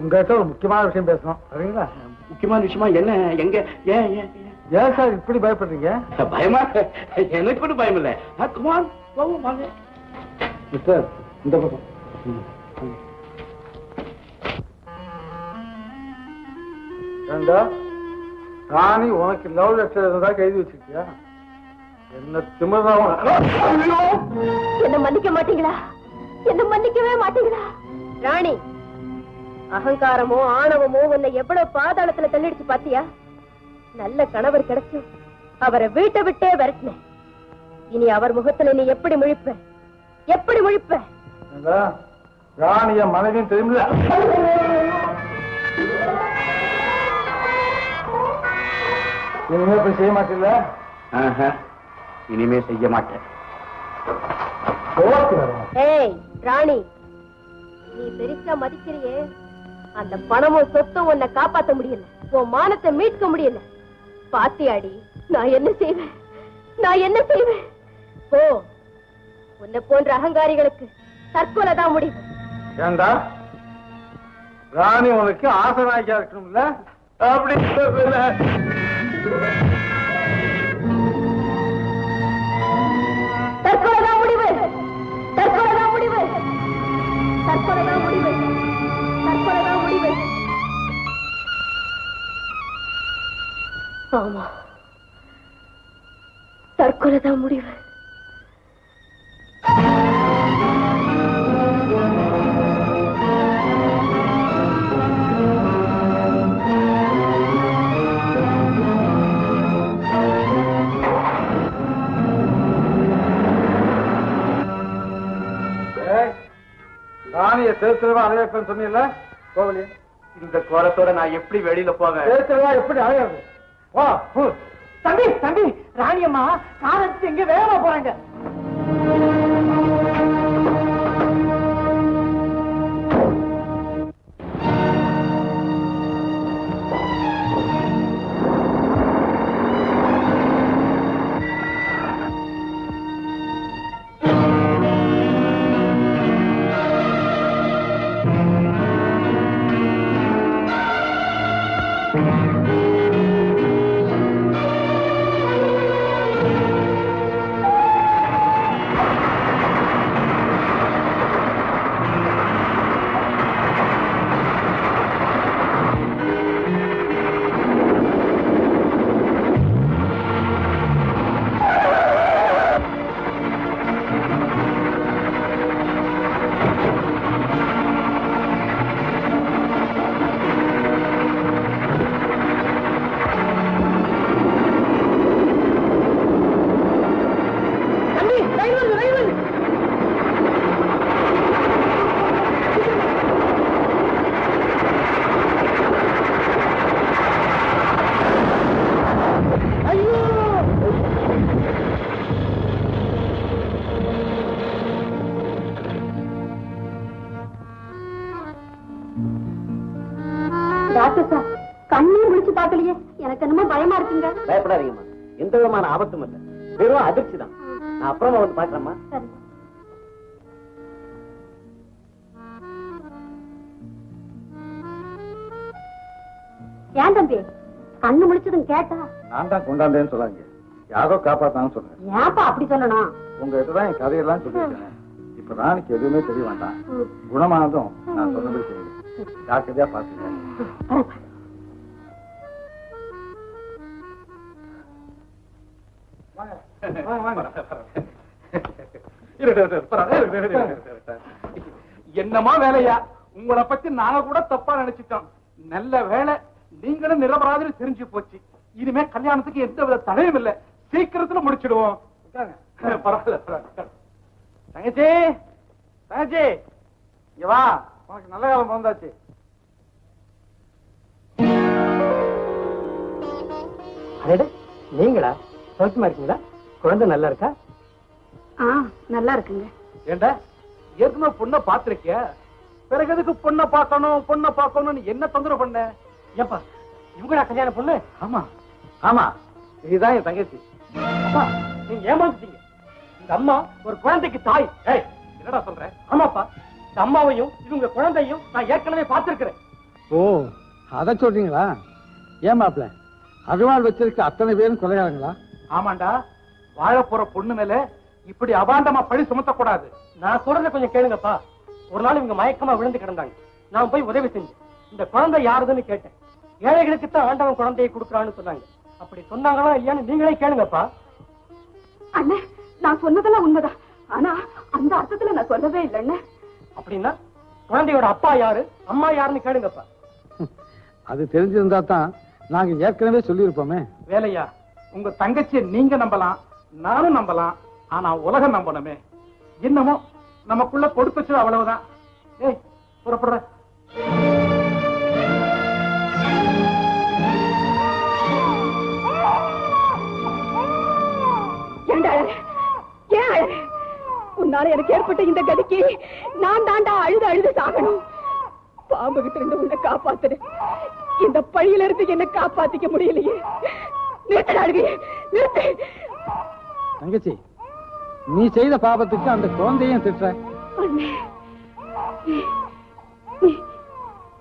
உங்ககிட்ட ஒரு முக்கியமான விஷயம் பேசணும். சரிங்களா? முக்கியமான விஷயமா? என்ன? எங்க? ஏன் ஏன்? சார் இப்படி பயப்படுறீங்க? பயமா? எனக்கு ஒன்றும் பயம் இல்ல குமார் போவோம் வாங்க. மிஸ்டர் இந்த பக்கம். ஏண்டா? ராணி உனக்கு லவ் லெட்டர் இருந்தா எழுதி வச்சிருக்கியா? என்ன திமிர்தான்? என்ன மன்னிக்க மாட்டீங்களா? என்ன மன்னிக்கவே மாட்டீங்களா? ராணி அகங்காரமோ ஆணவமோ உன்னை எவ்வளவு பாதாளத்துல தள்ளிடுச்சு பாத்தியா? நல்ல கணவர் கிடைச்சு அவரை வீட்டை விட்டே விரட்டின இனி அவர் முகத்துல நீ எப்படி முழிப்ப? எப்படி முழிப்ப? ராணிய மனைவியும் திரும்பல இனிமே செய்ய மாட்டீங்கள இனிமே செய்ய மாட்டேன். ஏய் ராணி நீ பெருசா மதிக்கிறியே. அந்த பணமும் சொத்தும் உன்னை காப்பாத்த முடியல. உன் மானத்தை மீட்க முடியல. பாத்தியாடி நான் என்ன செய்வேன்? நான் என்ன செய்வேன்? ஓ உன்னை போன்ற அகங்காரிகளுக்கு தற்கொலை தான் முடிவு. ஏண்டா? ராணி உனக்கு ஆசனாய்க்கா இருக்கணும்ல? அப்படி. தற்கொலை தான் முடிவு. தற்கொலை தான் முடிவு. தற்கொலை தான் ஆமா. தற்கொலை தான் முடிவு ராணிய தேர்தலவா அலையப்பன்னு சொன்னீங்கல்ல போகலையே இந்த கோலத்தோட நான் எப்படி வெளியில போவேன்? எப்படி போ தம்பி தம்பி ராணியம்மா காரத்து எங்க வேகமா போறாங்க. ஏன் தம்பி? கண்ணு முடிச்சதும் கேட்டா? நான் தான் கொண்டாந்தேன்னு சொல்லாங்க யாரோ காப்பாத்தான்னு சொன்னேன் ஏன்ப்பா அப்படி சொல்லணும் உங்ககிட்ட தான் என் கதையெல்லாம் சொல்லியிருக்கேன். இப்ப ராணிக்கு எதுவுமே தெரிய வேண்டாம். குணமானதும் நான் சொன்னபடி செய்யுங்க ஜாக்கிரதையா பாத்துங்க என்னமா வேலையா? உங்களை பத்தி நாங்க கூட தப்பா நினைச்சிட்டோம். நல்ல வேலை நீங்களும் நிரபராதின்னு தெரிஞ்சு போச்சு. இனிமே கல்யாணத்துக்கு எந்த வித தடையும் இல்ல. சீக்கிரத்துல முடிச்சிடுவோம். பரவாயில்ல. தங்கச்சி தங்கச்சி இங்க வா. உனக்கு நல்ல காலம் வந்தாச்சு நீங்களா? சௌக்கியமா இருக்கீங்களா? குழந்தை நல்லா இருக்கா? ஆ நல்லா இருக்குங்க. ஏண்டா ஏற்கனவே பொண்ணை பாத்திருக்கிய பிறகு எதுக்கு பொண்ணை பார்க்கணும் பொண்ணை பார்க்கணும்னு என்ன தொந்தரவு பண்ண? ஏப்பா இவங்களா கல்யாண பொண்ணு? ஆமா. ஆமா. இதுதான் என் தங்கச்சி. அப்பா நீங்க ஏமாந்துட்டீங்க. இந்த அம்மா ஒரு குழந்தைக்கு தாய். ஏய் என்னடா சொல்ற? ஆமாப்பா. இந்த அம்மாவையும் இவங்க குழந்தையும் நான் ஏற்கனவே பார்த்திருக்கிறேன். ஓ அத சொல்றீங்களா? ஏன் மாப்ள அகவாள் வச்சிருக்க அத்தனை பேரும் கொலையாளங்களா? ஆமாண்டா. வாழ போற பொண்ணு மேல இப்படி அபாண்டமா பழி சுமத்தக்கூடாது. நான் சொல்றத கொஞ்சம் கேளுங்கப்பா. ஒரு நாள் இவங்க மயக்கமா விழுந்து கிடந்தாங்க. நான் போய் உதவி செஞ்சேன். இந்த குழந்தை யாருதுன்னு கேட்டேன். ஏழைகளுக்கு தான் ஆண்டவன் குழந்தையை கொடுக்குறான்னு சொன்னாங்க. அப்படி சொன்னாங்களா இல்லையான்னு நீங்களே கேளுங்கப்பா. அண்ணே நான் சொன்னதெல்லாம் உண்மைதான். ஆனா அந்த அர்த்தத்துல நான் சொல்லவே இல்லைண்ணே அப்படின்னா குழந்தையோட அப்பா யாரு அம்மா யாருன்னு கேளுங்கப்பா. அது தெரிஞ்சிருந்தா தான் நாங்க ஏற்கனவே சொல்லியிருப்போமே. வேலையா உங்க தங்கச்சியை நீங்க நம்பலாம் நானும் நம்பலாம் ஆனா உலகம் நம்பணுமே. என்னமோ நமக்குள்ள கொடுத்துச்சு அவ்வளவுதான். ஏய் புறப்படுற. உன்னால எனக்கு ஏற்பட்ட இந்த கதிக்கு நான் தாண்டா அழுது அழுது சாகணும். பாம்பு கிட்ட இருந்து உன்னை காப்பாத்துரு இந்த பழியில இருந்து என்ன காப்பாத்திக்க முடியலையே. அழுகைய நிறுத்து. தங்கச்சி நீ செய்த பாபத்துக்கு அந்த குழந்தையும் திட்டுற.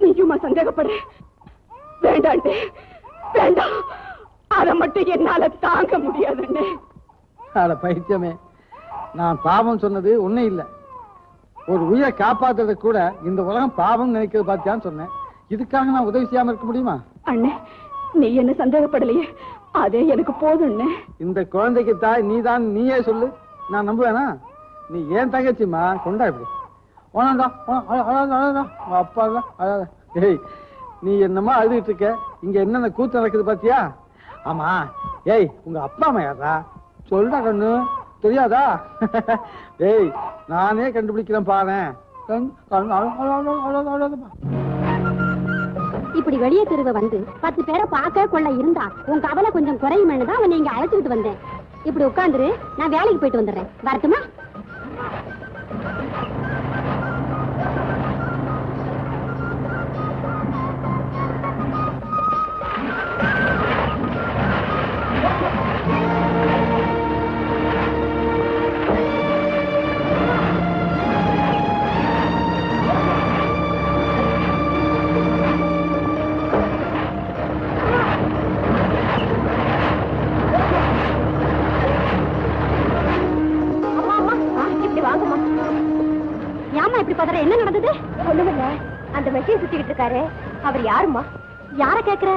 நீயுமா சந்தேகப்படு. வேண்டாண்டே வேண்டாம். அத மட்டும் என்னால தாங்க முடியாது அட பைத்தியமே. நான் பாவம் சொன்னது ஒண்ணே இல்ல. ஒரு உயிரை காப்பாத்துறது கூட இந்த உலகம் பாவம் நினைக்கிறது பார்த்தியான்னு சொன்னேன். இதுக்காக நான் உதவி செய்யாம இருக்க முடியுமா? அண்ணே நீ என்ன சந்தேகப்படலையே? அதே எனக்கு போதும் இந்த குழந்தைக்கு தாய் நீ தான் நீயே சொல்லு. நான் நம்புவேனா? நீ ஏன் தங்கச்சிம்மா? கொண்டா இப்படி. அப்பா ஏய் நீ என்னமோ அழுதுட்டு இருக்க? இங்க என்னென்ன கூத்து நடக்குது பாத்தியா ஆமா. ஏய் உங்க அப்பா அம்மா யாரா சொல்டா கண்ணு. தெரியாதா? ஏய் நானே கண்டுபிடிக்கிறேன் பாரு இப்படி வெளியே தெருவ வந்து பத்து பேரை பார்க்க கொள்ள இருந்தா உன் கவலை கொஞ்சம் குறையுமென்னு தான் அவன் இங்க அழைச்சிட்டு வந்தேன். இப்படி உட்காந்துரு நான் வேலைக்கு போயிட்டு வந்துடுறேன். வரட்டுமா? இருக்காரு அவர் யாருமா யார கேக்குற?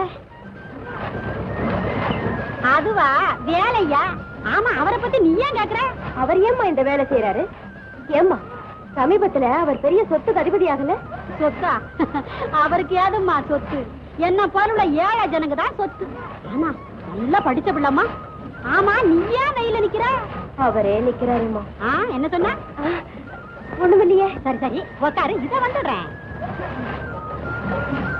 அதுவா வேலையா? ஆமா அவரை பத்தி நீ ஏன் கேக்குற? அவர் ஏம்மா இந்த வேலை செய்யறாரு ஏம்மா சமீபத்துல அவர் பெரிய சொத்துக்கு அதிபதி ஆகல? சொத்தா? அவருக்கு ஏதும்மா சொத்து? என்ன போல ஏழை ஜனங்க தான் சொத்து? ஆமா நல்லா படிச்ச பிள்ளம்மா. ஆமா நீ ஏன் வெயில நிக்கிற? அவரே நிக்கிறாருமா ஆ என்ன சொன்ன? ஒண்ணுமில்லையே சரி சரி உக்காரு இத வந்துடுறேன். Thank you.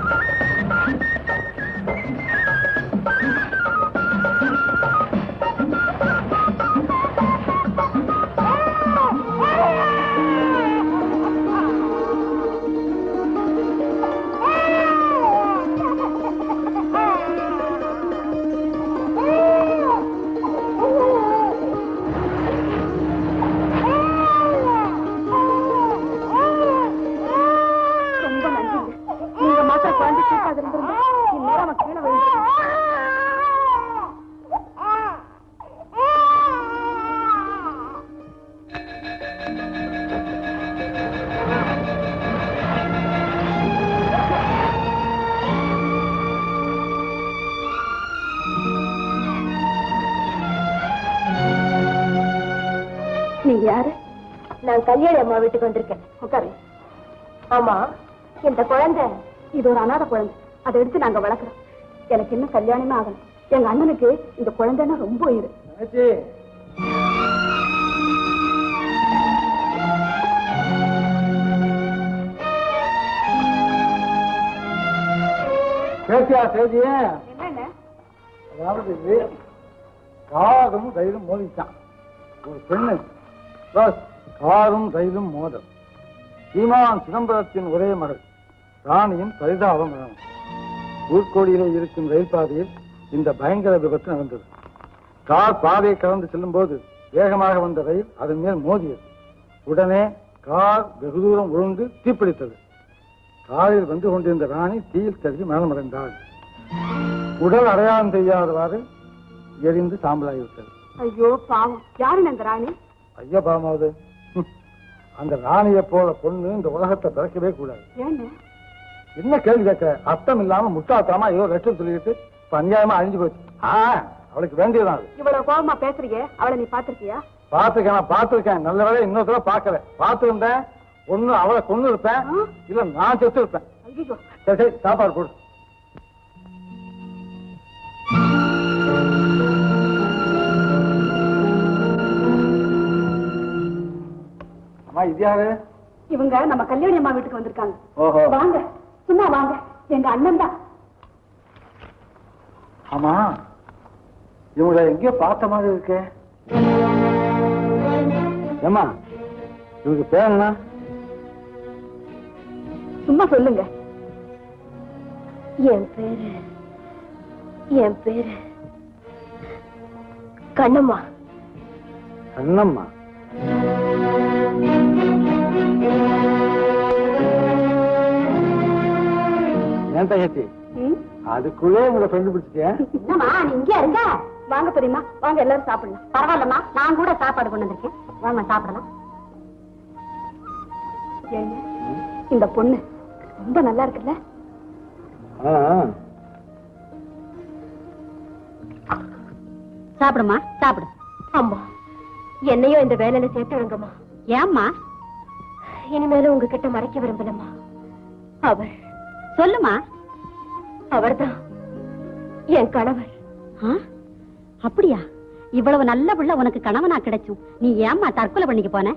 அம்மா வீட்டுக்கு வந்திருக்கேன். உட்காரு. ஆமா இந்த குழந்தை இது ஒரு அனாதை குழந்தை. அதை எடுத்து நாங்க வளர்க்குறோம். எனக்கு இன்னும் கல்யாணமே ஆகணும் எங்க அண்ணனுக்கு இந்த குழந்தைன்னா ரொம்ப உயிர். கேட்டியா செய்திய அதாவது காரும் ரயிலும் மோதிச்சான். ஒரு பெண்ணு. காரும் ரயிலும் மோதல். சீமான் சிதம்பரத்தின் ஒரே மகள் ராணியின் பரிதாப மரணம் ஊர்கோடியிலே இருக்கும் ரயில் பாதையில் இந்த பயங்கர விபத்து நடந்தது. கார் பாதையை கடந்து செல்லும் போது வேகமாக வந்த ரயில் அதன் மேல் மோதியது. உடனே கார் வெகு தூரம் உழுந்து தீப்பிடித்தது. காரில் வந்து கொண்டிருந்த ராணி தீயில் கருகி மரணமடைந்தாள். உடல் அடையாளம் தெரியாதவாறு எரிந்து சாம்பலாகிவிட்டது ஐயோ பாவம். யாருன்னு அந்த ராணி? ஐயா பாமாவது ஹம். அந்த ராணியை போல பொண்ணு இந்த உலகத்தை பிறக்கவே கூடாது. என்ன கேள்வி கேட்க அர்த்தம் இல்லாம முட்டாள்தனமா ஏதோ லட்சம் சொல்லிட்டு இப்ப அநியாயமா அழிஞ்சு போச்சு. அவளுக்கு வேண்டியதான் இவ்வளவு கோபமா பேசுறீங்க அவளை நீ பாத்திருக்கியா பார்த்துருக்கேன் நான் பார்த்துருக்கேன். நல்ல வேலை இன்னொரு தடவை பார்க்கல. பார்த்துருந்தேன். ஒண்ணு அவளை கொண்டு இருப்பேன் இல்ல நான் செத்து இருப்பேன் சரி சரி சாப்பாடு கொடு. அம்மா இது யாரு? இவங்க நம்ம கல்யாணி அம்மா வீட்டுக்கு வந்திருக்காங்க. ஓஹோ. வாங்க சும்மா வாங்க. எங்க அண்ணன் தான். ஆமா இவங்களை எங்கேயோ பார்த்த மாதிரி இருக்கே. ஏமா இவங்க பேர் என்ன? சும்மா சொல்லுங்க. என் பேரு என் பேரு கண்ணம்மா. கண்ணம்மா? ஏன் தங்கச்சி? அதுக்குள்ளே உங்களை கண்டுபிடிச்சிட்டேன் என்னம்மா நீ இங்கே இருங்க வாங்க பெரியம்மா வாங்க எல்லாரும் சாப்பிடலாம். பரவாயில்லம்மா நான் கூட சாப்பாடு கொண்டு வந்திருக்கேன். வாங்க சாப்பிடலாம். இந்த பொண்ணு ரொம்ப நல்லா இருக்குல்ல? சாப்பிடுமா சாப்பிடு. அம்மா என்னையும் இந்த வேலையில சேர்த்து விடுங்கம்மா. ஏம்மா? இனிமேலும் உங்ககிட்ட மறைக்க விரும்பலம்மா. அவர் சொல்லுமா? அவர்தான் என் கணவர்? அப்படியா? இவ்வளவு நல்ல பிள்ளை உனக்கு கணவனா கிடைச்சும். நீ ஏம்மா தற்கொலை பண்ணிக்க போன?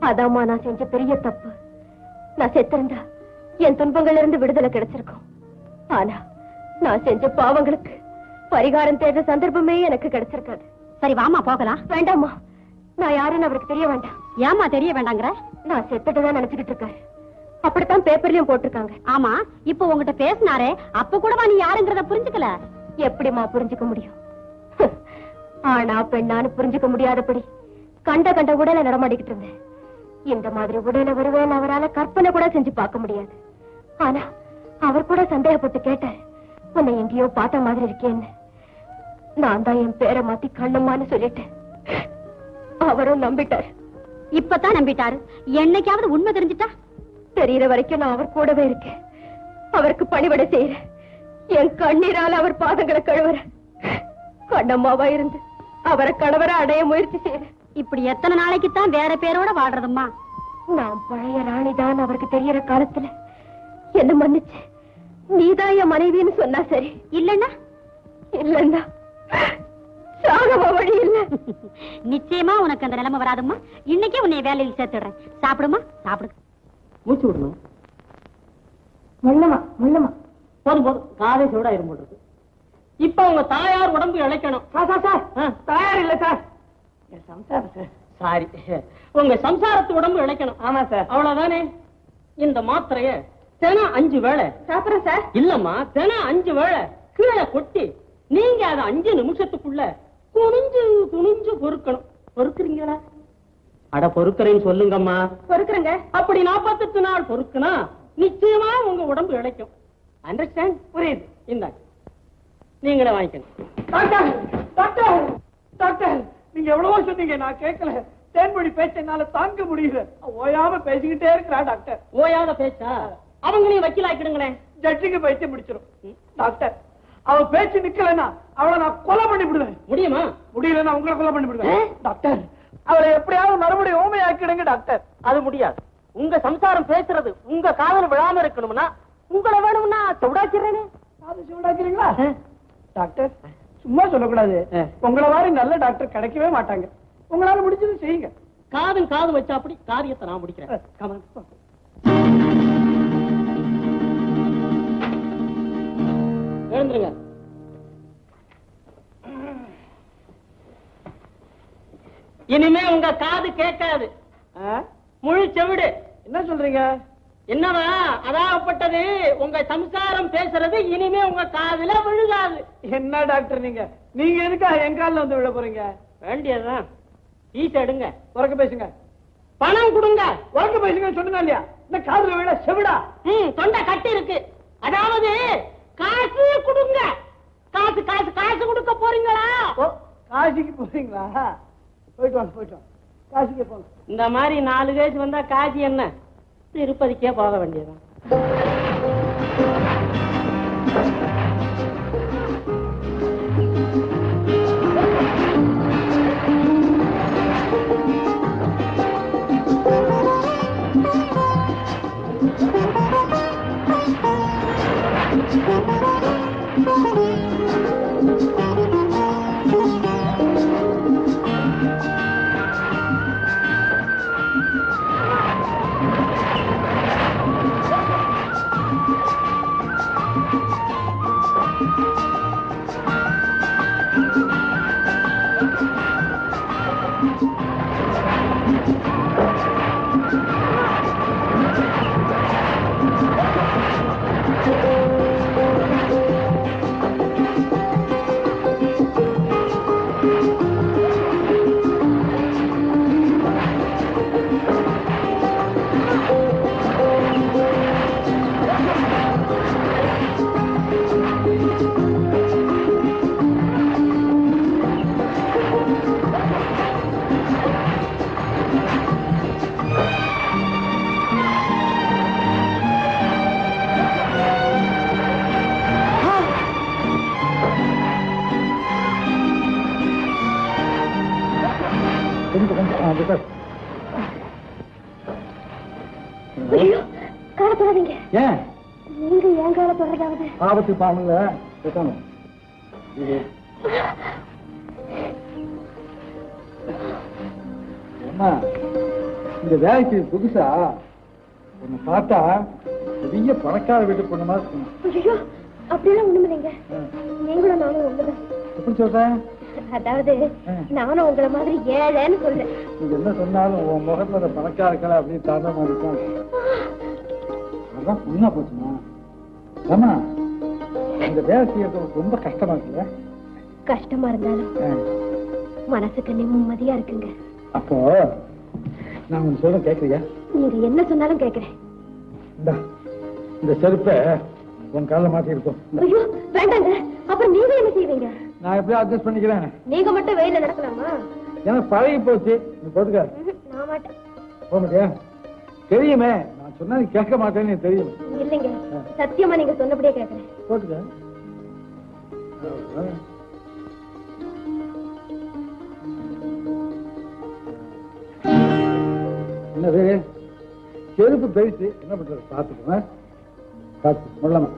அதாம்மா நான் செஞ்ச பெரிய தப்பு. நான் செத்திருந்தா என் துன்பங்கள்ல இருந்து விடுதலை கிடைச்சிருக்கும். ஆனா நான் செஞ்ச பாவங்களுக்கு பரிகாரம் தேடுற சந்தர்ப்பமே எனக்கு கிடைச்சிருக்காது. சரி வாமா போகலாம். வேண்டாம்மா. நான் யாருன்னு அவருக்கு தெரிய வேண்டாம். ஏம்மா தெரிய வேண்டாங்கிற? நான் செத்துட்டுதான் நினைச்சுக்கிட்டு இருக்காரு அப்படித்தான் பேப்பர்லயும் போட்டிருக்காங்க. ஆமா இப்ப உங்ககிட்ட பேசினாரே அப்ப கூடவா நீ யாருங்கிறத புரிஞ்சுக்கல? எப்படிம்மா புரிஞ்சுக்க முடியும்? ஆனா பெண்ணான்னு புரிஞ்சுக்க முடியாதபடி கண்ட கண்ட உடலை நடமாடிக்கிட்டு இருந்தேன். இந்த மாதிரி உடலை வருவேன் அவரால கற்பனை கூட செஞ்சு பார்க்க முடியாது. ஆனா அவர் கூட சந்தேகப்பட்டு கேட்டார் உன்னை எங்கேயோ பார்த்த மாதிரி இருக்கேன்னு. நான் தான் என் பேரை மாத்தி கண்ணம்மான்னு சொல்லிட்டேன். அவரும் நம்பிட்டார். இப்பதான் நம்பிட்டாரு. என்னைக்காவது உண்மை தெரிஞ்சுட்டா? தெரியற வரைக்கும் நான் அவர் கூடவே இருக்கேன். அவருக்கு பணிவிடை செய்யறேன். என் கண்ணீரால அவர் பாதங்களை கழுவுறேன் கண்ணம்மாவா இருந்து அவரை கணவரை அடைய முயற்சி செய்யறேன். இப்படி எத்தனை நாளைக்கு தான் வேற பேரோட வாழ்றதும்மா நான் பழைய ராணிதான் அவருக்கு தெரியற காலத்துல. என்ன மன்னிச்சு. நீதான் என் மனைவின்னு சொன்னா சரி. இல்லன்னா? இல்லன்னா? சாகவ வழி இல்ல. நிச்சயமா உனக்கு அந்த நிலைமை வராதும்மா. இன்னைக்கே உன்னை வேலையில் சேர்த்துடுறேன். சாப்பிடுமா? சாப்பிடு. மூச்சு விடணும். முள்ளமா முள்ளமா போதும் போதும். காதை சூடா இரும்போது இப்ப உங்க தாயார் உடம்பு இழைக்கணும். Sir sir sir. தயார் இல்ல சார். சம்சாரம் சார். சாரி. உங்க சம்சாரத்து உடம்பு இழைக்கணும். ஆமா சார். அவ்வளவுதானே? இந்த மாத்திரைய தினம் அஞ்சு வேளை. சாப்பிடுறேன் சார். இல்லம்மா தினம் அஞ்சு வேளை. கீழே கொட்டி நீங்க அதை அஞ்சு நிமிஷத்துக்குள்ள குனிஞ்சு குனிஞ்சு பொறுக்கணும். பொறுக்குறீங்களா? அட பொறுக்கிறேன்னு சொல்லுங்கம்மா. பொறுக்குறேங்க. அப்படி நாற்பத்தெட்டு நாள் பொறுக்குனா நிச்சயமா உங்க உடம்பு இழைக்கும். அண்டர்ஸ்டாண்ட் புரியுது? இந்தாங்க நீங்களே வாங்கிக்கணும் டாக்டர் டாக்டர் டாக்டர் நீங்க எவ்வளவோ சொன்னீங்க நான் கேட்கல. தேன்மொழி பேச்ச என்னால தாங்க முடியல. ஓயாம பேசிக்கிட்டே இருக்கிறா டாக்டர். ஓயாத பேச்சா? அவங்களையும் வக்கீலாக்கிடுங்களேன். ஜட்ஜுக்கு பைத்தியம் முடிச்சிடும் டாக்டர் அவ பேச்சு நிக்கலன்னா அவளை நான் கொலை பண்ணி விடுவேன். முடியுமா? முடியலன்னா உங்களை கொலை பண்ணி விடுவேன். டாக்டர் அவளை எப்படியாவது மறுபடியும் ஊமையாக்கிடுங்க டாக்டர். அது முடியாது. உங்க சம்சாரம் பேசுறது உங்க காதல் விழாம இருக்கணும்னா உங்களை வேணும்னா சவுடாக்கிறேனே அது சூடாக்கிறீங்களா டாக்டர் சும்மா சொல்லக்கூடாது. உங்களை மாதிரி நல்ல டாக்டர் கிடைக்கவே மாட்டாங்க. உங்களால முடிஞ்சது செய்யுங்க. காதல் காது வச்சா அப்படி காரியத்தை நான் முடிக்கிறேன். எழுந்துருங்க இனிமே உங்க காது கேட்காது. முழு செவிடு. என்ன சொல்றீங்க? என்னவா? அதாகப்பட்டது உங்க சம்சாரம் பேசுறது இனிமே உங்க காதுல விழுகாது. என்ன டாக்டர் நீங்க? நீங்க எதுக்கா என் காலில் வந்து விழ போறீங்க? வேண்டியதுதான் ஈஸ் எடுங்க. உறக்க பேசுங்க. பணம் கொடுங்க. உறக்க பேசுங்க சொன்னா இல்லையா? இந்த காதுல விழ செவிடா. ம் தொண்டை கட்டி இருக்கு. அதாவது காசு கொடுங்க. காசு காசு காசு கொடுக்க போறீங்களா? காசிக்கு போறீங்களா? போயிட்டு வாங்க போயிட்டு வாங்க. காசிக்கு போங்க. இந்த மாதிரி நாலு கேஸ் வந்தா காசு என்ன? திருப்பதிக்கே போக வேண்டியதுதான். அப்படி சார். ஐயோ கால தொடாதீங்க ஏன்? நீங்க ஏன் கால தொடர்றாவது ஆபத்து பாவங்கள பேசாம அம்மா இந்த வேலைக்கு புதுசா? உன்னை பார்த்தா பெரிய பணக்கார வீட்டு பொண்ணு மாதிரி இருக்கணும் ஐயோ அப்படியெல்லாம் ஒண்ணுமில்லைங்க. நீங்களும் நானும் ஒண்ணுதான். எப்படி சொல்றேன்? அதாவது நானும் உங்களை மாதிரி ஏழைன்னு சொல்றேன். நீங்க என்ன சொன்னாலும் உன் முகத்துல அந்த பணக்கார கலை அப்படியே தாண்ட மாதிரி தான் அதான் பொண்ணா போச்சுமா? ஆமா இந்த வேலை செய்யறது ரொம்ப கஷ்டமா இருக்குல்ல? கஷ்டமா இருந்தாலும். மனசுக்கு நிம்மதியா இருக்குங்க. அப்போ நான் உன் சொல்ல கேட்கறியா நீங்க என்ன சொன்னாலும் கேக்குறேன். இந்தா செருப்பை உன் காலில் மாட்டி இருக்கும் ஐயோ வேண்டாங்க. அப்புறம் நீங்க என்ன செய்வீங்க? நான் எப்படியும் அட்ஜஸ்ட் பண்ணிக்கிறேன். நீங்க மட்டும் வெயில நடக்கலாமா? எனக்கு பழகி போச்சு. நீ போட்டுக்க. நான் மாட்டேன். போக மாட்டியா தெரியுமே. நான் சொன்னா நீ கேட்க மாட்டேன்னு தெரியும். இல்லைங்க. சத்தியமா நீங்க சொன்னபடியே கேக்குறேன் போட்டுக்க. என்னது செருப்பு பெருசு. என்ன பண்றது? பார்த்துக்கோங்க. பார்த்து சொல்லலாம்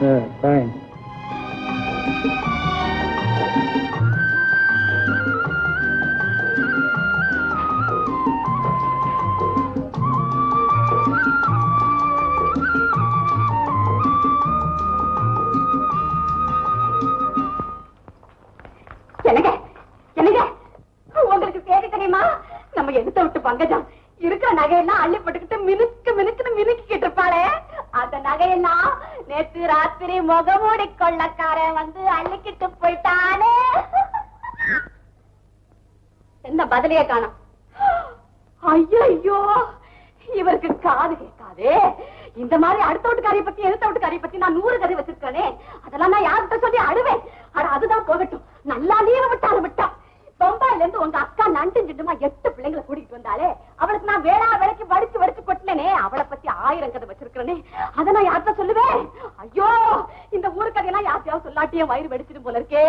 ஃபைன் என்னங்க முகமூடி கொள்ளக்காரன் வந்து அள்ளிக்கிட்டு போயிட்டானே. என்ன பதிலையே காணோம். ஐயோ இவருக்கு காது கேட்காதே. இந்த மாதிரி அடுத்த வீட்டுக்காரியை பத்தி எடுத்த வீட்டுக்காரியை பத்தி நான் நூறு கதை வச்சிருக்கேனே. அதெல்லாம் நான் யார்கிட்ட சொல்லி அழுவேன். ஆனா அதுதான் போகட்டும். நல்லா லீவு விட்டாலும் விட்டா. பம்பாயில இருந்து உங்க அக்கா நண்டு சிண்டுமா எட்டு பிள்ளைங்களை கூட்டிட்டு வந்தாலே அவளுக்கு நான் வேளா வேலைக்கு வடிச்சு வடிச்சு கொட்டினே அவளை பத்தி ஆயிரம் கதை வச்சிருக்கிறேனே. அதை நான் யார்கிட்ட சொல்லுவேன்? ஐயோ இந்த ஊரு கதையெல்லாம் யார்த்தையாவது சொல்லாட்டியே வயிறு வெடிச்சிடும் போல இருக்கே.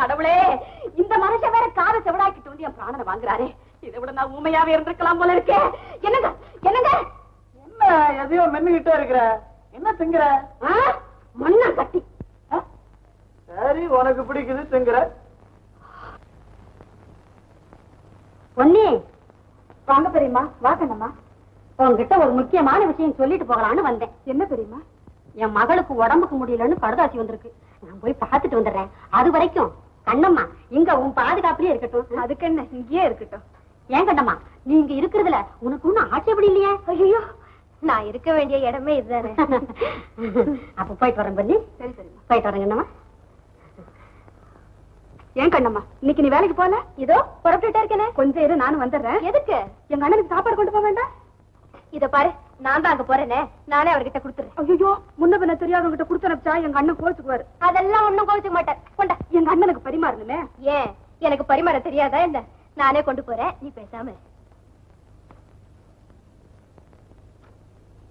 கடவுளே இந்த மனுஷன் வேற காரை செவடாக்கிட்டு வந்து என் பிராணனை வாங்குறாரே. இதை விட நான் ஊமையாவே இருந்திருக்கலாம் போல இருக்கே. என்னங்க என்னங்க? என்ன எதையோ மென்னுகிட்டே இருக்கிற? என்ன திங்கிற? மண்ணா கட்டி சரி உனக்கு பிடிக்குது திங்கிற. பொன்னி வாங்க பெரியம்மா வா கண்ணம்மா. உங்ககிட்ட ஒரு முக்கியமான விஷயம் சொல்லிட்டு போகலான்னு வந்தேன். என்ன பெரியம்மா? என் மகளுக்கு உடம்புக்கு முடியலன்னு கடுதாசி வந்திருக்கு. நான் போய் பார்த்துட்டு வந்துடுறேன். அது வரைக்கும் கண்ணம்மா இங்க உன் பாதுகாப்புலயே இருக்கட்டும். அதுக்கு என்ன? இங்கேயே இருக்கட்டும். ஏன் கண்ணம்மா நீ இங்க இருக்கிறதுல உனக்கு ஒண்ணும் ஆட்சேபடி இல்லையா? ஐயோ நான் இருக்க வேண்டிய இடமே இதுதானே. [LAUGHS] அப்ப போயிட்டு வரேன் பண்ணி சரி சரி போயிட்டு வரேன் கண்ணம்மா. ஏன் கண்ணம்மா? இன்னைக்கு நீ வேலைக்கு போல இதோ புறப்பட்டுட்டே இருக்கேனே. கொஞ்சம் இரு நானும் வந்துடுறேன். எதுக்கு? எங்க அண்ணனுக்கு சாப்பாடு கொண்டு போக வேண்டாம்? இத பாரு நான் தான் அங்க போறேனே. நானே அவர்கிட்ட கொடுத்துறேன் ஐயோ முன்ன பின்ன தெரியாதவங்க கிட்ட கொடுத்து அனுப்பிச்சா எங்க அண்ணன் கோச்சுக்குவாரு அதெல்லாம் ஒண்ணும் கோவிச்சுக்க மாட்டேன் கொண்டா. எங்க அண்ணனுக்கு பரிமாறணுமே? ஏன்? எனக்கு பரிமாற தெரியாதா என்ன? நானே கொண்டு போறேன். நீ பேசாம.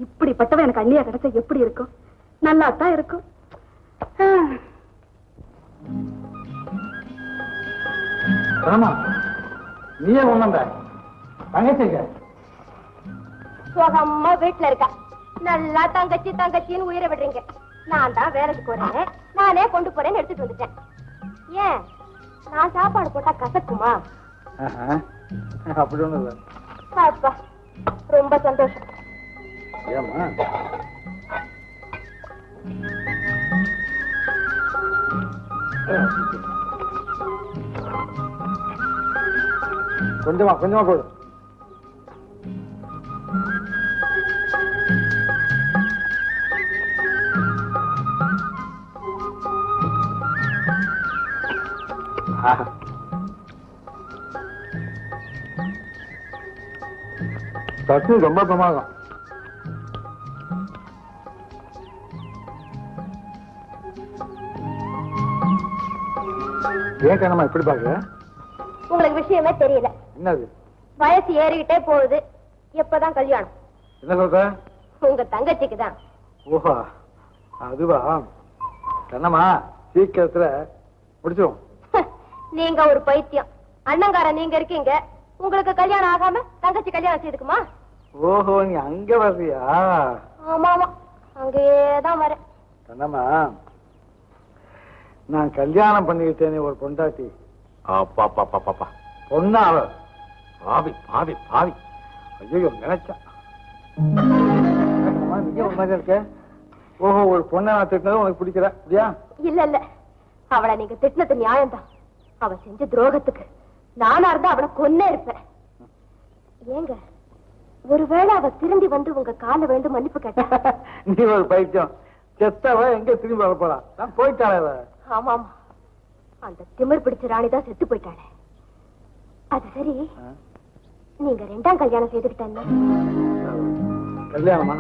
இப்படிப்பட்டவன் எனக்கு அண்ணியா கிடைச்சா எப்படி இருக்கும்? நல்லா தான் இருக்கும் ஆமா நீயே ஒண்ணுண்ட தங்கச்சிங்க. சுகமா வீட்டுல இருக்கா. நல்லா தங்கச்சி தங்கச்சின்னு உயிரை விடுறீங்க. நான் தான் வேலைக்கு போறேன் நானே கொண்டு போறேன்னு எடுத்துட்டு வந்துட்டேன். ஏன்? நான் சாப்பாடு போட்டா கசக்குமா? அப்படி ஒண்ணும் இல்லை. ரொம்ப சந்தோஷம். ஏமா கொஞ்சமா கொஞ்சமா போடு. சட்னி ரொம்ப பிரமாதம். ஏன் கண்ணம்மா இப்படி பாக்குற உங்களுக்கு விஷயமே தெரியல. என்னது? வயசு ஏறிக்கிட்டே போகுது. எப்பதான் கல்யாணம்? என்ன சொல்ற? உங்க தங்கச்சிக்கு தான் ஓஹோ அதுவா? கண்ணம்மா சீக்கிரத்துல முடிச்சிடும் நீங்க ஒரு பைத்தியம். அண்ணங்கார நீங்க இருக்கீங்க. உங்களுக்கு கல்யாணம் ஆகாம தங்கச்சி கல்யாணம் செய்துக்குமா? ஓஹோ நீ அங்க வர்றியா? ஆமா ஆமா அங்கேயேதான் வரேன். கண்ணம்மா நான் கல்யாணம் பண்ணிக்கிட்டேனே ஒரு பொண்டாட்டி. அப்பா பாப்பா பாப்பா பொண்ணா பாவி பாவி பாவி. ஐயோ நினைச்சா. மாதிரி இருக்க. ஓஹோ ஒரு பொண்ணை நான் திட்டினது உனக்கு அப்படியா? இல்ல இல்ல. அவளை நீங்க திட்டினது நியாயம்தான். அவ செஞ்ச துரோகத்துக்கு நானா இருந்தா அவளை கொன்னே இருப்பேன். ஏங்க ஒருவேளை அவ திரும்பி வந்து உங்க கால வேண்டு மன்னிப்பு கேட்டா? [LAUGHS] நீ ஒரு பைத்தியம். செத்தவ எங்க திரும்பி வர போறா? நான் போயிட்டாளே ஆமா ஆமா அந்த திமிர் பிடிச்ச ராணிதான் செத்து போயிட்டாளே. அது சரி. நீங்க ரெண்டாம் கல்யாணம் செய்துக்கிட்டேன்னா. கல்யாணமா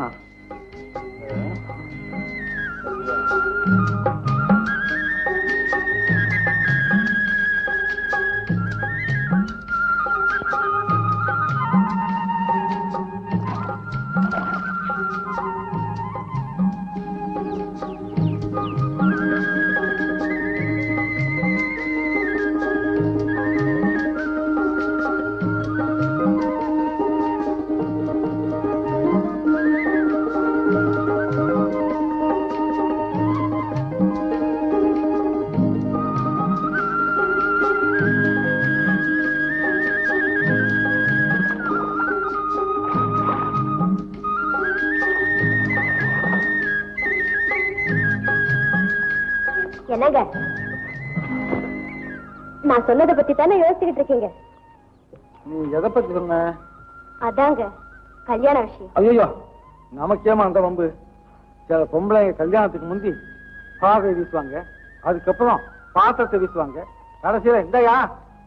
சொன்னதை பத்தி தானே யோசிச்சுக்கிட்டு இருக்கீங்க? நீ எதை பத்தி சொன்ன? அதாங்க கல்யாண விஷயம். ஐயோ நமக்கேமா அந்த வம்பு? சில பொம்பளைங்க கல்யாணத்துக்கு முந்தி பாவை வீசுவாங்க அதுக்கப்புறம் பாத்திரத்தை வீசுவாங்க. கடைசியில இந்தயா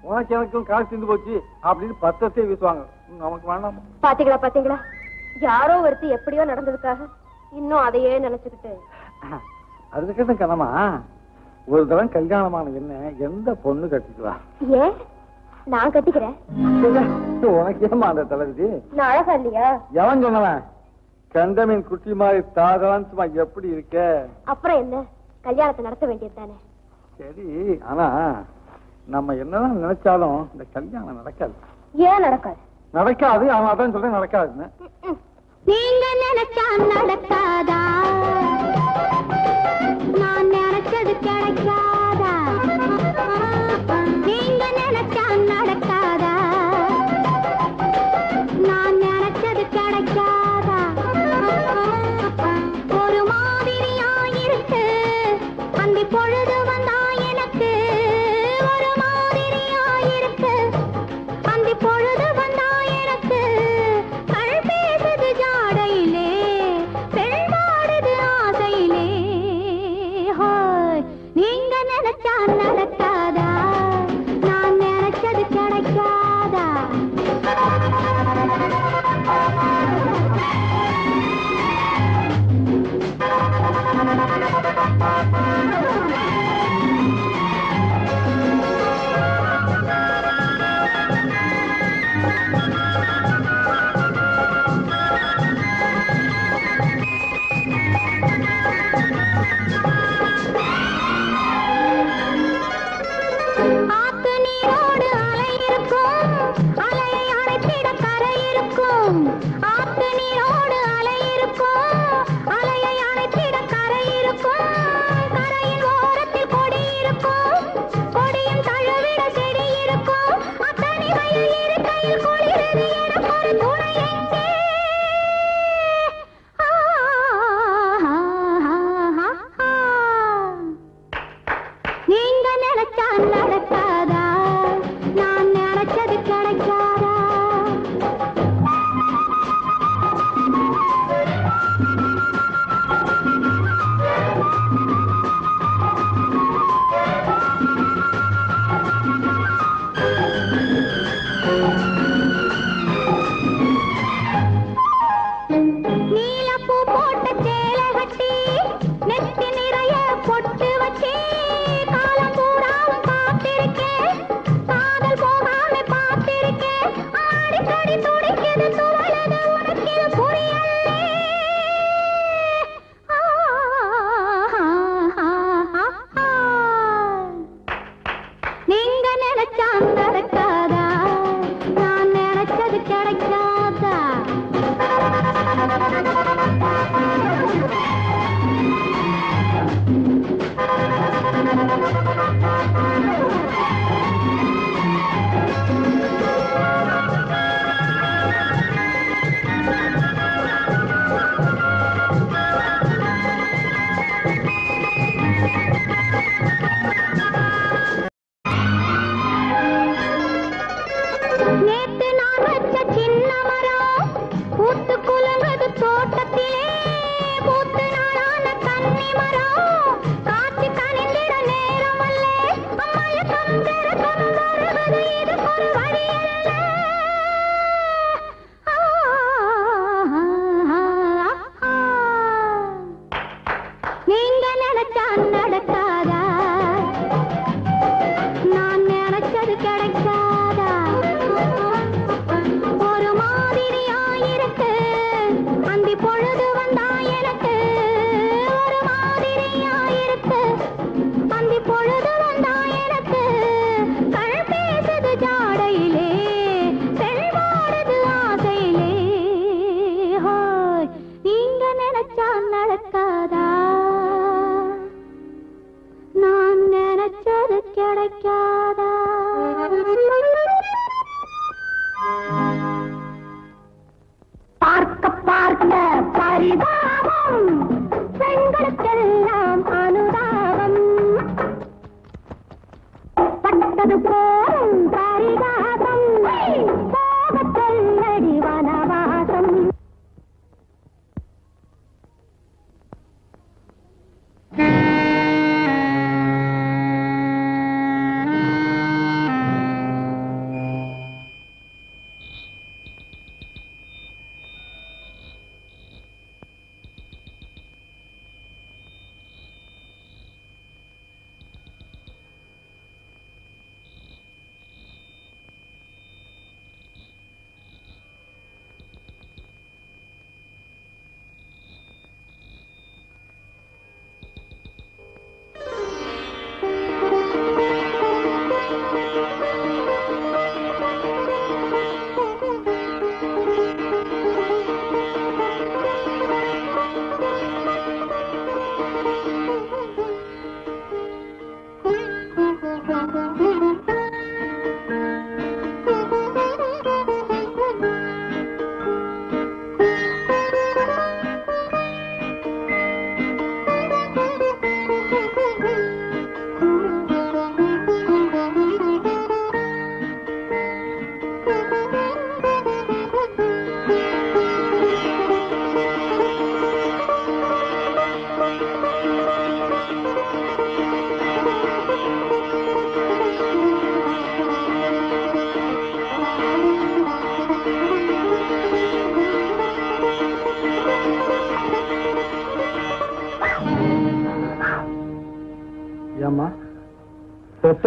உனக்கு எனக்கும் காசு திந்து போச்சு அப்படின்னு பத்திரத்தை வீசுவாங்க. நமக்கு வேணாம். பாத்தீங்களா பாத்தீங்களா? யாரோ ஒருத்தி எப்படியோ நடந்ததுக்காக இன்னும் அதையே நினைச்சுக்கிட்டு. அதுக்கிட்ட கனமா ஒரு தடவை கல்யாணமான என்ன? எந்த பொண்ணு கட்டிக்குவா? ஏன்? நான் கட்டிக்கிறேன். உனக்கு ஏமா அந்த தலைவிதி நான் அழகா இல்லையா? எவன் சொன்னவன்? கண்டமின் குட்டி மாதிரி சும்மா எப்படி இருக்க? அப்புறம் என்ன? கல்யாணத்தை நடத்த வேண்டியது தானே. சரி ஆனா நம்ம என்னதான் நினைச்சாலும் இந்த கல்யாணம் நடக்காது. ஏன் நடக்காது? நடக்காது அவன் அதான் சொல்றேன் நடக்காதுன்னு. நீங்க நினைச்சா நடக்காதா? நான் நினைச்சது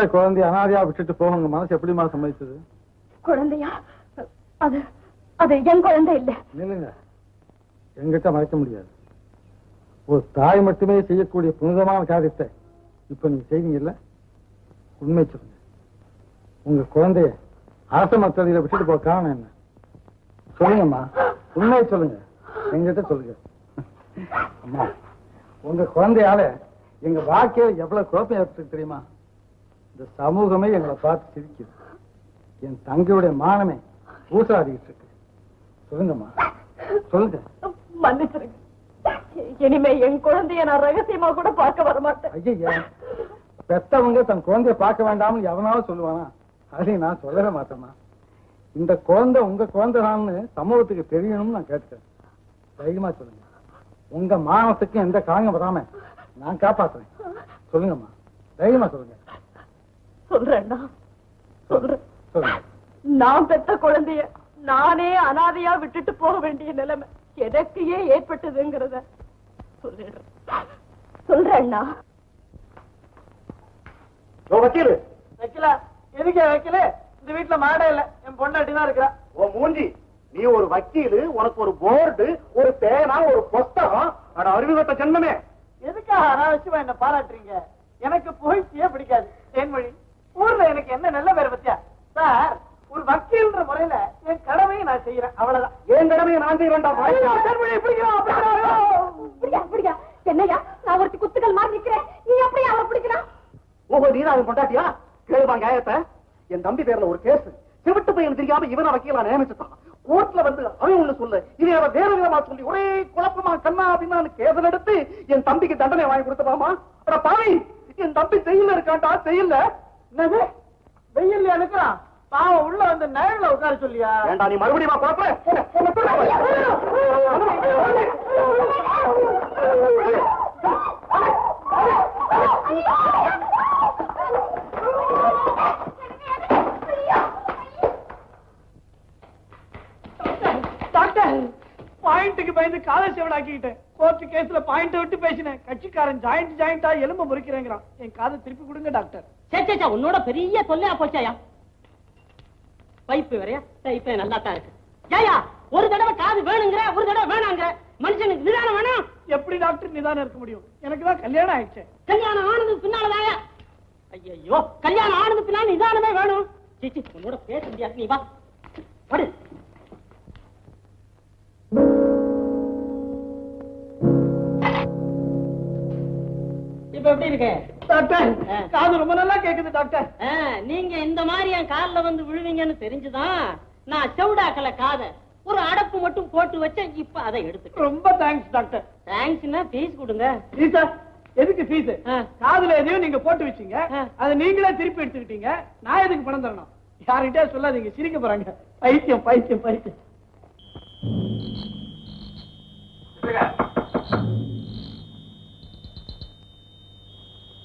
பெத்த குழந்தைய அனாதையா விட்டுட்டு போக உங்க மனசு எப்படிமா சம்மதிச்சது? குழந்தையா? அது அது என் குழந்தை இல்ல. நில்லுங்க. எங்கிட்ட மறைக்க முடியாது. ஒரு தாய் மட்டுமே செய்யக்கூடிய புனிதமான காரியத்தை இப்ப நீங்க செய்வீங்கல்ல? உண்மை சொல்லுங்க. உங்க குழந்தைய அரச மத்ததியில விட்டுட்டு போக காரணம் என்ன? சொல்லுங்கம்மா. உண்மையை சொல்லுங்க. எங்கிட்ட சொல்லுங்க. அம்மா உங்க குழந்தையால எங்க வாழ்க்கையில எவ்வளவு குழப்பம் ஏற்பட்டு தெரியுமா? இந்த சமூகமே எங்களை பார்த்து சிரிக்குது. என் தங்கையுடைய மானமே ஊசாடிக்கிட்டு இருக்கு. சொல்லுங்கம்மா. சொல்லுங்க. மன்னிச்சிருங்க. இனிமே என் குழந்தைய நான் ரகசியமா கூட பார்க்க வர மாட்டேன் ஐயா பெத்தவங்க தன் குழந்தைய பார்க்க வேண்டாம்னு எவனாவது சொல்லுவானா? அதை நான் சொல்லவே மாட்டேம்மா. இந்த குழந்தை உங்க குழந்தைதான்னு சமூகத்துக்கு தெரியணும்னு நான் கேட்டுக்கிறேன். தைரியமா சொல்லுங்க. உங்க மானத்துக்கு எந்த காயம் வராம நான் காப்பாத்துறேன் சொல்லுங்கம்மா. தைரியமா சொல்லுங்க. சொல்றேன்னா? சொல்றேன். நான் பெத்த குழந்தைய நானே அனாதையா விட்டுட்டு போக வேண்டிய நிலைமை எனக்கு ஏன் ஏற்பட்டதுங்கிறத சொல்லிடுறேன் சொல்றேன்னா? வக்கீல். வைக்கல எதுக்கு வைக்கல? இந்த வீட்டுல மாடே இல்ல. என் பொண்டாட்டி தான் இருக்கிறா ஓ மூஞ்சி. நீ ஒரு வக்கீலு உனக்கு ஒரு போர்டு ஒரு பேனா ஒரு புஸ்தகம் அட அறிவுகட்ட ஜென்மமே. எதுக்காக அனாவசியமா என்ன பாராட்டுறீங்க? எனக்கு புகழ்ச்சியே பிடிக்காது. தேன்மொழி. ஊர்ல எனக்கு என்ன நல்ல பேர் பத்தியா? சார் ஒரு வக்கீல்ன்ற முறையில என் கடமையை நான் செய்யறேன். அவ்வளவுதான். என் கடமையை நான் செய்ய அப்படியா என்னையா? நான் ஒருத்தி குத்துக்கள் மாதிரி நிக்கிறேன். நீ அப்படியே அவரை பிடிக்கிறான் ஓஹோ நீதான் அவன் பொண்டாட்டியா? கேளுமா நியாயத்தை என் தம்பி பேர்ல ஒரு கேஸ் சிவட்டு பையன் தெரியாம இவனை வக்கீலா நியமிச்சுட்டான். கோர்ட்ல வந்து அவன் ஒண்ணு சொல்லு. இதை அவன் வேற விதமா சொல்லி ஒரே குழப்பமா கண்ணா அப்படின்னு கேஸ் எடுத்து என் தம்பிக்கு தண்டனை வாங்கி கொடுத்துடாமா அட பாவி என் தம்பி செயல்ல இருக்கான்டா செயல்ல என்னது வெயில் இருக்கிறான் பாவம் உள்ள வந்து நிழல்ல உட்கார சொல்லியா வேண்டாம் நீ மறுபடியும் டாக்டர் பாயிண்ட்டுக்கு பயந்து காலை செவடாக்கிட்டேன் கோர்ட்டு கேஸ்ல பாயிண்ட் விட்டு பேசினேன். கட்சிக்காரன் ஜாயிண்ட் ஜாயிண்டா எலும்பு முறிக்கிறேங்கிறான். என் காதை திருப்பி கொடுங்க டாக்டர் சே சே, சே உன்னோட பெரிய தொல்லையா போச்சாயா பைப்பு வரையா பைப்பே நல்லா தான் இருக்கு. ஏயா ஒரு தடவை காது வேணுங்கிற ஒரு தடவை வேணாங்கிற. மனுஷனுக்கு நிதானம் வேணும். எப்படி டாக்டர் நிதானம் இருக்க முடியும்? எனக்கு தான் கல்யாணம் ஆயிடுச்சு. கல்யாணம் ஆனது பின்னாலதாயா ஐயோ கல்யாணம் ஆனது பின்னால நிதானமே வேணும். சீச்சி உன்னோட பேச முடியாது. நீ வா. படு இப்ப எப்படி இருக்கு? டாக்டர் காது ரொம்ப நல்லா கேக்குது டாக்டர். ஆ, நீங்க இந்த மாதிரி என் கால்ல வந்து விழுவீங்கன்னு தெரிஞ்சுதான் நான் செவுடாக்கல காத ஒரு அடப்பு மட்டும் போட்டு வச்சேன் இப்ப அதை எடுத்து ரொம்ப தேங்க்ஸ் டாக்டர். தேங்க்ஸ்னா ஃபீஸ் கொடுங்க. ஃபீஸா எதுக்கு ஃபீஸ் காதுல எதையும் நீங்க போட்டு வச்சீங்க அதை நீங்களே திருப்பி எடுத்துக்கிட்டீங்க நான் எதுக்கு பணம் தரணும்? யார்கிட்டயே சொல்லாதீங்க சிரிக்க போறாங்க. பைத்தியம் பைத்தியம் பைத்தியம் நகரு எங்க வா ஏன் நீங்க தான் யாரு கட்டுங்கடா ஐயோ, கண்ணம்மா கண்ணம்மா கண்ணம்மா பொன்னி பொன் நீயா?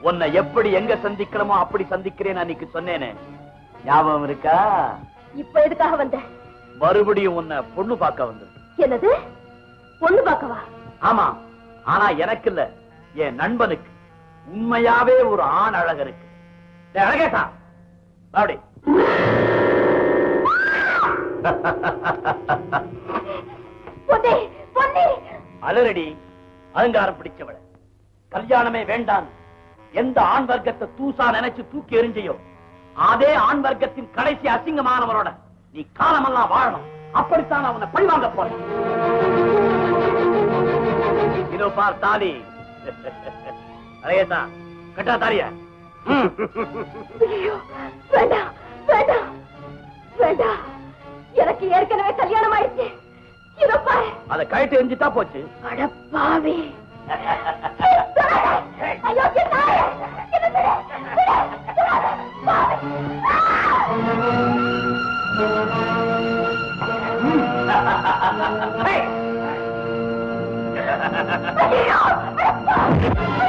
உன்னை எப்படி எங்க சந்திக்கிறோமோ அப்படி சந்திக்கிறேன் அன்னைக்கு சொன்னேனே. ஞாபகம் இருக்கா? இப்ப எதுக்காக வந்த? மறுபடியும் உன்னை பொண்ணு பார்க்க வந்து என்னது? பொண்ணு பார்க்கவா? ஆமா ஆனா எனக்கு இல்ல என் நண்பனுக்கு. உண்மையாவே ஒரு ஆண் அழகு இருக்கு அழகேசா அப்படி. அலரடி அலங்காரம் பிடிச்சவள. கல்யாணமே வேண்டாம். எந்த ஆண் வர்க்கத்தை தூசா நினைச்சு தூக்கி எறிஞ்சியோ அதே ஆண் வர்க்கத்தின் கடைசி அசிங்கமானவரோட நீ காலமெல்லாம் வாழணும். அப்படித்தான் உன்னை பழிவாங்க போறேன். இதோ பார் தாலி. அழகேசா கட்டா தாலிய. எனக்கு ஏற்கனவே கல்யாணம் ஆயிடுச்சு அதை கழட்டி எரிஞ்சுட்டா போச்சு. அட பாவி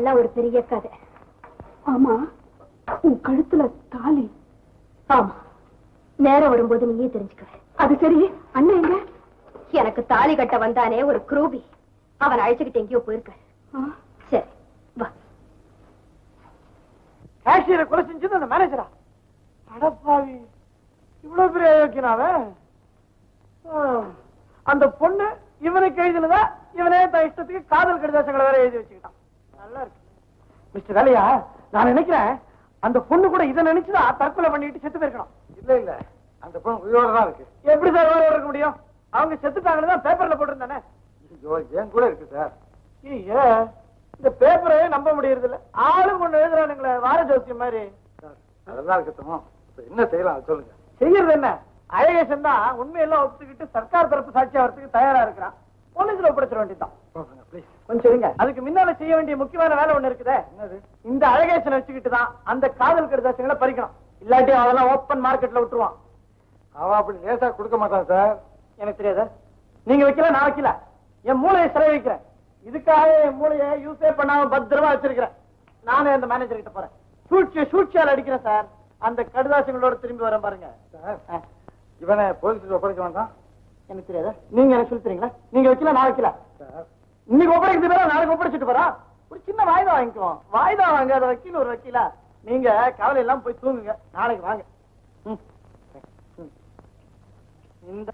அதெல்லாம் ஒரு பெரிய கதை. ஆமா உன் கழுத்துல தாலி. ஆமா. நேரம் வரும்போது நீயே தெரிஞ்சுக்க. அது சரி. அண்ணன் எங்க? எனக்கு தாலி கட்ட வந்தானே ஒரு குரூபி. அவன் அழைச்சுக்கிட்டு எங்கேயோ போயிருக்க சரி வா கேஷியரை கொலை செஞ்சது அந்த மேனேஜரா அடப்பாவி இவ்வளவு பெரிய அயோக்கியனாவ அந்த பொண்ணு இவனுக்கு எழுதினதா இவனே தன் இஷ்டத்துக்கு காதல் கடிதாசங்களை வேற எழுதி வச்சுக்கிட்டான் நல்லா இருக்கு மிஸ்டர் வேலையா நான் நினைக்கிறேன் அந்த பொண்ணு கூட இதை நினைச்சுதான் தற்கொலை பண்ணிட்டு செத்து போயிருக்கணும் இல்ல இல்ல. அந்த பொண்ணு உயிரோட தான் இருக்கு. எப்படி சார் உயிரோட இருக்க முடியும்? அவங்க செத்துட்டாங்கன்னு தான் பேப்பர்ல போட்டிருந்தானே? ஐயோ என் கூட இருக்கு சார். இந்த பேப்பரே நம்ப முடியறது இல்ல ஆளு கொண்டு எழுதுறானுங்களே வார ஜோசியம் மாதிரி. அதெல்லாம் இருக்கட்டும். என்ன செய்யலாம் சொல்லுங்க. செய்யறது என்ன? அழகேசன் தான் உண்மையெல்லாம் ஒத்துக்கிட்டு சர்க்கார் தரப்பு சாட்சியா வரதுக்கு தயாரா இருக்கிறான். போலீஸ்ல ஒப்படைச்சிட வேண்டியதுதான். ப்ளீஸ் கொஞ்சம் இருங்க. அதுக்கு முன்னால செய்ய வேண்டிய முக்கியமான வேலை ஒண்ணு இருக்குதே. என்னது? இந்த அழகேசனை வச்சுக்கிட்டு தான் அந்த காதல் கடிதாசங்களை பறிக்கணும். இல்லாட்டி அதெல்லாம் ஓப்பன் மார்க்கெட்ல விட்டுருவான். அவ அப்படி லேசா கொடுக்க மாட்டான் சார் எனக்கு தெரியாத? நீங்க வைக்கல நான் வைக்கல. என் மூளையை சிலை வைக்கிறேன் இதுக்காக என் மூளையை யூஸே பண்ணாம பத்திரமா வச்சிருக்கிறேன். நானே அந்த மேனேஜர் கிட்ட போறேன். சூழ்ச்சிய சூழ்ச்சியால் அடிக்கிறேன் சார் அந்த கடிதாசங்களோட திரும்பி வரேன் பாருங்க. இவனை போலீஸுக்கு ஒப்படைக்க வேண்டாம். எனக்கு தெரியாத? நீங்க எனக்கு சொல்லி தரீங்களா? நீங்க வைக்கல நான் வைக்கல. இன்னைக்கு ஒப்படைக்கிறது பேர நாளைக்கு ஒப்படைச்சிட்டு போறா? ஒரு சின்ன வாய்தா வாங்கிக்குவோம். வாய்தா வாங்க அதை வக்கீல் ஒரு வக்கீலா? நீங்க கவலை எல்லாம் போய் தூங்குங்க. நாளைக்கு வாங்க. ம். இந்த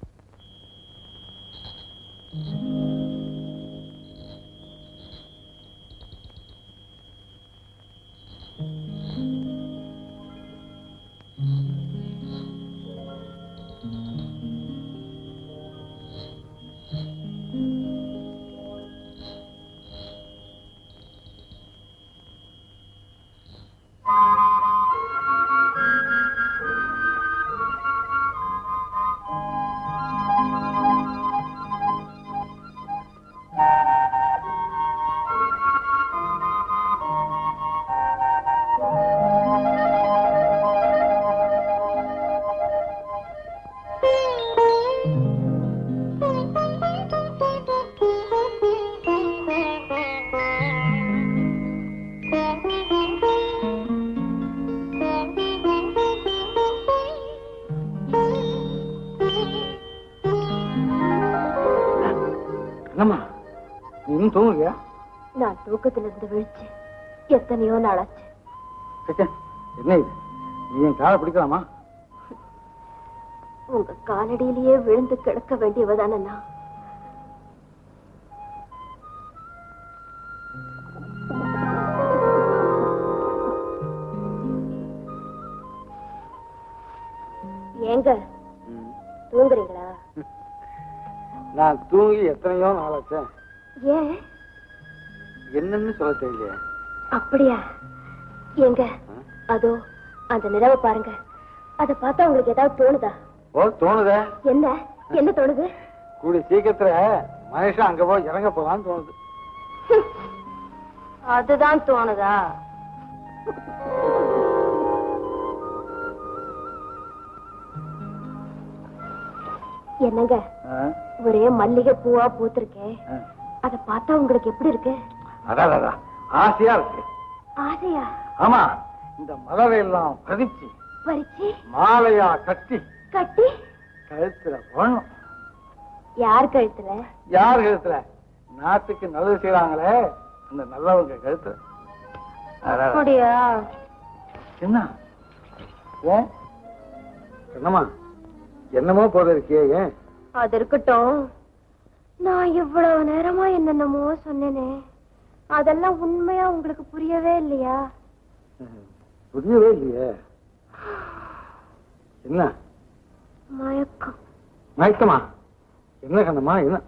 நான் தூக்கத்துல இருந்து விழிச்சு எத்தனையோ நாளாச்சு. என்ன இது? நீ என் காலை பிடிக்கலாமா? உங்க காலடியிலேயே விழுந்து கிடக்க வேண்டியவதானே ஏங்க தூங்குறீங்களா? நான் தூங்கி எத்தனையோ நாளாச்சே. ஏன்? என்னன்னு சொல்ல தெரியலையே. அப்படியா? ஏங்க அதோ அந்த நிலவை பாருங்க. அத பார்த்தா உங்களுக்கு ஏதாவது தோணுதா? ஓ தோணுதே? என்ன? என்ன தோணுது? கூடி சீக்கிரத்துல மனுஷன் அங்க போய் இறங்க போலான்னு தோணுது. [LAUGHS] அதுதான் தோணுதா? என்னங்க ஒரே மல்லிகை பூவா பூத்திருக்கேன் அத பார்த்தா உங்களுக்கு எப்படி இருக்கு? அதான் அதான் ஆசையா இருக்கு. ஆசையா? ஆமா இந்த மலரை எல்லாம் பதிச்சு பறிச்சு? மாலையா கட்டி கட்டி? கழுத்துல போடணும். யார் கழுத்துல? யார் கழுத்துல? நாட்டுக்கு நல்லது செய்யறாங்களே அந்த நல்லவங்க கழுத்துல. அப்படியா? என்ன? ஏன்? என்னம்மா? என்னமோ போத இருக்கியே ஏன்? அது இருக்கட்டும். நான் இவ்வளவு நேரமா என்னென்னமோ சொன்னேனே. அதெல்லாம் உண்மையா உங்களுக்கு புரியவே இல்லையா? புரியவே இல்லையே. என்ன? மயக்கம். மயக்கமா? என்ன கண்ணம்மா? என்ன?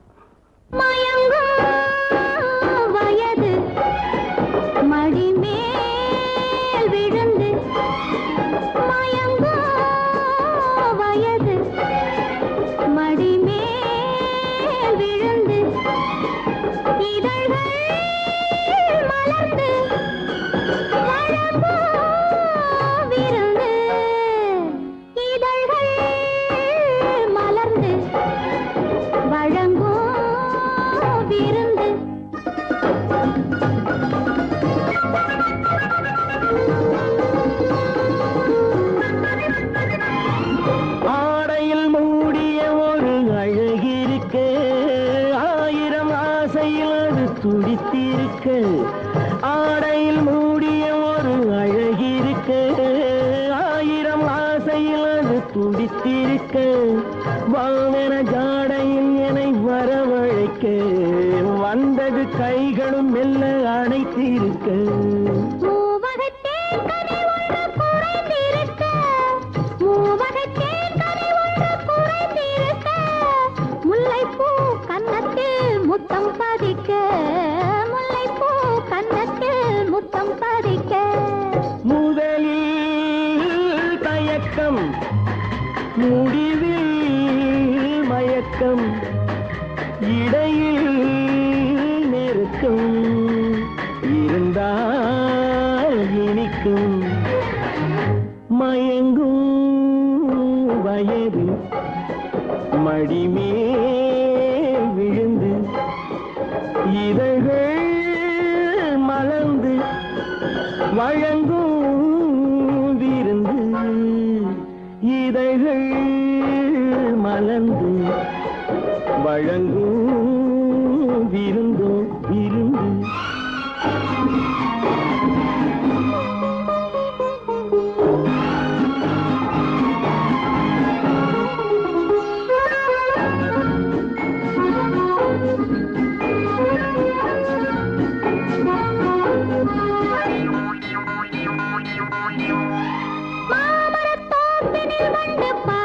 மாமரத்தோப்பினில்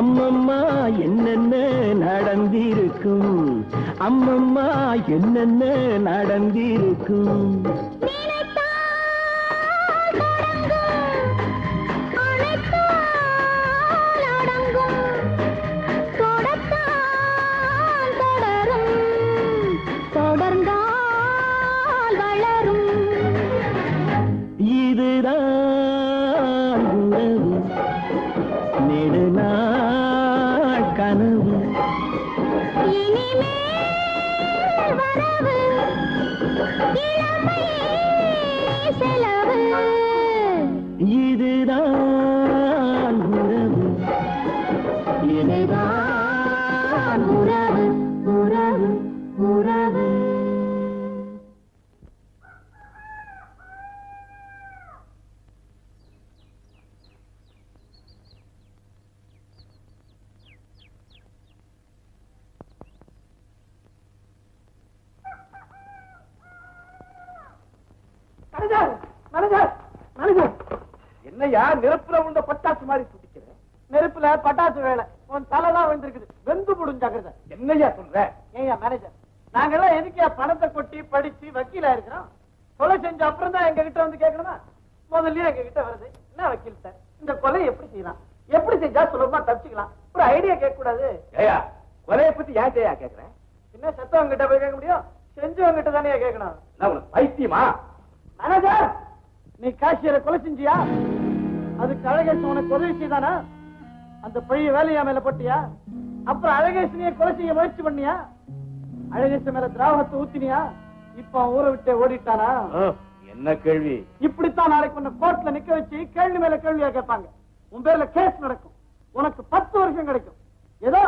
அம்மம்மா என்னென்ன நடந்திருக்கும்? அம்மம்மா என்னென்ன நடந்திருக்கும்? ஊத்தினியா இப்ப ஊரை விட்டு ஓடிட்டானா? என்ன கேள்வி? இப்படித்தான் நாளைக்கு உன்னை கோர்ட்ல நிக்க வச்சு கேள்வி மேல கேள்வியா கேட்பாங்க. உன் பேர்ல கேஸ் நடக்கும். உனக்கு பத்து வருஷம் கிடைக்கும். ஏதோ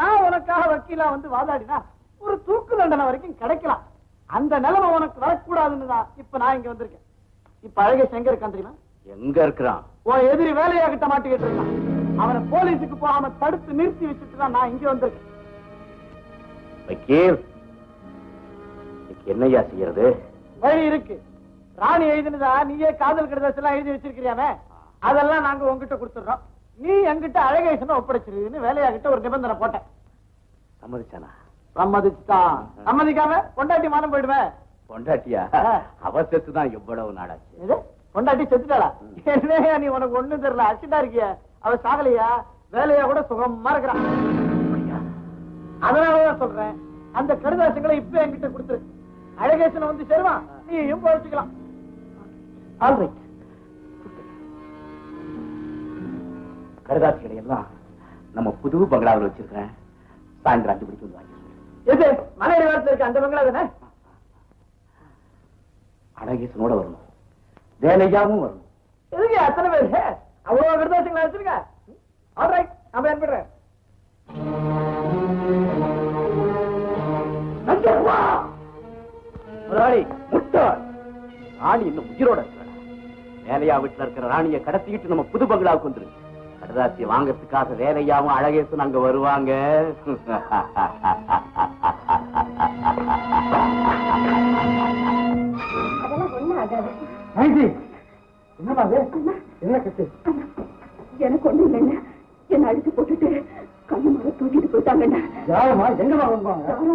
நான் உனக்காக வக்கீலா வந்து வாதாடினா ஒரு தூக்கு தண்டனை வரைக்கும் கிடைக்கலாம். அந்த நிலைமை உனக்கு வரக்கூடாதுன்னு தான் இப்ப நான் இங்க வந்திருக்கேன். இப்ப அழகேஷ் எங்க இருக்கான் தெரியுமா எங்க இருக்கிறான்? உன் எதிரி வேலையா கிட்ட மாட்டிக்கிட்டு இருக்கான். அவனை போலீஸுக்கு போகாம தடுத்து நிறுத்தி வச்சுட்டு தான் நான் இங்க வந்திருக்கேன். வக்கீல் என்னய்யா செய்யறது? வழி இருக்கு. ராணி எழுதினதா நீயே காதல் கடிதம் எல்லாம் எழுதி வச்சிருக்கிறியாமே? அதெல்லாம் நாங்க உங்ககிட்ட கொடுத்துடுறோம். நீ என்கிட்ட அழகேசனை ஒப்படைச்சிருன்னு வேலையா கிட்ட ஒரு நிபந்தனை போட்டேன். சம்மதிச்சானா? சம்மதிச்சுட்டான். சம்மதிக்காம பொண்டாட்டி மானம் போயிடுவேன் பொண்டாட்டியா? அவசரத்து தான் எவ்வளவு நாளாச்சு? எது? பொண்டாட்டி செத்துட்டாளா? என்னையா நீ உனக்கு ஒண்ணும் தெரியல அடிச்சுட்டா இருக்கிய? அவ சாகலையா? வேலையா கூட சுகமா இருக்கிறான் அதனாலதான் சொல்றேன். அந்த கடிதாசங்களை இப்ப என்கிட்ட கொடுத்துரு. அழகேசனை வந்து சேருவான் நீயும் பழச்சிக்கலாம் ஆல்ரைட் கருதாட்சிகளை எல்லாம் நம்ம புது பங்களாவில் வச்சிருக்கிறேன். சாயந்தரம் அஞ்சு மணிக்கு வந்து வாங்கி எது? வாரத்துல இருக்க அந்த பங்களா தானே? அழகேசனோட வரணும். வேலையாவும் வரணும். எதுக்கு அத்தனை பேர்? அவ்வளவு விருதாசங்களா வச்சிருக்க? ஆல்ரைட் நான் அனுப்பிடுறேன் முதலாளி முட்டாள். ராணி இன்னும் உயிரோட இருக்கிறா வேலையா வீட்டுல இருக்கிற ராணியை கடத்திக்கிட்டு நம்ம புது பங்களாவுக்கு வந்துரு கடதாசிய வாங்கறதுக்காக வேலையாவும் அழகேசன் அங்க வருவாங்க. என்ன கட்டு? எனக்கு ஒண்ணும் இல்லைங்க. என்ன அடிச்சு போட்டுட்டு கண்ணு மேல தூக்கிட்டு வந்தாங்க யாரோ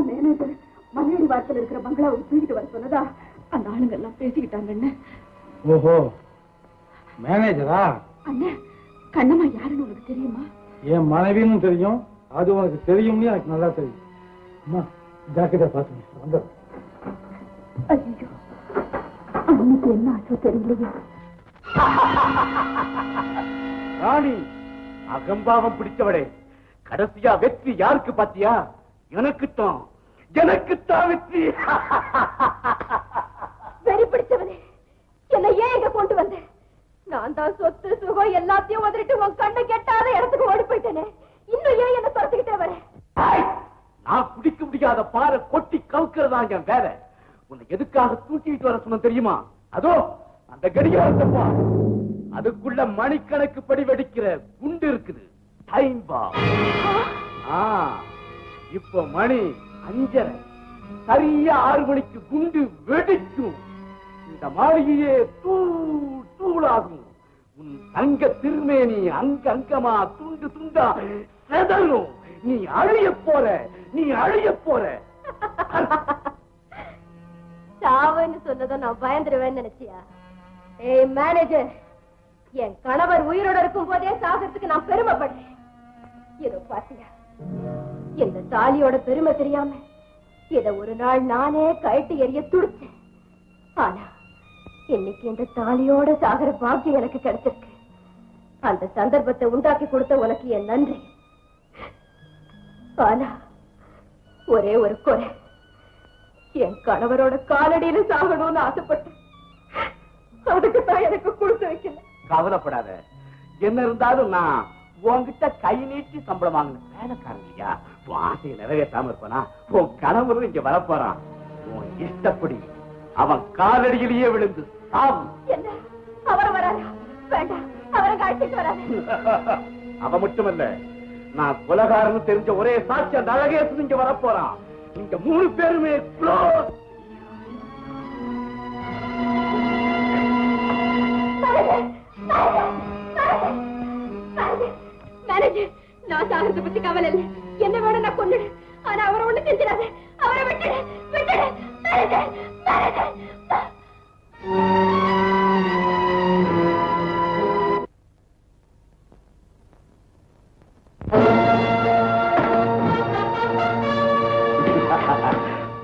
மேனேஜர். மலையடி வாரத்தில் இருக்கிற பங்களாவுக்கு தூக்கிட்டு வர சொன்னதா? அந்த ஆளுங்க எல்லாம் பேசிக்கிட்டாங்கண்ணே ஓஹோ. மேனேஜரா? அண்ணே கண்ணம்மா யாருன்னு உனக்கு தெரியுமா? என் மனைவின்னு தெரியும். அது உனக்கு தெரியும்னு எனக்கு நல்லா தெரியும். அம்மா ஜாக்கிரதை பாத்துங்க. வந்துடுறேன் ஐயோ அன்னைக்கு என்ன ஆச்சோ தெரியலையே. ராணி அகம்பாவம் பிடிச்சவளே கடைசியா வெற்றி யாருக்கு பாத்தியா? எனக்குத்தான். எனக்குத்தான் வெற்றி. [LAUGHS] வெறி பிடிச்சவனே என்னை ஏன் இங்க கொண்டு வந்த? நான் தான் சொத்து சுகம் எல்லாத்தையும் உதறிட்டு உன் கண்ணு கெட்டாத இடத்துக்கு ஓடி போயிட்டேனே. இன்னும் ஏன் என்ன துரத்துக்கிட்டே வர? நான் குடிக்க முடியாத பாறை கொட்டி கவுக்கிறதா என் வேலை. உன்னை எதுக்காக தூக்கிட்டு வர சொன்ன தெரியுமா? அதோ அந்த கடிகாரத்தப்பா அதுக்குள்ள மணிக்கணக்கு படி வெடிக்கிற குண்டு இருக்குது. டைம் பா இப்ப மணி அஞ்சரை சரியா ஆறு மணிக்கு குண்டு வெடிக்கும். இந்த மாளிகையே தூள் தூளாகும். உன் தங்க திருமேனி அங்க அங்கமா துண்டு துண்டா செதலும் நீ அழிய போற நீ அழிய போற. சாவுன்னு சொன்னதை நான் பயந்துருவேன் நினைச்சியா? ஏய் மேனேஜர் என் கணவர் உயிரோட இருக்கும் போதே சாகிறதுக்கு நான் பெருமைப்படுறேன். இதோ பாத்தியா? இந்த தாலியோட பெருமை தெரியாம இத ஒரு நாள் நானே கழட்டி எறிய துடிச்சேன். ஆனா இன்னைக்கு இந்த தாலியோட சாகர பாக்கியம் எனக்கு கிடைச்சிருக்கு. அந்த சந்தர்ப்பத்தை உண்டாக்கி கொடுத்த உனக்கு என் நன்றி. ஆனா ஒரே ஒரு குறை. என் கணவரோட காலடியில சாகணும்னு ஆசைப்பட்டேன் அதுக்கு தான் எனக்கு கொடுத்து வைக்கல. கவலைப்படாத. என்ன இருந்தாலும் நான் உன்கிட்ட கை நீட்டி சம்பளம் வாங்கின வேலைக்காரன் இல்லையா? ஆசையை நிறைவேற்றாம இருப்பானா? உன் கணவரும் இங்க வரப்போறான். உன் இஷ்டப்படி அவன் காலடியிலேயே விழுந்து வராது. [LAUGHS] அவன் மட்டுமல்ல நான் கொலகாரன்னு தெரிஞ்ச ஒரே சாட்சி அந்த அழகேசன் இங்க வரப்போறான். இங்க மூணு பேருமே. மேனேஜர் நான் சாகிறத பத்தி கவலை இல்லை. என்ன வேணும் நான் கொண்டுடு ஆனா அவரை ஒண்ணு செஞ்சிடாத. அவரை விட்டுடு விட்டுடு மேனேஜர் மேனேஜர்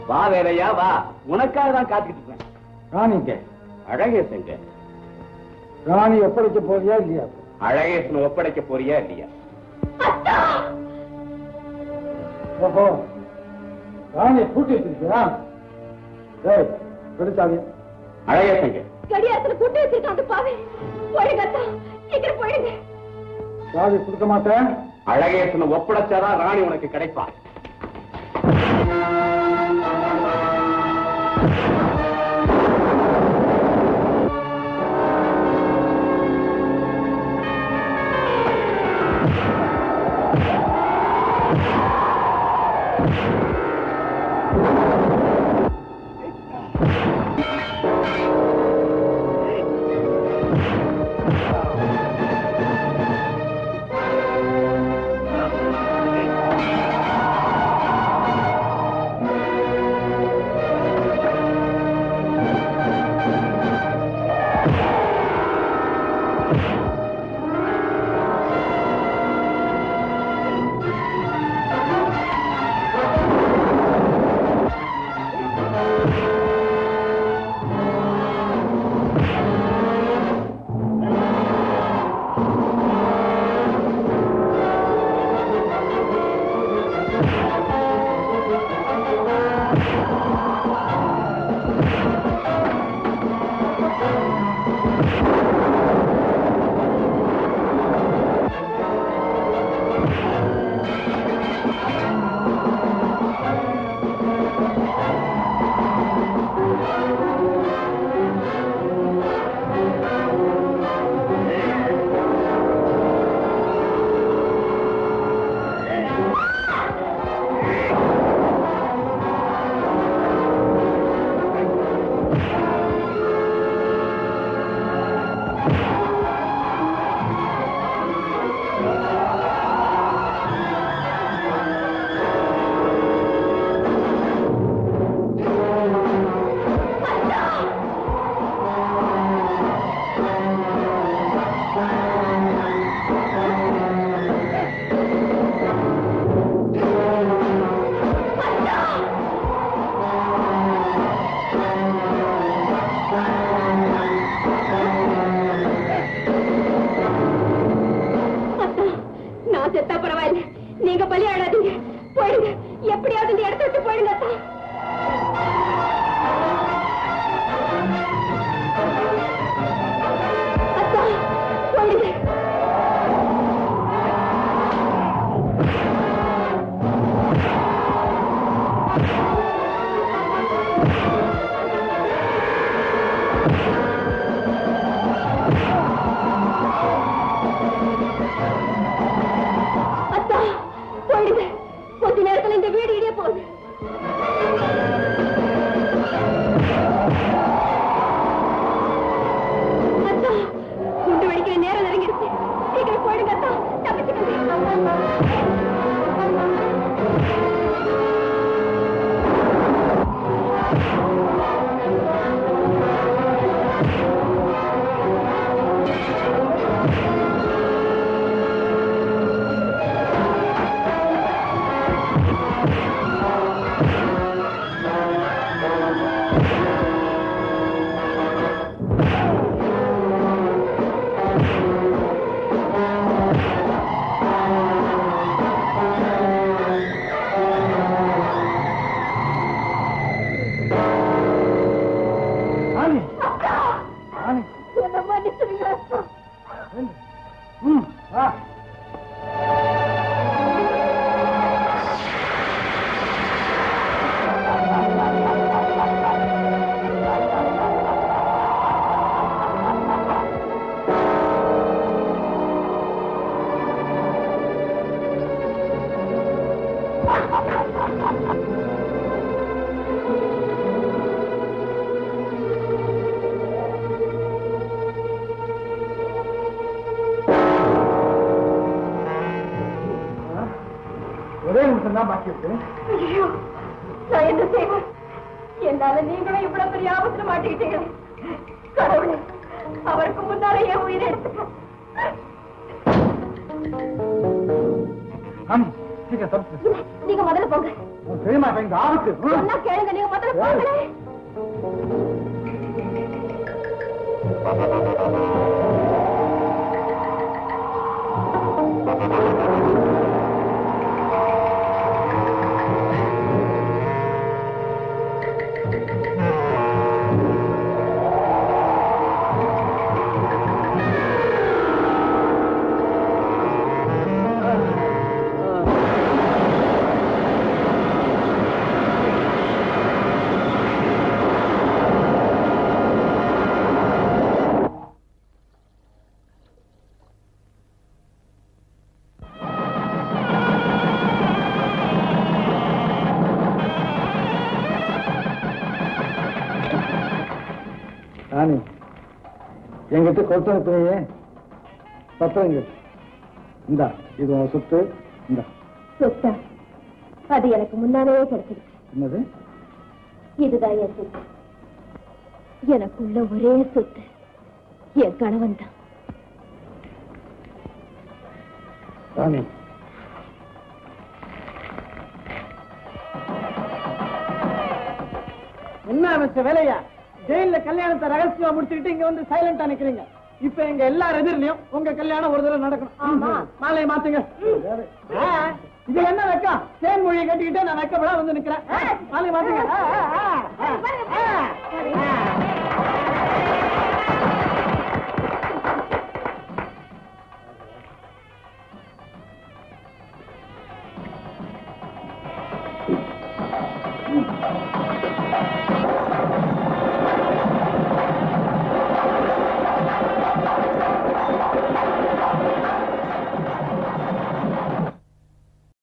வா வேலையா வா. உனக்காக தான் காத்துக்கிட்டு இருக்கேன். ராணிங்க அழகேசங்க ராணி ஒப்படைக்க போறியா இல்லையா? அழகேசன் ஒப்படைக்க போறியா இல்லையா? ஓஹோ ராணியை பூட்டி வச்சிருக்கியா? டேய் பிடிச்சாதே அழகேசங்க கடியாரத்துல கூட்டு வச்சிருக்காங்க பாவே. போயிடுங்க அத்தா சீக்கிரம் போயிடுங்க. சாவி கொடுக்க மாட்டேன். அழகேசனை ஒப்படைச்சாதான் ராணி உனக்கு கிடைப்பா என்கிட்ட கொடுத்து அனுப்புனீங்க பத்திரங்க இந்தா இது உன் சொத்து. இந்தா. சொத்தா? அது எனக்கு முன்னாலே கிடைச்சிருச்சு என்னது? இதுதான் என் சொத்து. எனக்குள்ள ஒரே சொத்து. என் கணவன் கல்யாணத்தை ரகசியமா முடிச்சுக்கிட்டு இங்க வந்து சைலண்டா நிக்கிறீங்க. இப்ப எங்க எல்லார் எதிரிலையும் உங்க கல்யாணம் ஒரு தடவை நடக்கணும். மாலையை மாத்துங்க. இது என்ன வெக்கம்? தேன் மொழியை கட்டிக்கிட்டு நான் வெக்கப்படா வந்து நிக்கிறேன். மாலையை மாத்துங்க.